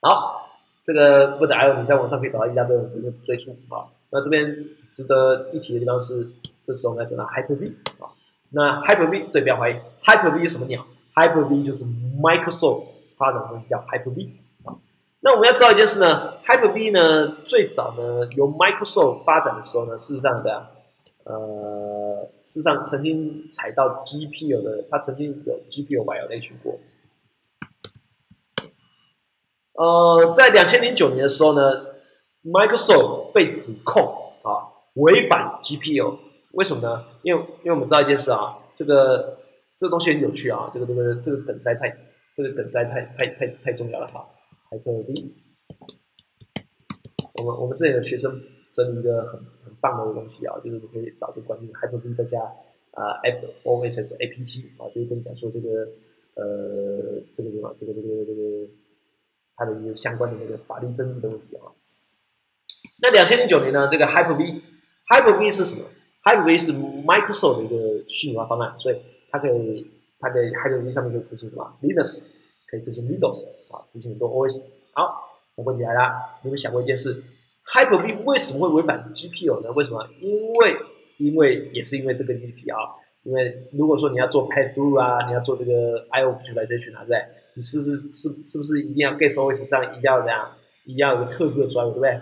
好，这个 virtio 你在网上可以找到一大堆，我这边不赘述啊。那这边值得一提的地方是，这时候该知道 Hyper-V 啊。那 Hyper-V 对标怀疑，Hyper-V 是什么鸟？Hyper-V 就是 Microsoft 发展的东西，叫 Hyper-V 啊。那我们要知道一件事呢，Hyper-V 呢最早呢由 Microsoft 发展的时候呢，事实上的。呃，事实上曾经踩到 GPU 的，他曾经有 GPU violation 过。呃，在两千零九年的时候呢，Microsoft 被指控啊违反 GPU，为什么呢？因为因为我们知道一件事啊，这个这个东西很有趣啊，这个这个这个梗塞太这个梗塞太太太太重要了哈，还可以。我们我们这里的学生。整理一个很很棒的一个东西啊，就是你可以找这个关键 Hyper-V 再加啊 F O S S A P 七啊，就是跟你讲说这个呃这个地方这个这个这个它的一个相关的那个法律争议的问题啊。那两千零九年呢，这个 Hyper-V Hyper-V 是什么？Hyper-V 是 Microsoft 的一个虚拟化方案，所以它可以它在 Hyper-V 上面可以执行什么？Linux 可以执行 Windows 啊，执行很多 OS。好，那问题来了，你有想过一件事？Hyper-V 为什么会违反 GPU 呢？为什么？因为因为也是因为这个议题啊。因为如果说你要做 Pad Through 啊，你要做这个 I/O 出来这群拿在，你是不是是是不是一定要 Guest OS 上一定要这样，一定要有个特制的专对不对？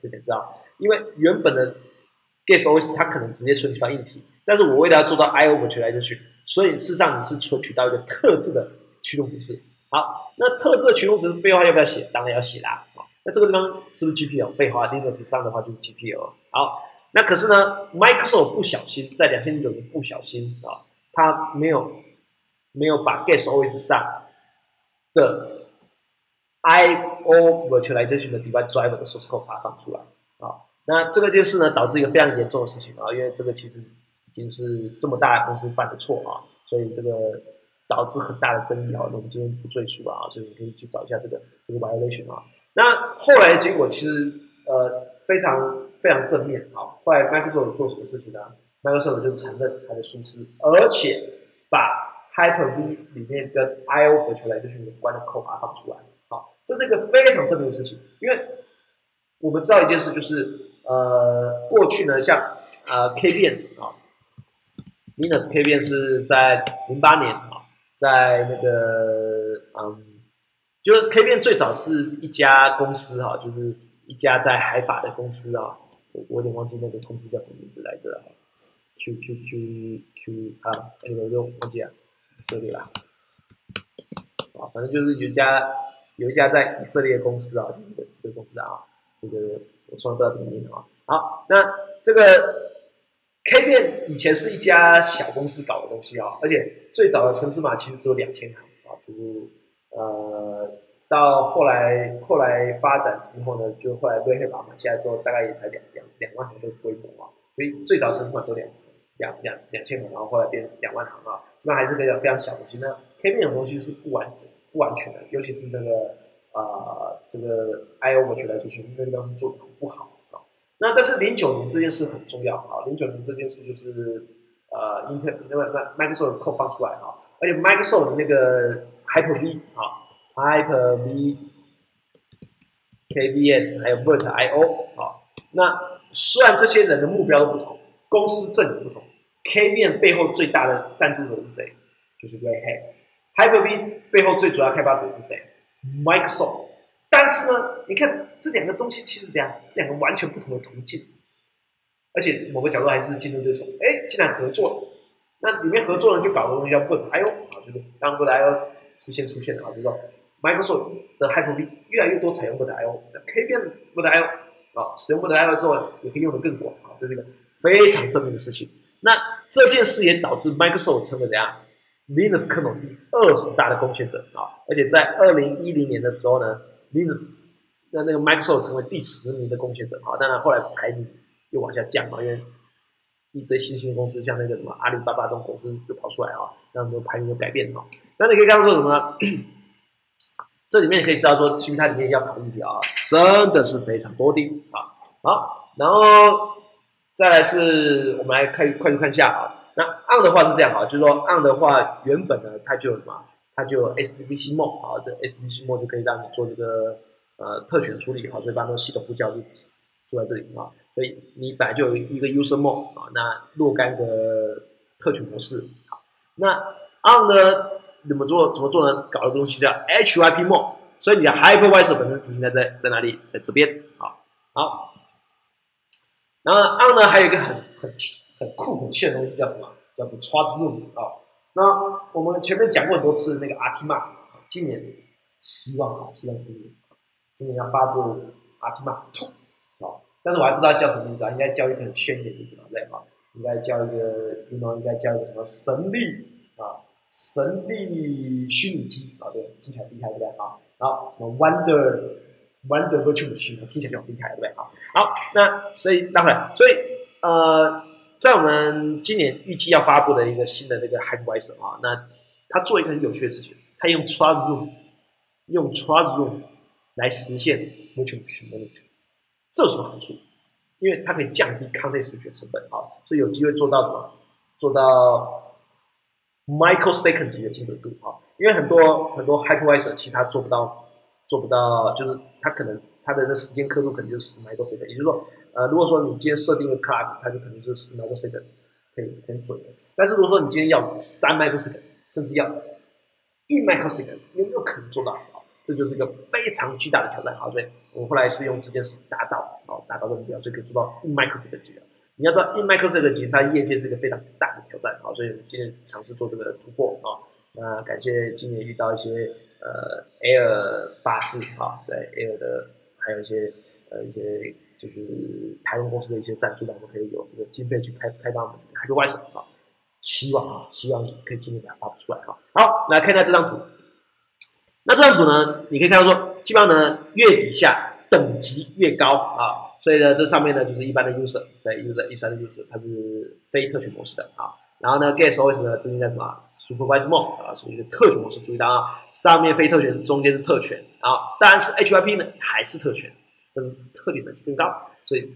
这点知道。因为原本的 Guest OS 它可能直接存取到硬体，但是我为了要做到 I/O 出来这群，所以事实上你是存取到一个特制的驱动指示。好，那特制的驱动指示背后要不要写？当然要写啦。那这个地方是不是 GPU？废话，Linux 上的话就是 GPU。好，那可是呢，Microsoft 不小心在两千零九年不小心啊，他没有没有把 Guest OS 上的 I/O Virtualization 的 Device Driver 的 source code 把它放出来啊。那这个件事呢，导致一个非常严重的事情啊，因为这个其实已经是这么大的公司犯的错啊，所以这个导致很大的争议啊。那我们今天不赘述了啊，所以你可以去找一下这个这个 Violation 啊。那后来的结果其实呃非常非常正面啊。后来 Microsoft 做什么事情呢？Microsoft 就承认它的疏失，而且把 Hyper-V 里面跟 I/O 和出来就是有关的 code 把它放出来。好，这是一个非常正面的事情，因为我们知道一件事，就是呃过去呢，像呃 K 变啊，Linux K 变是在零八年啊，在那个嗯。就是 K 变最早是一家公司哈，就是一家在海法的公司啊，我我有点忘记那个公司叫什么名字来着哈，Q Q Q Q 啊，那个我就忘记了，以色列，啊，反正就是有一家有一家在以色列公司啊，这个这个公司的啊，这个我从来不知道怎么念啊。好，那这个 K 变以前是一家小公司搞的东西啊，而且最早的城市码其实只有两千行啊，就是。呃，到后来后来发展之后呢，就后来被黑马买下来之后，大概也才两两两万行的规模啊。所以最早城市码只有两两两两千行，然后后来变两万行啊，这边还是个非常小的东西。那 K 面的东西是不完整、不完全的，尤其是那个啊，这个 I/O 过去来就是那地方是做的很不好啊。那但是零九年这件事很重要啊，零九年这件事就是呃，Intel 那个 Microsoft 放出来啊，而且 Microsoft 的那个。Hyper-V 啊，Hyper-V、KVM 还有 virtio 啊，那虽然这些人的目标都不同，公司阵营不同，KVM 背后最大的赞助者是谁？就是 Red Hat Hyper-V 背后最主要开发者是谁？Microsoft。但是呢，你看这两个东西其实这样，这两个完全不同的途径，而且某个角度还是竞争对手。哎，既然合作了，那里面合作呢就搞个东西叫 Word I/O 啊，就是当 Word I/O 实现出现的啊，就是说 Microsoft 的 Hyper-V 越来越多采用 Word I/O，可以变 Word I/O 啊，使用 Word I/O 之后也可以用的更广啊，这是一个非常正面的事情。那这件事也导致 Microsoft 成为怎样 Linux 可能第二十大的贡献者啊，而且在二零一零年的时候呢，Linux 那那个 Microsoft 成为第十名的贡献者啊，当然后来排名又往下降啊，因为一堆新兴公司，像那个什么阿里巴巴这种公司就跑出来啊，让这个排名有改变了。那你可以看到说什么呢？这里面可以知道说，其实它里面要考虑的啊，真的是非常多的啊。好，然后。再来是我们来看快速看一下啊，那 on 的话是这样啊，就是说 on 的话原本呢它就有什么，它就有 SVC m o 啊，这 SVC m o 就可以让你做这个呃特权处理啊，所以把那个系统呼叫就住在这里啊，所以你本来就有一个 user mode 啊，那若干个特权模式好，那 on 呢怎么做怎么做呢？搞的东西叫 HYP mode，所以你的 hypervisor 本身执行在在在哪里？在这边啊，好。然后 on 呢，还有一个很很很酷很炫的东西，叫什么？叫做 Trust Room 啊。那我们前面讲过很多次那个 Artemis，今年希望啊，希望是今年要发布 Artemis Two。但是我还不知道叫什么名字啊，应该叫一个很炫的名字吧？对啊，应该叫一个，应该应该叫一个什么神力啊，神力虚拟机啊，对，听起来厉害对不对啊？然后什么 Wonder Wonder Virtual machine 听起来就很厉害，对不对？好，好，那所以待会，所以呃，在我们今年预计要发布的一个新的那个 hypervisor 啊，那它做一个很有趣的事情，它用 trust room，用 trust room 来实现 virtual machine monitor，这有什么好处？因为它可以降低 context switch 成本啊，所以有机会做到什么？做到 microsecond 级的精准度啊，因为很多很多 hypervisor 其他做不到。做不到，就是它可能它的那时间刻度可能就是十 microsecond，也就是说，呃，如果说你今天设定个 clock，它就可能是十 microsecond 可以很准的。但是如果说你今天要三 microsecond，甚至要一 microsecond，有没有可能做到？这就是一个非常巨大的挑战。好，所以我们后来是用这件事达到，哦，达到这个目标，所以可以做到一 microsecond 级的。你要知道一 microsecond 级，它业界是一个非常大的挑战。好，所以我们今天尝试做这个突破啊。那感谢今年遇到一些。呃，Air 巴士啊，对 Air 的，还有一些呃一些就是台湾公司的一些赞助，我们可以有这个经费去开开发我们这个外观省啊，希望啊，希望你可以今年把它发布出来哈。好，来看一下这张图。那这张图呢，你可以看到说，基本上呢，越底下等级越高啊，所以呢，这上面呢就是一般的 user，对 user 一般的 user，它是非特权模式的啊。然后呢，Guest OS 呢是应该什么？Supervised Mode 啊，属于一个特权模式。注意到啊，上面非特权，中间是特权啊。当然是 HYP 呢还是特权，但是特权等级更高，所以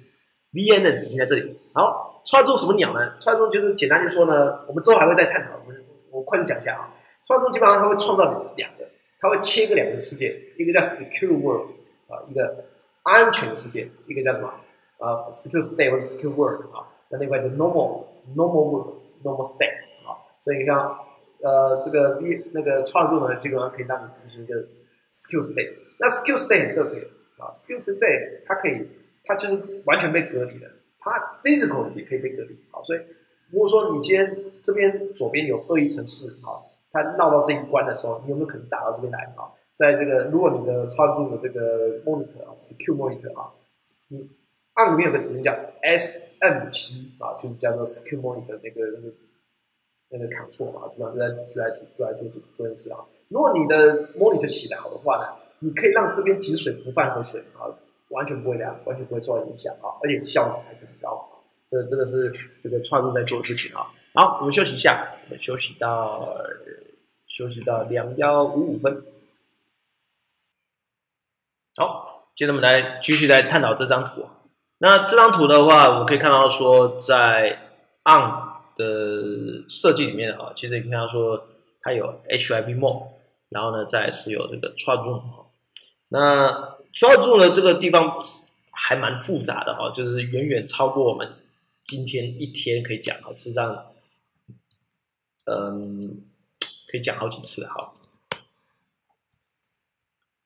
VN 呢执行在这里。好，创造什么鸟呢？创造就是简单就说呢，我们之后还会再探讨。我们我快速讲一下啊，创造基本上它会创造两个，它会切个两个世界，一个叫 Secure World 啊，一个安全世界，一个叫什么？呃，Secure State 或者 Secure World 啊，那另外就 Normal Normal World。normal states 啊，所以你看，呃，这个 V 那个创作呢，基本上可以让你执行一个 skill state。那 skill state 都可以啊，skill state 它可以，它就是完全被隔离的，它 physical 也可以被隔离啊。所以如果说你今天这边左边有恶意程式啊，它闹到这一关的时候，你有没有可能打到这边来啊？在这个如果你的操作的这个 monitor 啊，sq monitor 啊，你按里面有个指令叫 S M 七啊，就是叫做 Secure Monitor 那个那个那个 Ctrl 啊，基本上就在就在就在做做做件事啊。如果你的 monitor 洗的好的话呢，你可以让这边井水不犯河水啊，完全不会凉，完全不会受到影响啊，而且效率还是很高啊。这这个是这个创作在做的事情啊。好，我们休息一下，我们休息到休息到两幺五五分。好，接着我们来继续来探讨这张图。那这张图的话，我们可以看到说，在 on 的设计里面啊，其实你看到说，它有 HIP mode，然后呢，再是有这个 trust room 那 trust room 的这个地方还蛮复杂的哈，就是远远超过我们今天一天可以讲啊。事实上，嗯，可以讲好几次哈。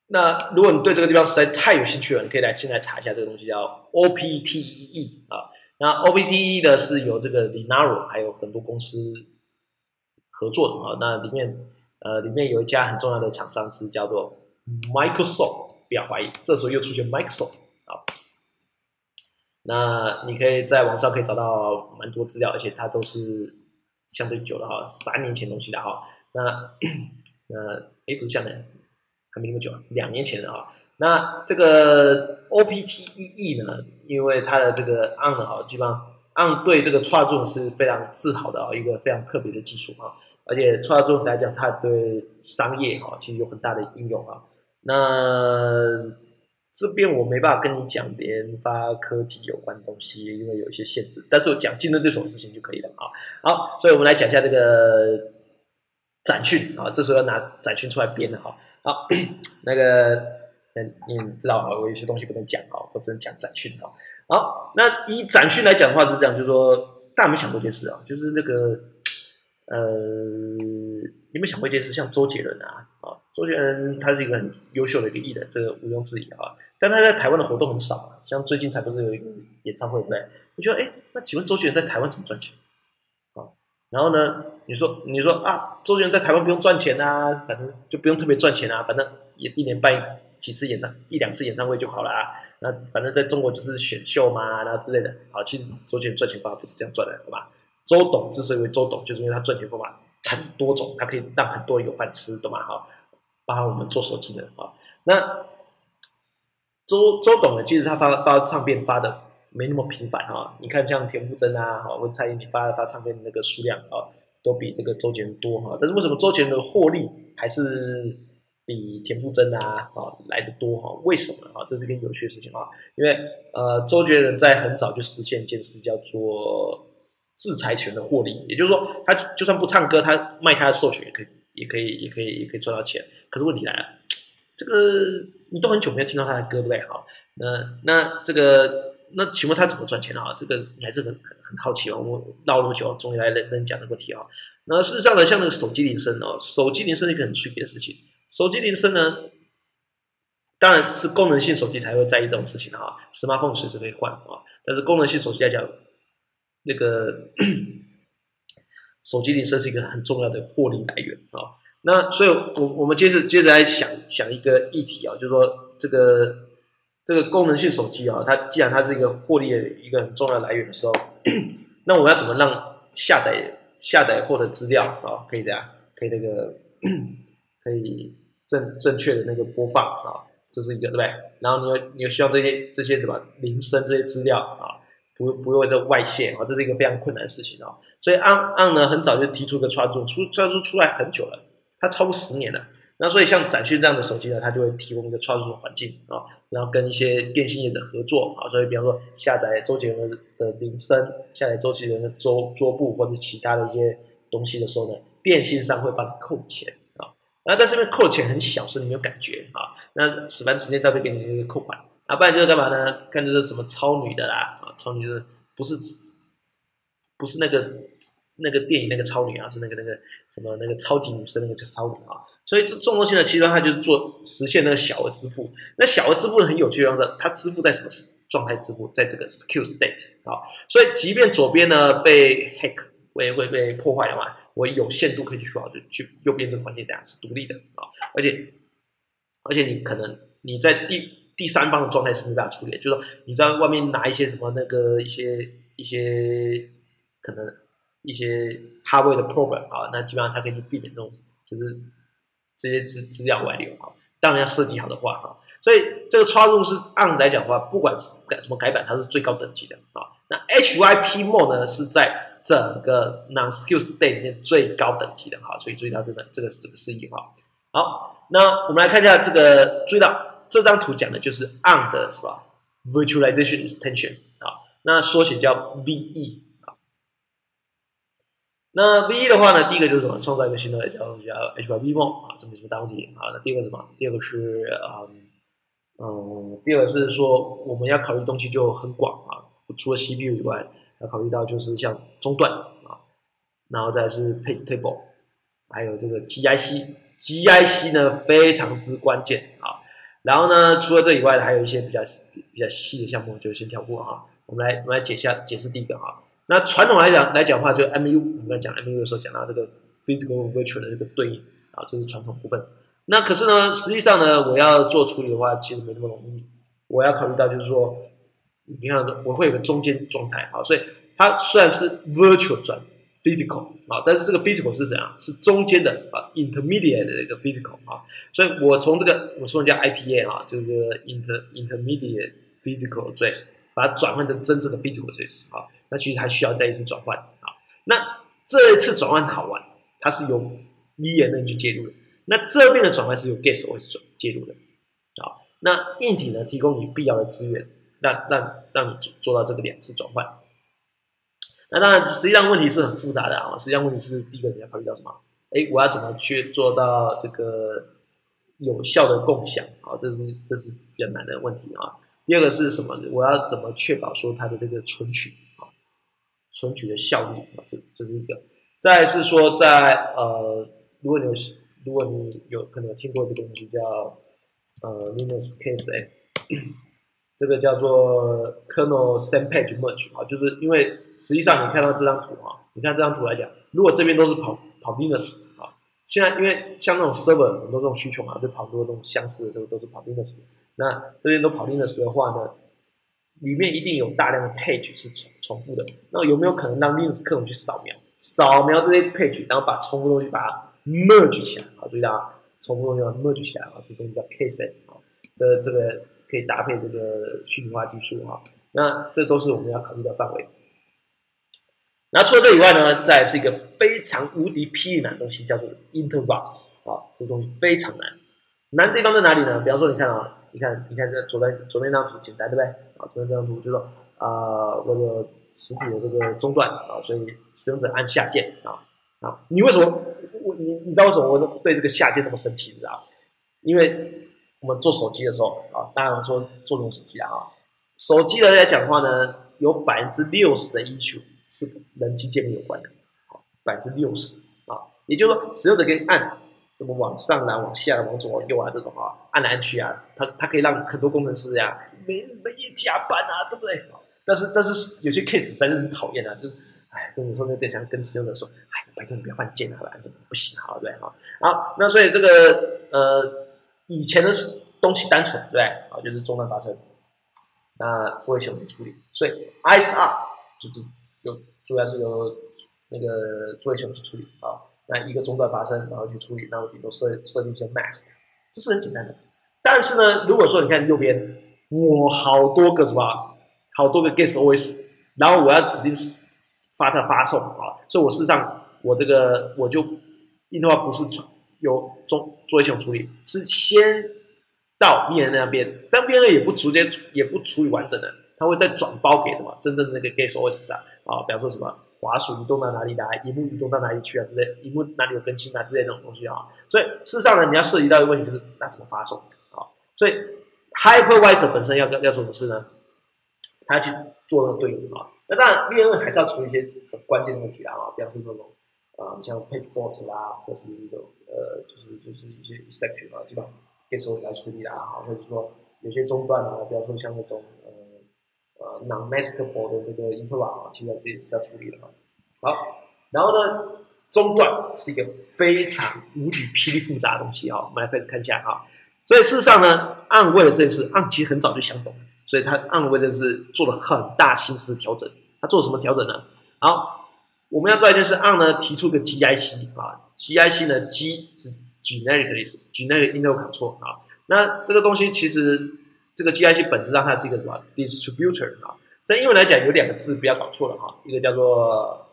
那如果你对这个地方实在太有兴趣了，你可以来现在查一下这个东西叫 OPTE 啊。那 OPTE 的是由这个 Linaro 还有很多公司合作的啊。那里面呃里面有一家很重要的厂商是叫做 Microsoft，不要怀疑，这时候又出现 Microsoft 啊。那你可以在网上可以找到蛮多资料，而且它都是相对久了哈，三年前东西的哈。那 那哎不是相对。还没那么久，两年前的哈。那这个 OPTEE 呢？因为它的这个 on 的哈，基本上 on 对这个 t r a d 是非常自豪的啊，一个非常特别的技术啊。而且 t r a d 来讲，它对商业哈其实有很大的应用啊。那这边我没办法跟你讲研发科技有关的东西，因为有一些限制。但是我讲竞争对手的事情就可以了啊。好，所以我们来讲一下这个展讯啊，这时候要拿展讯出来编的哈。好，那个，嗯，你知道啊，我有些东西不能讲啊，我只能讲展讯啊。好，那以展讯来讲的话是这样，就是说，大家有没有想过一件事啊？就是那个，呃，有没有想过一件事？像周杰伦啊，啊，周杰伦他是一个很优秀的一个艺人，这个毋庸置疑啊。但他在台湾的活动很少，像最近才不是有一个演唱会，对不对？我觉得，哎，那请问周杰伦在台湾怎么赚钱？然后呢？你说，你说啊，周杰伦在台湾不用赚钱啊，反正就不用特别赚钱啊，反正也一年办几次演唱一两次演唱会就好了啊。那反正在中国就是选秀嘛，然后之类的。好，其实周杰伦赚钱方法不是这样赚的，好吧？周董之所以为周董，就是因为他赚钱方法很多种，他可以让很多人有饭吃，懂吗？好，包括我们做手机的啊。那周周董呢，其实他发发唱片发的。没那么频繁哈，你看像田馥甄啊，哈或蔡依林发发唱片的那个数量啊，都比这个周杰伦多哈。但是为什么周杰伦的获利还是比田馥甄啊啊来的多哈？为什么啊？这是一件有趣的事情啊。因为呃，周杰伦在很早就实现一件事，叫做制裁权的获利，也就是说，他就算不唱歌，他卖他的授权也可以，也可以，也可以，也可以赚到钱。可是问题来了，这个你都很久没有听到他的歌，对不对？哈，那那这个。那请问他怎么赚钱啊？这个你还是很很好奇哦。我唠那么久，终于来认真讲这个问题啊。那事实上呢，像那个手机铃声哦，手机铃声是一个很区别的事情。手机铃声呢，当然是功能性手机才会在意这种事情哈。Smartphone 随时可以换啊，但是功能性手机来讲，那个 手机铃声是一个很重要的获利来源啊。那所以，我我们接着接着来想想一个议题啊，就是说这个。这个功能性手机啊，它既然它是一个获利的一个很重要来源的时候，那我要怎么让下载下载获得资料啊？可以这样，可以那个可以正正确的那个播放啊，这是一个对不对？然后你又你又需要这些这些什么铃声这些资料啊，不不会这外泄啊，这是一个非常困难的事情啊。所以安安呢很早就提出个创作，出创作出来很久了，它超过十年了。那所以像展讯这样的手机呢，它就会提供一个创作的环境啊。然后跟一些电信业者合作啊，所以比方说下载周杰伦的铃声，下载周杰伦的桌桌布或者其他的一些东西的时候呢，电信上会帮你扣钱啊。那但是因为扣钱很小，所以你没有感觉啊。那时凡时间到就给你一个扣款啊，不然就是干嘛呢？看就是什么超女的啦啊，超女的不是不是那个那个电影那个超女啊，是那个那个什么那个超级女生那个叫超女啊。所以这这种东西呢，其实它就是做实现那个小额支付。那小额支付很有趣的样子，它支付在什么状态支付？在这个 secure state 啊。所以即便左边呢被 hack 会会被破坏的话，我有限度可以去好，就去右边这个环境这样是独立的啊。而且而且你可能你在第第三方的状态是没办法处理，就是说你在外面拿一些什么那个一些一些可能一些 hardware 的 program 啊，那基本上它可以避免这种就是。这些资资料外流啊，当然要设计好的话哈，所以这个 t r a d 是按来讲的话，不管是改什么改版，它是最高等级的啊。那 HYP mode 呢是在整个 non-secure state 里面最高等级的哈，所以注意到这个这个这个示意哈。好，那我们来看一下这个，注意到这张图讲的就是 on 的是吧？Virtualization extension 啊，那缩写叫 VE。那 V 一的话呢，第一个就是什么？创造一个新的叫叫 HYP mode 啊，这没什么大问题啊。那第二个什么？第二个是啊，嗯，第二个是说我们要考虑东西就很广啊，除了 CPU 以外，要考虑到就是像中断啊，然后再是 pay table 还有这个 GIC，GIC 呢非常之关键啊。然后呢，除了这以外，还有一些比较比较细的项目，就先跳过哈。我们来我们来解下解释第一个哈。那传统来讲来讲的话，就 MU，我们刚讲 MU 的时候讲到这个 physical 和 virtual 的这个对应啊，这是传统部分。那可是呢，实际上呢，我要做处理的话，其实没那么容易。我要考虑到就是说，你看我会有个中间状态啊，所以它虽然是 virtual 转 physical 啊，但是这个 physical 是怎样？是中间的啊，intermediate 的一个 physical 啊，所以我从这个我说人家 IPA 啊，这个 inter intermediate physical address，把它转换成真正的 physical address 啊，那其实还需要再一次转换啊。那这一次转换好玩，它是由 VNN 去介入的，那这边的转换是由 Guest OS 介入的啊。那硬体呢，提供你必要的资源，让让让你做做到这个两次转换。那当然，实际上问题是很复杂的啊。实际上问题就是第一个你要考虑到什么？哎，我要怎么去做到这个有效的共享啊？这是这是比较难的问题啊。第二个是什么？我要怎么确保说它的这个存取，存取的效率啊？这这是一个。再是说，在呃，如果你有如果你有可能听过这个东西叫呃 Linux KSA。这个叫做 kernel Stampage merge 啊，就是因为实际上你看到这张图啊，你看这张图来讲，如果这边都是跑跑 Linux 啊，现在因为像那种 server 很多这种需求嘛，就跑多这种相似的都都是跑 Linux，那这边都跑 Linux 的话呢，里面一定有大量的 page 是重重复的，那有没有可能让 Linux 客户去扫描扫描这些 page，然后把重复东西把它 merge 起来啊？注意到啊，重复东西把它 merge 起来啊，这东西叫 case 啊，这这个。可以搭配这个虚拟化技术哈，那这都是我们要考虑的范围。那除了这以外呢，再是一个非常无敌霹雳难的东西，叫做 interbox 啊，这个东西非常难。难地方在哪里呢？比方说，你看啊，你看，你看这左边左边那张图简单对不对？啊，左边这张图就说啊，我的实体的这个中断啊，所以使用者按下键啊啊，你为什么我你你知道为什么我对这个下键那么生气？你知道？因为我们做手机的时候啊，当然说做这种手机啊，手机的来讲的话呢，有百分之六十的 issue 是人机界面有关的，好，百分之六十啊，也就是说，使用者可以按怎么往上啊、往下、往左、往右啊这种啊，按来按去啊，它它可以让很多工程师呀没没夜加班啊，对不对？但是但是有些 case 实在是很讨厌啊，就哎，这种时候就更想跟使用者说，哎，白天你不要犯贱啊，不然怎么不行啊，对不对？好，那所以这个呃。以前的东西单纯，对不对？啊，就是中断发生，那作业系统处理，所以 ISR 就是就主要是由那个作业系统去处理啊。那一个中断发生，然后去处理，那我顶多设设定一些 mask，这是很简单的。但是呢，如果说你看右边，我好多个什么，好多个 guest OS，然后我要指定发它发送啊，所以我事实上我这个我就印的话不是传。由中做一系统处理，是先到 VN 那边，但 VN 也不直接也不处理完整的，它会再转包给什么真正的那个 Guest OS 上啊，比方说什么滑鼠移动到哪里来，荧幕移动到哪里去啊之类，荧幕哪里有更新啊之类这种东西啊，所以事实上呢，你要涉及到一个问题就是那怎么发送啊？所以 Hypervisor 本身要要要做的事呢，它去做那个对应啊，那当然 VN 还是要处理一些很关键的问题啊，比方说那种。啊，像 page fault 啦，或是一种呃，就是就是一些 section 啊，基本上 get 收起来处理啦，哈，或者是说有些中断啊，比方说像那种呃 non-maskable 的这个 interrupt 啊，其实这也是要处理的嘛。好，然后呢，中断是一个非常无比霹雳复杂的东西啊，我们来开始看一下啊。所以事实上呢，暗为了这件事，暗其实很早就想懂，所以他暗为了是做了很大心思调整。他做了什么调整呢？好。我们要做一件事，on 呢提出个 GIC 啊，GIC 呢 G 是 generic 的意思，generic inter control 啊，那这个东西其实这个 GIC 本质上它是一个什么？distributor 啊，在英文来讲有两个字不要搞错了哈，一个叫做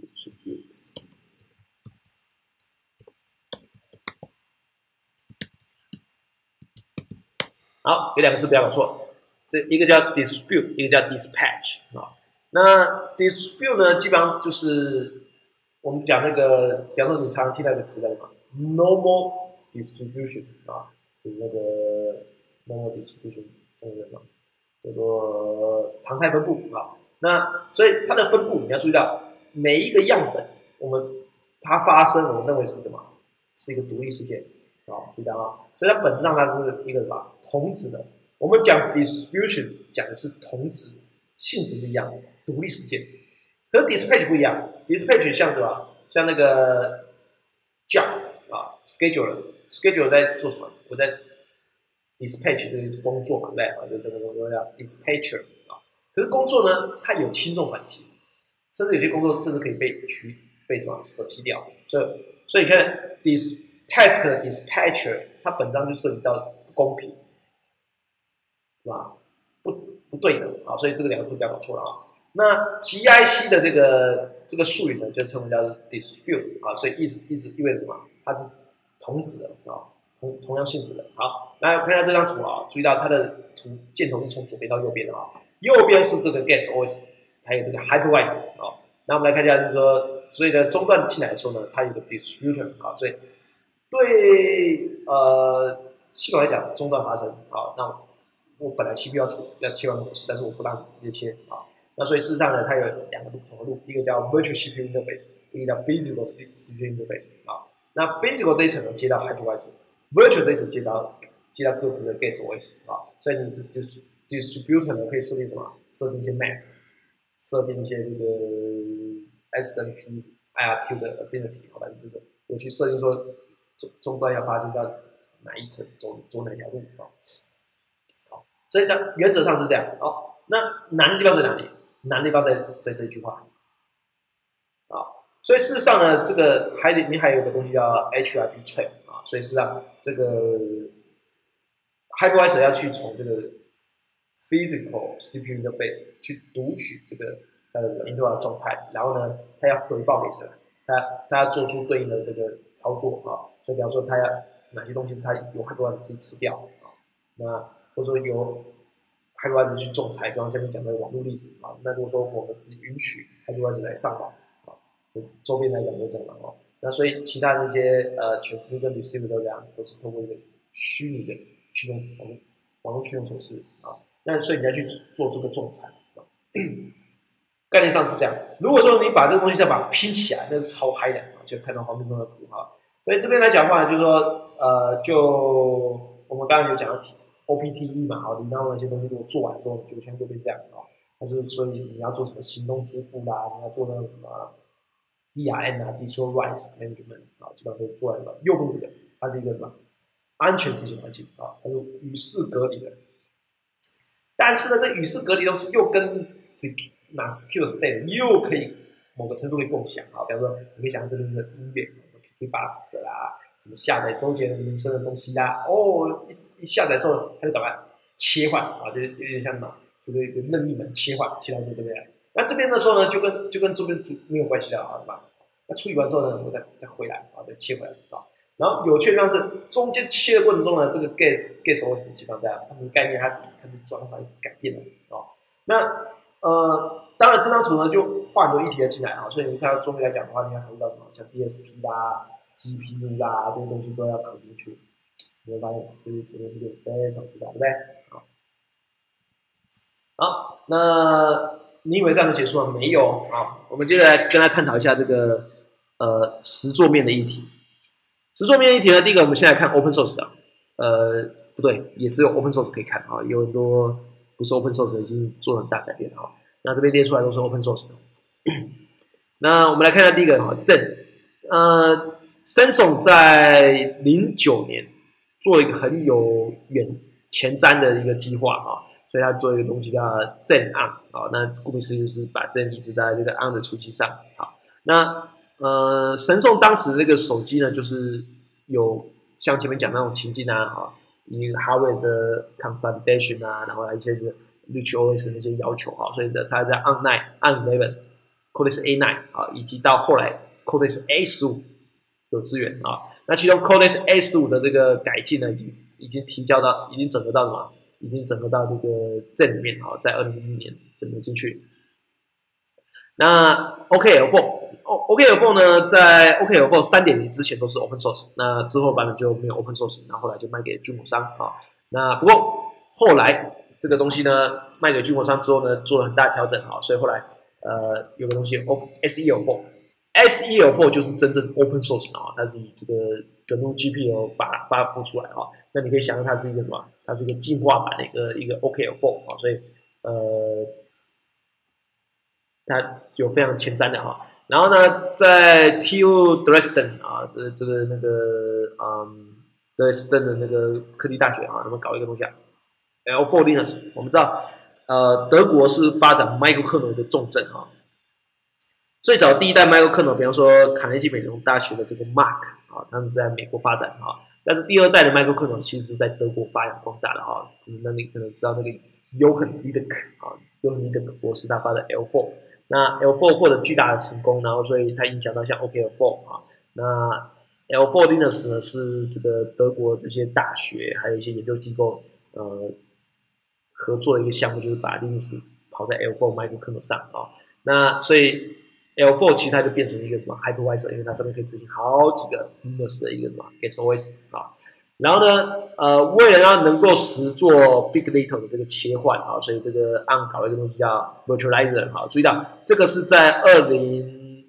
distribute，好，有两个字不要搞错，这一个叫 dispute，一个叫 dispatch 啊。那 dispute 呢，基本上就是我们讲那个，比方说你常常听到一个词叫什么，normal distribution 啊，就是那个 normal distribution 这个，叫做常态分布啊。那所以它的分布你要注意到，每一个样本我们它发生，我们认为是什么？是一个独立事件啊，注意到啊，所以它本质上它是一个什么同质的。我们讲 distribution 讲的是同质，性质是一样的，独立事件。可是 dispatch 不一样，dispatch 像什么？像那个叫啊，schedule，schedule 在做什么？我在 dispatch 这个工作嘛，对不对？啊，就这个工作叫 dispatcher 啊。可是工作呢，它有轻重缓急，甚至有些工作甚至可以被取被什么舍弃掉。所以，所以你看 dis task dispatcher，它本章就涉及到不公平。是吧？不不对的啊，所以这个两个字不要搞错了啊。那 GIC 的这个这个术语呢，就称为叫 dispute 啊，所以一直一直意味着什么？它是同质的啊，同样性质的。好，来看一下这张图啊，注意到它的图箭头是从左边到右边的啊，右边是这个 guest OS，还有这个 hypervisor 啊。那我们来看一下，就是说，所以呢，中断进来的时候呢，它有个 distributor 啊，所以对呃系统来讲，中断发生啊，那。我本来 CPU 要出要切换模式，但是我不让你直接切啊。那所以事实上呢，它有两个不同的路，一个叫 Virtual CPU Interface，一个叫 Physical CPU Interface 啊。那 Physical 这一层呢接到 hypervisor Virtual 这一层接到接到各自的 Guest OS 啊。所以你这就是 Distributor 呢可以设定什么？设定一些 Mask，设定一些这个 SMP IRQ 的 Affinity，好吧？这个我去设定说终终端要发生到哪一层，走走哪条路啊？所以呢，原则上是这样。好，那难的地方在哪里？难的地方在在这句话。啊，所以事实上呢，这个还里面还有个东西叫 HIP trap 啊。所以是啊，这个 hypervisor 要去从这个 physical CPU interface 去读取这个它的 i n t e r 状态，然后呢，它要回报给谁？它它要做出对应的这个操作啊。所以比方说，它要哪些东西它有很多人支持掉啊？那或者说有 HyperX 去仲裁，刚刚下面讲的网络例子啊，那如果说我们只允许 hypervisor 来上网啊，就周边来讲就这样了哦。那所以其他那些呃，全 s p 跟 receive 都这样，都是通过一个虚拟的驱动网络网络驱动程式啊。那所以你要去做这个仲裁，概念上是这样。如果说你把这个东西再把它拼起来，那是超嗨的啊，就看到黄斌中的图哈。所以这边来讲的话，就是说呃，就我们刚刚有讲到题。OPTE 嘛，好，你然后那些东西如果做完之后，就全部变这样啊。它就是所以你要做什么行动支付啦，你要做那个什么 D R N 啊，Digital Rights Management 啊，基本上都做完了。右边这个，它是一个什么安全执行环境啊，它是与世隔离的。但是呢，这与世隔离东西又跟 Secure 那 Secure State 又可以某个程度可以共享啊。比方说，你可以想这边是音乐，KK Bus 的啦。下载周杰伦生的东西啦，哦，一一下载之后，他就干嘛？切换啊，就有点像什么，就是一个任意门切换，切到这边来。那这边的时候呢，就跟就跟周边主没有关系了啊，对吧？那处理完之后呢，我再再回来啊，再切回来啊。然后有趣的地方是，中间切的过程中呢，这个 gas gas 会什么情况在？它们概念它它就转换改变了啊。那呃，当然这张图呢就换多一体的进来啊，所以你看到中间来讲的话，你要考虑到什么？像 DSP 啦。GPU 啦，这些东西都要考进去，你会发现这个真的是个非常复杂，对不对？好，那你以为这样就结束了？没有啊，我们接着来跟他探讨一下这个呃实作面的议题。实作面议题呢，第一个我们先来看 Open Source 的，呃，不对，也只有 Open Source 可以看啊，有很多不是 Open Source 的已经做了很大改变啊。那这边列出来都是 Open Source 的。那我们来看一下第一个啊，正呃。Samsung 在零九年做一个很有远前瞻的一个计划啊，所以他做一个东西叫 Zen On 啊，那顾名思义就是把 Zen 移植在这个 On 的处机上。好，那呃，神送当时这个手机呢，就是有像前面讲那种情境啊，哈，以 Hardware 的 Consolidation 啊，然后还有一些是 Rich OS 那些要求啊，所以呢，它在 On Nine、On Eleven、Cortex A Nine 啊，以及到后来 Cortex A 十五。有资源啊，那其中 Cortex A 十五的这个改进呢，已经已经提交到，已经整合到什么？已经整合到这个这里面啊，在二零一一年整合进去。那 OKL4，O，OKL4 呢，在 OKL4 三点零之前都是 Open Source，那之后版本就没有 Open Source，然后后来就卖给军火商啊。那不过后来这个东西呢，卖给军火商之后呢，做了很大调整啊，所以后来呃有个东西 O S E L4。SEL4 就是真正 open source 啊，它是以这个 GNU GPL 发发布出来啊。那你可以想象它是一个什么？它是一个进化版的一个一个 OKL4 啊，所以呃，它有非常前瞻的哈。然后呢，在 TU Dresden 啊，这这个那个嗯，Dresden 的那个科技大学啊，他们搞一个东西啊，L4 Linux。我们知道，呃，德国是发展 microkernel 的重镇哈。最早第一代 microkernel，比方说卡内基美隆大学的这个 Mark 啊，他们在美国发展哈。但是第二代的 microkernel 其实在德国发扬光大的哈。那你可能知道那个 Jochen l i d e k 啊，Jochen l i d e k 博士他发的 L4，那 L4 获得巨大的成功，然后所以它影响到像 OKL4 啊。那 L4 Linux 呢是这个德国这些大学还有一些研究机构呃合作的一个项目，就是把 Linux 跑在 L4 microkernel 上啊。那所以 L4 其实它就变成一个什么 hypervisor，因为它上面可以执行好几个 Linux 的一个什么 SOS 啊。然后呢，呃，为了让能够实做 Big Little 的这个切换啊，所以这个 on 搞了一个东西叫 Virtualizer 啊。注意到这个是在二零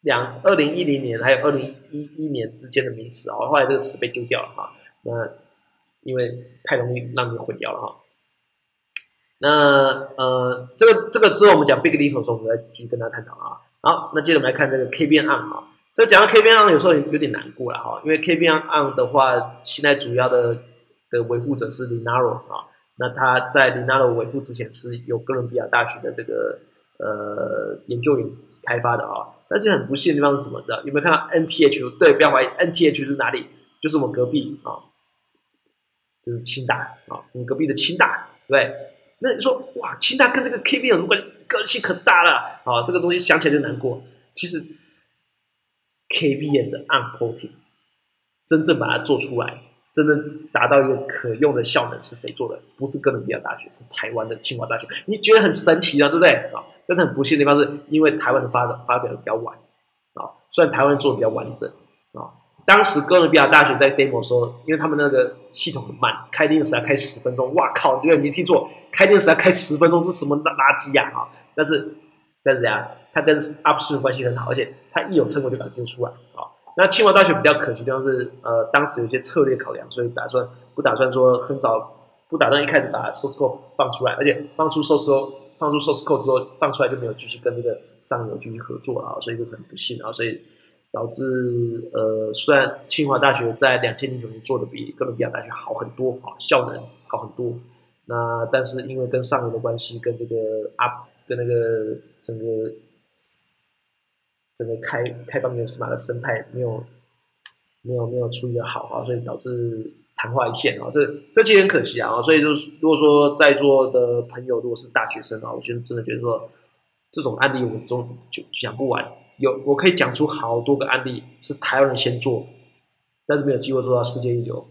两二零一零年还有二零一一年之间的名词啊，后来这个词被丢掉了哈。那因为太容易让你混淆了哈。那呃，这个这个之后我们讲 Big Little 的时候，我们再继续跟大家探讨啊。好，那接着我们来看这个 KVM on 哈。这讲到 KVM on 有时候有点难过了哈，因为 KVM on 的话，现在主要的的维护者是 Linaro 啊。那他在 Linaro 维护之前是有哥伦比亚大学的这个呃研究员开发的啊。但是很不幸的地方是什么？知道有没有看到 NTH？对，不要怀疑，NTH 是哪里？就是我们隔壁啊，就是清大啊，我们隔壁的清大，对。那你说哇，清大跟这个 K V 有什么关系？关系可大了啊！这个东西想起来就难过。其实 KBN 的 unporting 真正把它做出来，真正达到一个可用的效能是谁做的？不是哥伦比亚大学，是台湾的清华大学。你觉得很神奇啊，对不对啊？但是很不幸的地方是，因为台湾的发展发表的比较晚啊，虽然台湾做的比较完整。当时哥伦比亚大学在 demo 说，因为他们那个系统很慢，开电池要开十分钟。哇靠！因为没听错，开电池要开十分钟，这什么垃垃圾呀啊！但是但是怎样？他跟 Upstream 关系很好，而且他一有成果就把它丢出来啊。那清华大学比较可惜的地方是，呃，当时有些策略考量，所以打算不打算说很早，不打算一开始把 source code 放出来，而且放出 source code 放出 source code 之后，放出来就没有继续跟那个上游继续合作了啊，所以就很不幸啊，所以。导致呃，虽然清华大学在两千零九年做的比哥伦比亚大学好很多啊，效能好很多，那但是因为跟上游的关系，跟这个 up 跟那个整个整个开开放源码的生态没有没有没有处理的好啊，所以导致昙花一现啊，这这其实很可惜啊，所以就是如果说在座的朋友如果是大学生啊，我觉得真的觉得说这种案例我们中就讲不完。有，我可以讲出好多个案例，是台湾人先做，但是没有机会做到世界一流。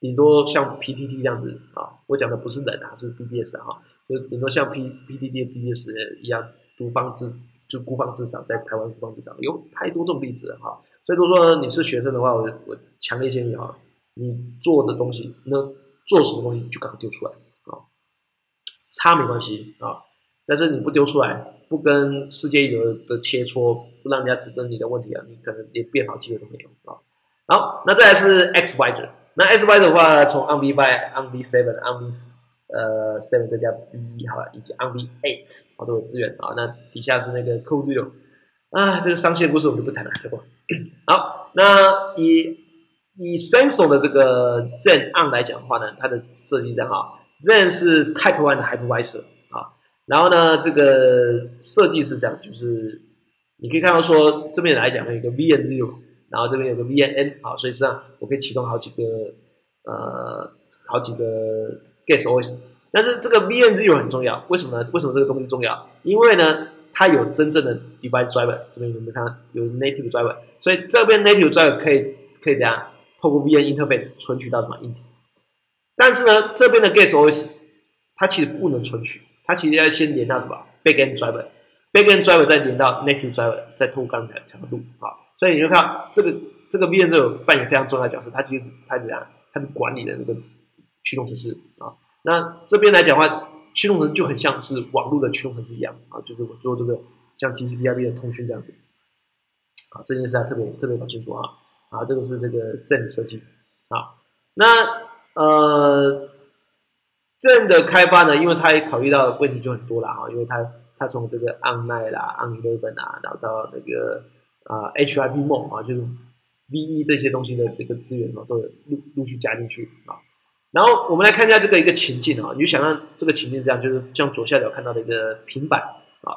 顶多像 PTT 这样子啊，我讲的不是人啊，是 BBS 啊，就顶多像 P PTT、BBS 一样独方自就孤芳自赏，在台湾孤芳自赏，有太多这种例子了哈。所以如果说你是学生的话，我我强烈建议啊，你做的东西，那做什么东西就赶快丢出来啊，差没关系啊，但是你不丢出来。不跟世界一流的切磋，不让人家指正你的问题啊，你可能连变好机会都没有啊。好，那再来是 X Y 的，那 X Y 的话，从 On V by On V Seven NV 呃 Seven 再加 B 好了，以及 On V Eight 啊都有资源啊。那底下是那个 Code Zero 啊，这个伤心的故事我们就不谈了，对不？好，那以以 Sensor 的这个 Zen On 来讲的话呢，它的设计这样哈，Zen 是 Type One 的 Hypervisor。然后呢，这个设计是这样，就是你可以看到说这边来讲有个 VNZ，然后这边有个 VNN 好，所以实际上我可以启动好几个呃好几个 Guest OS。但是这个 VNZ 很重要，为什么呢？为什么这个东西重要？因为呢，它有真正的 Device Driver，这边有没有看到有 Native Driver？所以这边 Native Driver 可以可以怎样透过 VN Interface 存取到什么硬体？但是呢，这边的 Guest OS 它其实不能存取。它其实要先连到什么 backend driver，backend driver 再连到 native driver，再通过刚才讲的路啊，所以你就看这个这个 VM 这个扮演非常重要的角色，它其实它怎样？它是管理的那个驱动程式啊。那这边来讲的话，驱动程式就很像是网络的驱动程式一样啊，就是我做这个像 TCP/IP 的通讯这样子。啊，这件事啊特别特别搞清楚啊！啊，这个是这个正设计啊。那呃，正的开发呢，因为它也考虑到问题就很多了啊，因为它它从这个 online 啦、on11 啊，然后到那个啊 H I P Mo 啊，就是 VE 这些东西的这个资源啊，都有陆陆续加进去啊。然后我们来看一下这个一个情境啊，你就想象这个情境这样，就是像左下角看到的一个平板啊，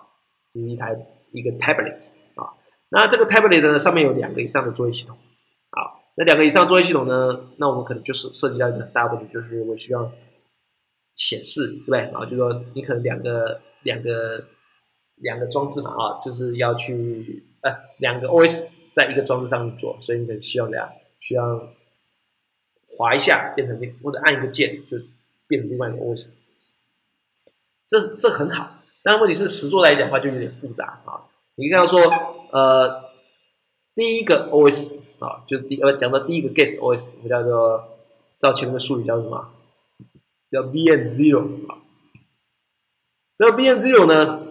就是一台一个 tablet 啊。那这个 tablet 呢，上面有两个以上的作业系统，好，那两个以上作业系统呢，那我们可能就是涉及到一个很大问题，就是我需要显示，对不对？啊，就说你可能两个两个两个装置嘛，啊，就是要去呃两个 OS 在一个装置上面做，所以你可能需要俩，需要滑一下变成另，或者按一个键就变成另外一个 OS，这这很好，但问题是实作来讲的话就有点复杂啊。你看到说，呃，第一个 OS 啊，就第呃讲到第一个 guest OS，我们叫做照前面的术语叫什么？叫 VM Zero 啊。这个 VM Zero 呢，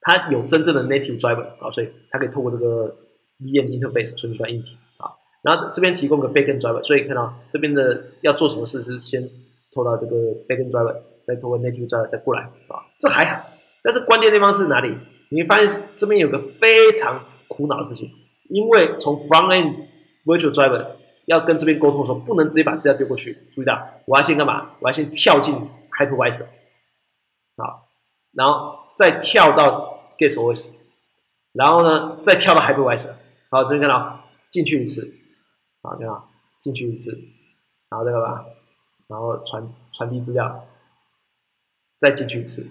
它有真正的 native driver 啊，所以它可以透过这个 VM interface 存储出来硬体啊。然后这边提供个 backend driver，所以看到这边的要做什么事是先拖到这个 backend driver，再通过 native driver 再过来啊。这还好，但是关键地方是哪里？你会发现这边有个非常苦恼的事情，因为从 front end virtual driver 要跟这边沟通的时候，不能直接把资料丢过去。注意到，我要先干嘛？我要先跳进 hypervisor，好，然后再跳到 guest OS，然后呢，再跳到 hypervisor，好，这边看到进去一次，好，看到进去一次，然后这个吧，然后传传递资料，再进去一次，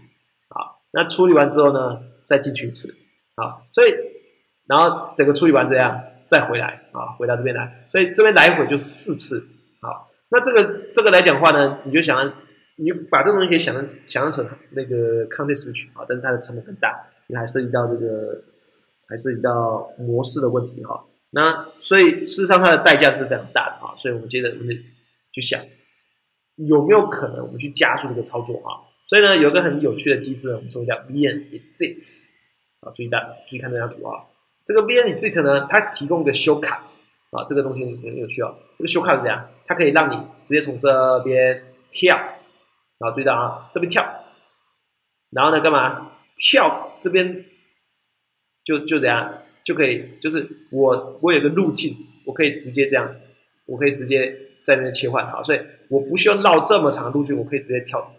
好，那处理完之后呢？再进去一次，好，所以然后整个处理完这样再回来啊，回到这边来，所以这边来回就是四次，好，那这个这个来讲话呢，你就想，你把这东西想象想象成那个 counter switch 啊，但是它的成本很大，你还涉及到这个还涉及到模式的问题哈，那所以事实上它的代价是非常大的啊，所以我们接着我们就想有没有可能我们去加速这个操作啊？所以呢，有一个很有趣的机制，我们说叫 vn-exit 啊，注意到，注意看这张图啊。这个 vn-exit 呢，它提供一个 shortcut 啊，这个东西很有趣哦。这个 shortcut 是怎样？它可以让你直接从这边跳，啊，注意到啊，这边跳，然后呢，干嘛？跳这边就就这样，就可以，就是我我有个路径，我可以直接这样，我可以直接在那边切换啊，所以我不需要绕这么长路径，我可以直接跳。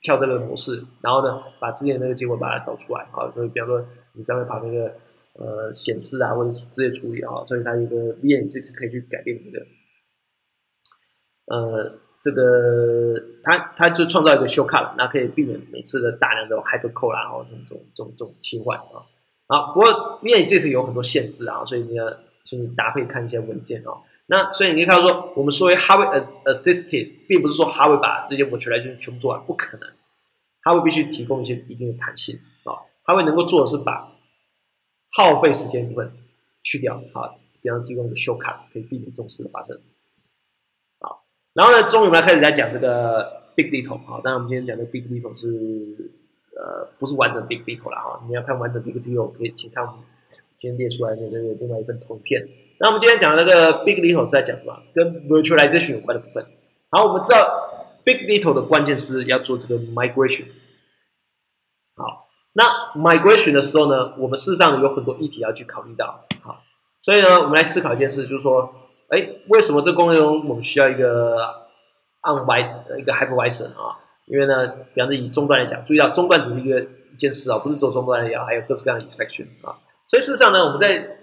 跳这个模式，然后呢，把之前那个结果把它找出来啊。所以，比方说你上面跑那个呃显示啊，或者这些处理啊，所以它一个 V N 这次可以去改变这个呃这个它它就创造一个 shortcut，那可以避免每次的大量的 hypercode 啦，然后这种这种这种这种切换啊。好，不过 V N 这次有很多限制啊，所以你要请你搭配看一些文件哦。那所以你可以看到说，我们说为 hardware assisted，并不是说他会把这些 virtualization 全部做完，不可能。他会必须提供一些一定的弹性啊，hardware 能够做的是把耗费时间部分去掉啊，比方提供一个 shortcut，可以避免这种事的发生。好，然后呢，终于我们来开始来讲这个 big little 啊，当然我们今天讲的 big little 是呃不是完整 big little 了啊，你要看完整 big little 可以请看我们今天列出来的这个另外一份图片。那我们今天讲的这个 Big Little 是在讲什么？跟 Virtualization 有关的部分。好，我们知道 Big Little 的关键是要做这个 Migration。那 Migration 的时候呢，我们事实上有很多议题要去考虑到。好，所以呢，我们来思考一件事，就是说，哎，为什么这工程中我们需要一个 On Y 一个 Hypervisor 啊？因为呢，比方说以终端来讲，注意到终端只是一个一件事啊，不是走终端来讲，还有各式各样的 Section 啊。所以事实上呢，我们在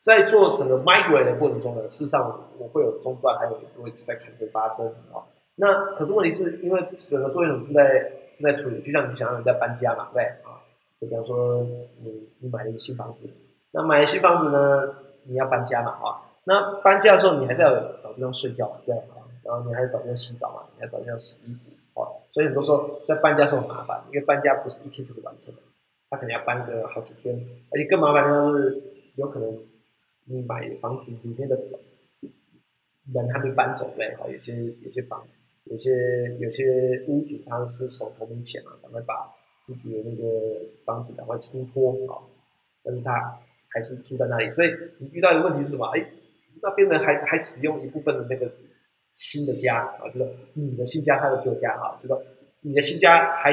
在做整个 migrate 的过程中呢，事实上我会有中断，还有很多 section 会发生啊。那可是问题是因为整个作业组正在正在处理，就像你想让人家搬家嘛，对？比方说你你买了一个新房子，那买了新房子呢，你要搬家嘛啊？那搬家的时候你还是要找地方睡觉，对啊？然后你还要找地方洗澡嘛，你还找地方洗衣服啊？所以很多时候在搬家时候很麻烦，因为搬家不是一天就可以完成的，他可能要搬个好几天，而且更麻烦的是有可能。你买房子里面的人还没搬走对，哈，有些有些房，有些有些屋主他们是手头没钱嘛，赶快把自己的那个房子赶快出脱啊，但是他还是住在那里，所以你遇到一个问题是什么？哎，那边人还还使用一部分的那个新的家啊，就是你的新家，他的旧家啊，就说你的新家还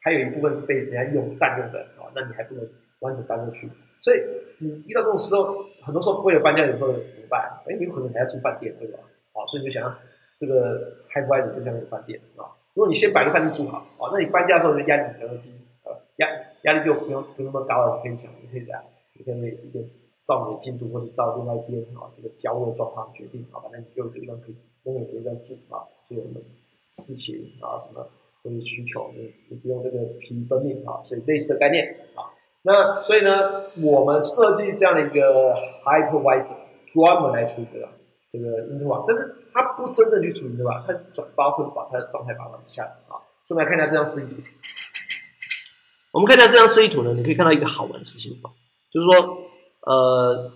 还有一部分是被人家用占用的啊，那你还不能完整搬过去，所以你遇到这种时候，很多时候为了搬家，有时候怎么办？哎，你有可能还要住饭店，对吧？啊，所以你就想要这个 hypervisor 就像一个饭店啊。如果你先把一个饭店住好，啊，那你搬家的时候的压力比较低，呃，压压力就不用不那么高了。你可以想，你可以这样，你可以一个照你的进度，或者照另外一边啊，这个交的状况决定啊，反正你有一个地方可以拥有一个地方住啊，所以什么事情啊，什么这些需求，你你不用这个疲于奔命啊，所以类似的概念啊。那所以呢，我们设计这样的一个 hypervisor 专门来处理的。这个 interval，但是它不真正去处理对吧？它是转包会把它的状态保持下来啊。所以我们来看一下这张示意图。我们看一下这张示意图呢，你可以看到一个好玩的事情，就是说，呃，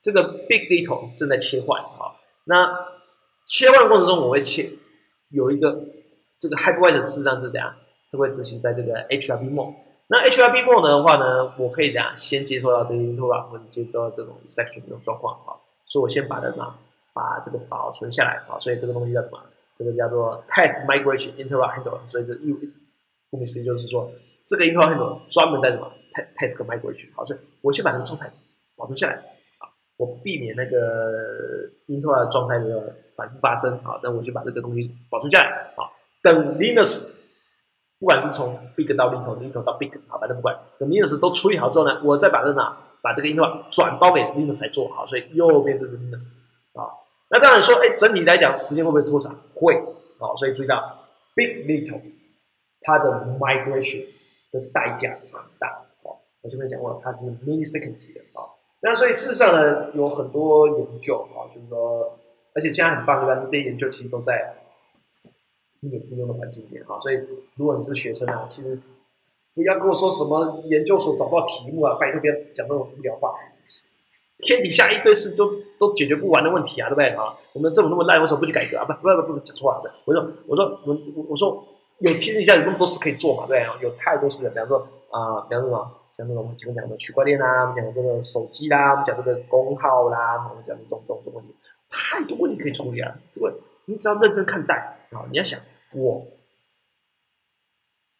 这个 big little 正在切换啊。那切换过程中，我会切有一个这个 hypervisor 事实上是怎样？它会执行在这个 HRB mode。那 HRB mode 的话呢，我可以怎样先接收到这个 interval，或者接收到这种 section 这种状况啊。所以我先把它拿。把这个保存下来啊，所以这个东西叫什么？这个叫做 test migration interrupt handler。所以这意顾名思义就是说，这个 interrupt handler 专门在什么 test migration。好，所以我先把这个状态保存下来啊，我避免那个 interrupt 状态的反复发生啊。那我就把这个东西保存下来啊，等 Linux 不管是从 big 到 little，little 到 big，好，反正不管，等 Linux 都处理好之后呢，我再把这哪把这个 interrupt 转包给 Linux 来做好，所以右边这个 Linux。那当然说，哎，整体来讲，时间会不会拖长？会，哦，所以注意到，big little，它的 migration 的代价是很大，哦，我前面讲过，它是 millisecond 级的，啊，那所以事实上呢，有很多研究，啊，就是说，而且现在很棒，但是？这些研究其实都在应用应用的环境里面，啊，所以如果你是学生啊，其实不要跟我说什么研究所找不到题目啊，拜托不要讲那种无聊话。天底下一堆事都都解决不完的问题啊，对不对啊？我们政府那么烂，为什么不去改革啊？不不不不，讲错了。我说我说我我说有天底下有那么多事可以做嘛，对不对？有太多事了，比方说啊，比方说像那种我们前面讲的区块链啊，我们讲这个手机啦，我们讲这个工号啦，我们讲这种种种问题，太多问题可以处理啊。这个你只要认真看待啊，你要想我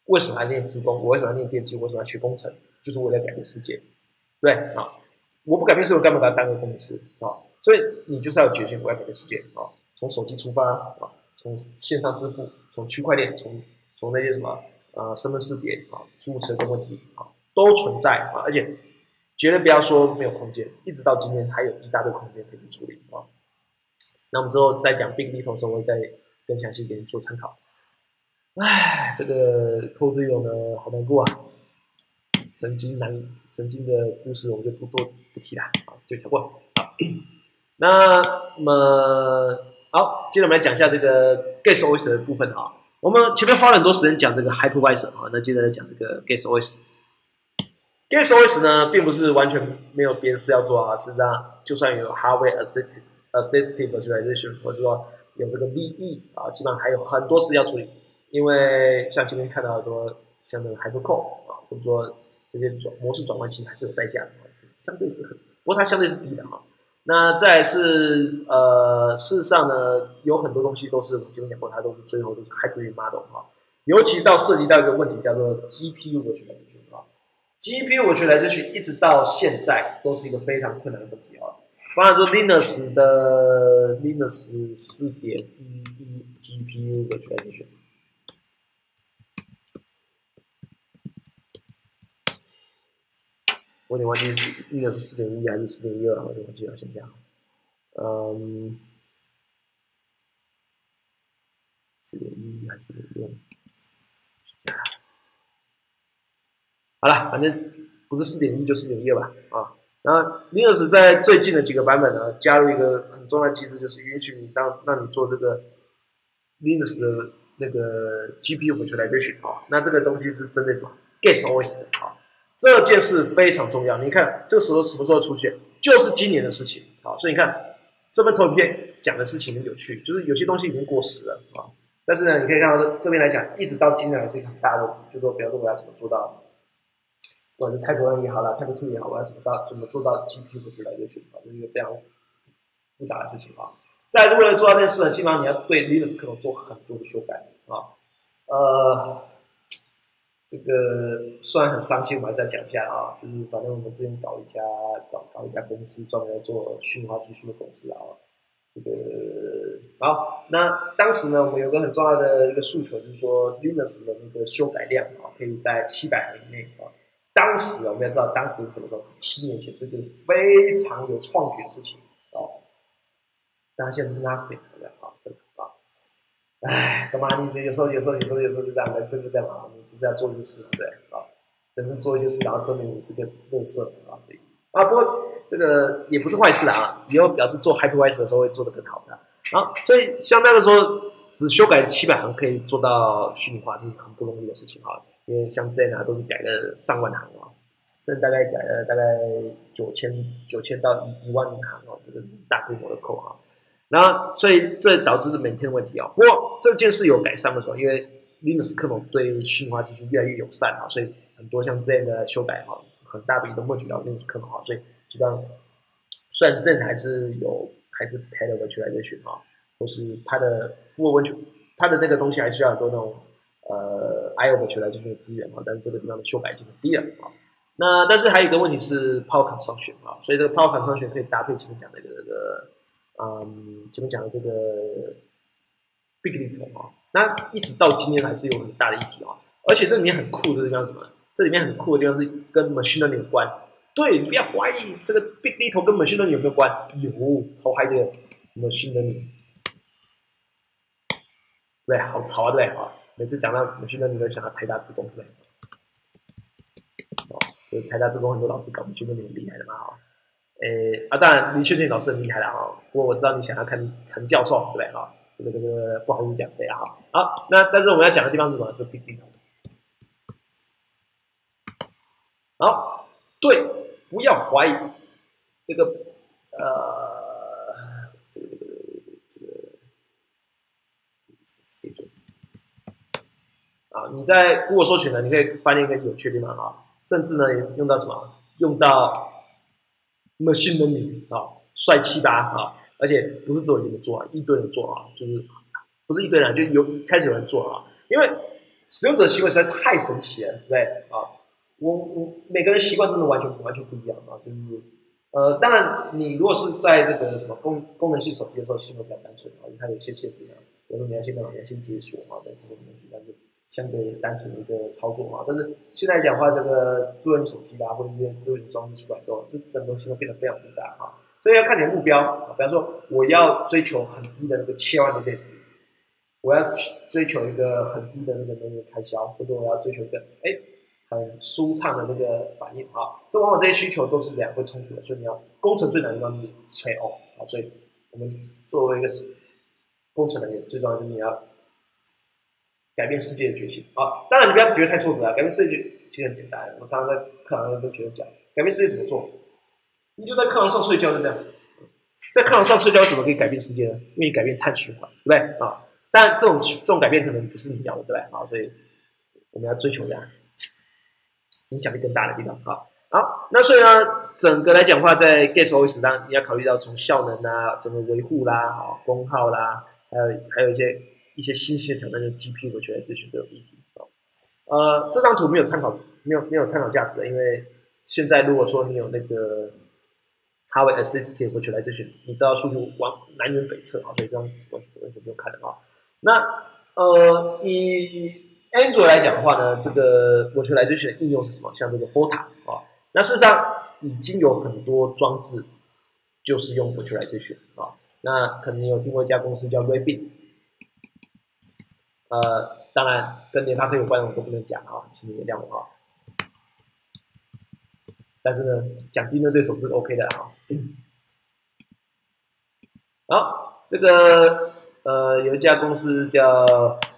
为什么要念资工？我为什么要念电机？为什么要学工程？就是为了改变世界，对啊。我不改变世界，我干嘛把它当个公司啊？所以你就是要决心，我要改变世界啊！从手机出发啊，从线上支付，从区块链，从从那些什么啊身份识别啊，诸如此类的问题啊，都存在啊！而且绝对不要说没有空间，一直到今天还有一大堆空间可以去处理啊！那我们之后再讲 Big Little 时候，我会再更详细给你做参考。唉，这个投资友呢，好难过啊！曾经难曾经的故事，我就不多。不提了，好，就跳过。好，那么好，接着我们来讲一下这个 Gas OS 的部分啊。我们前面花了很多时间讲这个 Hypervisor 啊，那接着来讲这个 Gas OS。Gas OS 呢，并不是完全没有别的事要做啊，实际上就算有 Hardware Assistive Assistive Virtualization，或者说有这个 VE 啊，基本上还有很多事要处理。因为像今天看到很多像那个 Hypercore 啊，或者说这些转模式转换，其实还是有代价的。相对是很，不过它相对是低的哈。那再是呃，事实上呢，有很多东西都是我前面讲过，它都是最后都是 hybrid model 哈。尤其到涉及到一个问题，叫做 GPU 的去来咨询啊。GPU 我去来咨询，一直到现在都是一个非常困难的问题啊。当然，说 Linux 的 Linux 四点一一 GPU 的去来咨我有点忘记是用的是四点一还是四点一二，我有点忘记了，想想，嗯，四点一还是四点一？好了，反正不是四点一就四点一吧，啊。那 Linux 在最近的几个版本呢，加入一个很重要的机制，就是允许你让让你做这个 Linux 的那个 GPU 出来就行啊。那这个东西是针对什么？Gas OS 的啊。这件事非常重要，你看这个时候什么时候出现？就是今年的事情。好，所以你看这份投影片讲的事情很有趣，就是有些东西已经过时了啊，但是呢，你可以看到这边来讲，一直到今天还是一个很大的问题，就是说，比方说我要怎么做到，不管是泰国人也好啦泰国兔也好，我要怎么到怎么做到 GPU 的来越选啊，这是一个非常复杂的事情啊。再是为了做到这件事呢，基本上你要对 Linux 可能做很多的修改啊，呃。这个虽然很伤心，我还是要讲一下啊。就是反正我们之前搞一家找搞一家公司，专门做虚拟化技术的公司啊。这个好，那当时呢，我们有个很重要的一个诉求，就是说 Linux 的那个修改量啊，可以在七百行以内啊。当时我们要知道，当时什么时候？七年前，这个非常有创举的事情啊。大家现在是 nothing 了啊。唉，懂吗？你有时候、有时候、有时候、有时候就这样，人生就这样嘛。你就是要做一些事，对啊，人生做一些事，然后证明你是个乐色啊。啊，不过这个也不是坏事啊。以后表示做 Hypervisor 的时候会做得更好的。啊，所以像那个时候只修改七百行可以做到虚拟化，这是很不容易的事情啊。因为像这样啊，都是改了上万行啊，这大概改了大概九千九千到一一万行哦，这个大规模的扣哈。然后，所以这导致的每天的问题啊。不过这件事有改善的时候，因为 Linux 克隆对虚拟化技术越来越友善啊，所以很多像这样的修改哈，很大比例都默许到 Linux 克隆啊。所以基本上，虽然这还是有，还是 p a d virtualization 啊，或是它的 full v i r t u a 它的那个东西还需要很多那种呃 IO virtualization 的资源啊。但是这个地方的修改就很低了啊。那但是还有一个问题是 power consumption 啊，所以这个 power consumption 可以搭配前面讲的这个。嗯，前面讲的这个 Big Little 啊，那一直到今天还是有很大的议题啊。而且这里面很酷的地方是什么？这里面很酷的地方是跟 Machine Learning 有关。对你不要怀疑这个 Big Little 跟 Machine Learning 有没有关？有，超嗨的 Machine Learning。对，好潮啊，对啊。每次讲到 Machine Learning 都想到台大自工，对。哦，就是台大自工很多老师搞 Machine Learning 很厉害的嘛，啊。诶啊，当然，李确定老师很厉害了哈。不过我知道你想要看陈教授，对不对哈？这个这个不好意思讲谁啊哈。好，那但是我们要讲的地方是什么？就 B B。好，对，不要怀疑这个呃，这个这个这个这个啊，你在如果搜寻呢，你可以发现一个有趣的地方啊，甚至呢用到什么？用到。Machine learning 啊，帅气吧啊！而且不是只有一个人做啊，一堆人做啊，就是不是一堆人，就有开始有人做啊。因为使用者行为实在太神奇了，对不对啊？我我每个人习惯真的完全完全不一样啊，就是呃，当然你如果是在这个什么功功能性手机的时候，行为比较单纯啊，因为它有一些限制啊，比如说你要先干嘛，你要先解锁啊，等这种东西，但是。相对单纯的一个操作嘛，但是现在讲话，这个智能手机啊，或者一些智能装置出来之后，这整个系统变得非常复杂哈。所以要看你的目标啊，比方说我要追求很低的那个切换的电池，我要追求一个很低的那个能源开销，或者我要追求一个哎很舒畅的那个反应啊，这往往这些需求都是两个冲突的，所以你要工程最难的地方是 trade off 啊。所以我们作为一个是工程人员，最重要就是你要。改变世界的决心啊！当然，你不要觉得太挫折啊。改变世界其实很简单，我常常在课堂上跟学生讲，改变世界怎么做？你就在课堂上睡觉，就这样。在课堂上睡觉怎么可以改变世界呢？因为改变碳循环，对不对啊？但这种这种改变可能不是你要的，对不对啊？所以我们要追求的影响力更大的地方啊。好，那所以呢，整个来讲的话，在 g a s OS 当你要考虑到从效能啊、整个维护啦、啊功耗啦，还有还有一些。一些新兴的挑战，就 GPU 的全来咨询都有议题啊。呃，这张图没有参考，没有没有参考价值的，因为现在如果说你有那个 Hardware Assistive 的全来咨询，你都要数据往南辕北辙啊，所以这张完全完全不用看的啊。那呃，以 Android 来讲的话呢，这个我全来咨询的应用是什么？像这个 Photo 啊，那事实上已经有很多装置就是用我全来咨询啊。那可能有听过一家公司叫 Rabbit。呃，当然跟联发科有关的我都不能讲啊，请你原谅我啊。但是呢，讲竞争对手是 OK 的啊。好，这个呃有一家公司叫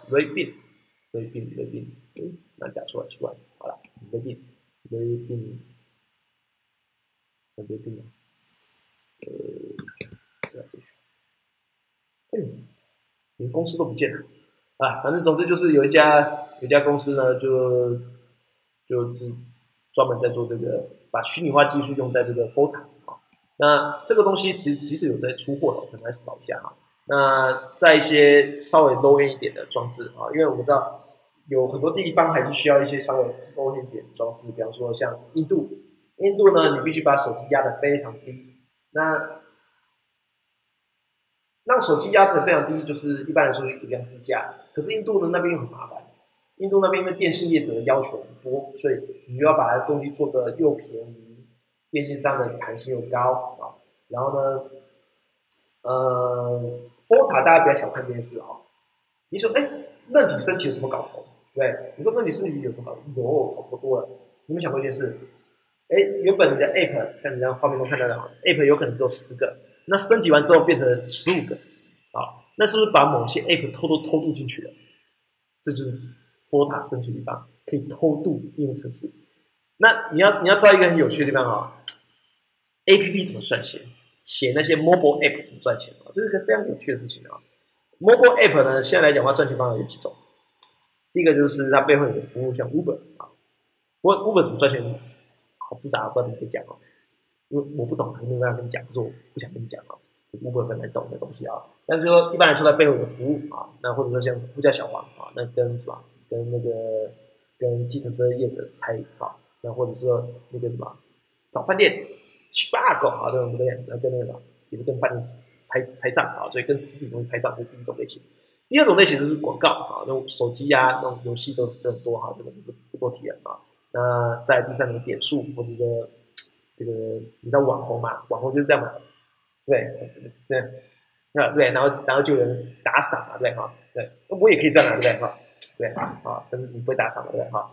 Raybin，Raybin，Raybin，嗯，那讲出来奇怪，好了，Raybin，Raybin，什么 Raybin 啊？呃，不要继续。哎，连公司都不见了。啊，反正总之就是有一家有一家公司呢，就就是专门在做这个，把虚拟化技术用在这个 Photo 啊。那这个东西其实其实有在出货的，我可能还是找一下哈。那在一些稍微 low end 一点的装置啊，因为我们知道有很多地方还是需要一些稍微 low end 一点装置，比方说像印度，印度呢，你必须把手机压得非常低，那让手机压得非常低，就是一般来说一样支架。可是印度呢那边又很麻烦，印度那边因为电信业者的要求很多，所以你又要把它东西做得又便宜，电信商的弹性又高啊，然后呢，呃。波塔，大家不要小看这件事啊！你说，哎，韧体升级有什么搞头？对，你说韧体升级有什么搞头？有，搞头多了。你们想过一件事？哎，原本你的 App 像你这样画面中看到的，App 有可能只有十个，那升级完之后变成十五个，那是不是把某些 App 偷偷偷渡进去了？这就是波塔升级地方，可以偷渡应用程式。那你要你要知道一个很有趣的地方啊，App 怎么算钱？写那些 mobile app 怎么赚钱啊？这是个非常有趣的事情啊。mobile app 呢，现在来讲的话赚钱方法有几种。第一个就是它背后有个服务，像 Uber 啊。不过 Uber 怎么赚钱，好复杂，不知道怎么跟你讲哦。因为我不懂，没办法跟你讲，可是我不想跟你讲啊。Uber 很难懂的东西啊。但是说一般来说，它背后有服务啊，那或者说像呼叫小黄啊，那跟什么，跟那个跟计程车业者拆啊，那或者说那个什么找饭店。七八个啊，这种不对，然后跟那个什么也是跟饭店拆拆账啊，所以跟实体东西拆账是第一种类型。第二种类型就是广告啊，那种手机呀，那种游戏都都很多哈，这个不不多提了啊。那在第三种点数，或者说这个你知道网红嘛？网红就是这样嘛，对对那对，然后然后就有人打赏嘛，对哈，对，我也可以这样啊，对不对哈？对啊，但是你不会打赏的，对哈。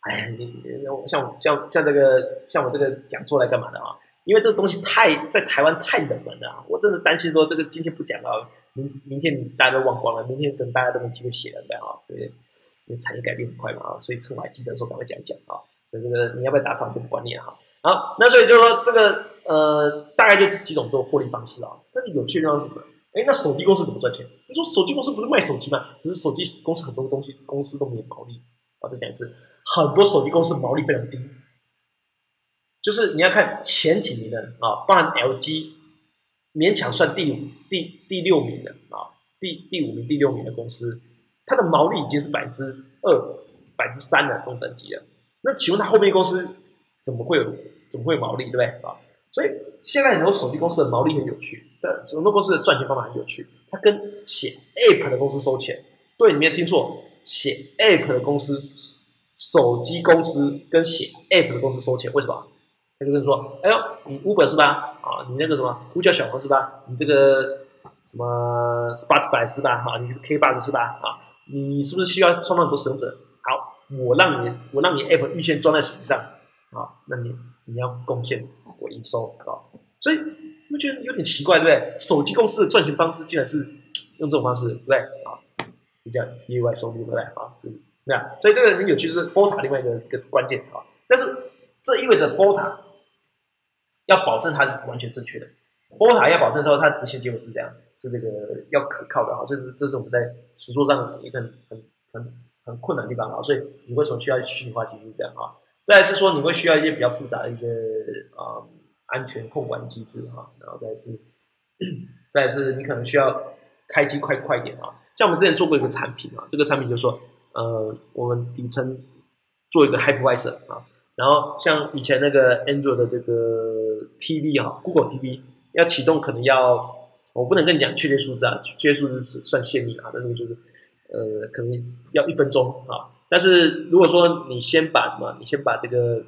哎，你你像像像这个像我这个讲座来干嘛的啊？因为这个东西太在台湾太冷门了，我真的担心说这个今天不讲了，明明天大家都忘光了，明天等大家都没机会写了，对啊？对，因为产业改变很快嘛啊，所以趁我还记得的时候赶快讲一讲啊。所以这个你要不要打赏就不管你了哈。好，那所以就是说这个呃，大概就几种这种获利方式啊。但是有趣的是什么？哎，那手机公司怎么赚钱？你说手机公司不是卖手机吗？可是手机公司很多东西公司都没有毛利啊。再讲一次。很多手机公司毛利非常低，就是你要看前几名的啊，包含 LG，勉强算第五、第第六名的啊，第第五名、第六名的公司，它的毛利已经是百分之二、百分之三的这种等级了。那请问它后面公司怎么会有怎么会有毛利，对不对啊？所以现在很多手机公司的毛利很有趣，但很多公司的赚钱方法很有趣，它跟写 App 的公司收钱，对，你没有听错，写 App 的公司。手机公司跟写 App 的公司收钱，为什么？他就跟你说：“哎呦，你 Uber 是吧？啊，你那个什么呼叫小黄是吧？你这个什么 Spotify 是吧？哈，你是 K Bus 是吧？啊，你是不是需要创造很多使用者？好，我让你我让你 App 预先装在手机上，啊，那你你要贡献我营收啊。所以我觉得有点奇怪，对不对？手机公司的赚钱方式竟然是用这种方式，对不对？啊，就叫意外收入，对不对？啊，这。对啊，所以这个很有趣，是 f o t a 另外一个一个关键啊。但是这意味着 f o t a 要保证它是完全正确的 f o t a 要保证说它执行结果是这样，是这个要可靠的啊。这是这是我们在实作上一个很很很困难的地方啊。所以你为什么需要虚拟化技术这样啊？再是说你会需要一些比较复杂的一些啊安全控管机制哈，然后再是 再是你可能需要开机快快点啊。像我们之前做过一个产品啊，这个产品就是说。呃，我们底层做一个 hypervisor 啊，然后像以前那个 Android 的这个 TV 哈，Google TV 要启动可能要，我不能跟你讲确切数字啊，确切数字是算泄密啊，但是就是呃，可能要一分钟啊。但是如果说你先把什么，你先把这个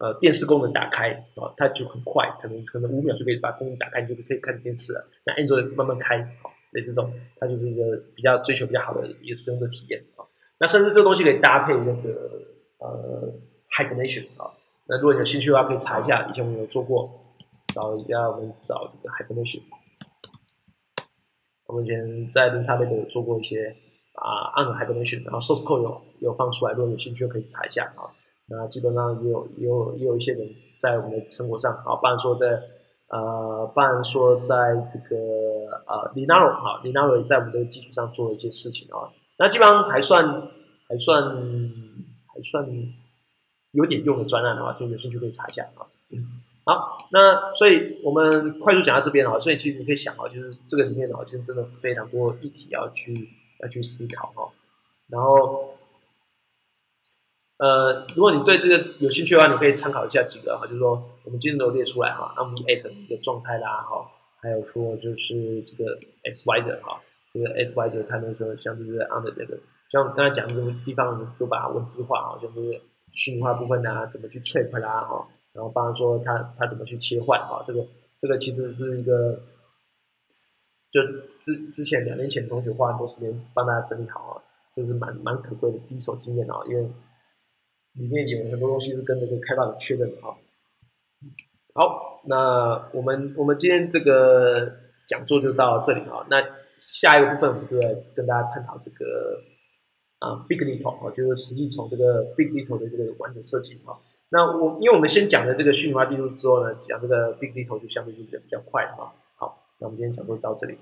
呃电视功能打开啊，它就很快，可能可能五秒就可以把功能打开，你就可以看电视了。那 Android 慢慢开，好，类似这种，它就是一个比较追求比较好的一个使用者体验啊。那甚至这个东西可以搭配那个呃 hibernation 啊，那如果你有兴趣的话，可以查一下，以前我们有做过，找一下我们找这个 hibernation。我们以前在零差那个有做过一些啊按 hibernation，然后 source code 有有放出来，如果有兴趣可以查一下啊。那基本上也有也有也有一些人在我们的成果上啊，不然说在呃，不然说在这个呃 Linaro 哈，Linaro 也在我们的基础上做了一些事情啊，那基本上还算还算还算有点用的专案啊，就有兴趣可以查一下啊。好，那所以我们快速讲到这边啊，所以其实你可以想啊，就是这个里面啊，其实真的非常多议题要去要去思考哈，然后。呃，如果你对这个有兴趣的话，你可以参考一下几个哈，就是说我们今天都列出来哈，那我们 at 的状态啦哈，还有说就是这个 S Y 的哈，这个 S Y 的它那时候像就是 on 的那个，像刚才讲的这个地方都把它文字化啊，就是虚拟化部分啊，怎么去 trap 啦哈，然后帮他说他他怎么去切换哈，这个这个其实是一个，就之之前两年前同学花很多时间帮大家整理好啊，就是蛮蛮可贵的第一手经验啊，因为。里面有很多东西是跟那个开发者确认的哈。好，那我们我们今天这个讲座就到这里啊。那下一个部分，我们就来跟大家探讨这个啊，Big Little 啊，就是实际从这个 Big Little 的这个完整设计啊。那我因为我们先讲了这个虚拟化技术之后呢，讲这个 Big Little 就相对就比较比较快啊。那我们今天讲座到这里。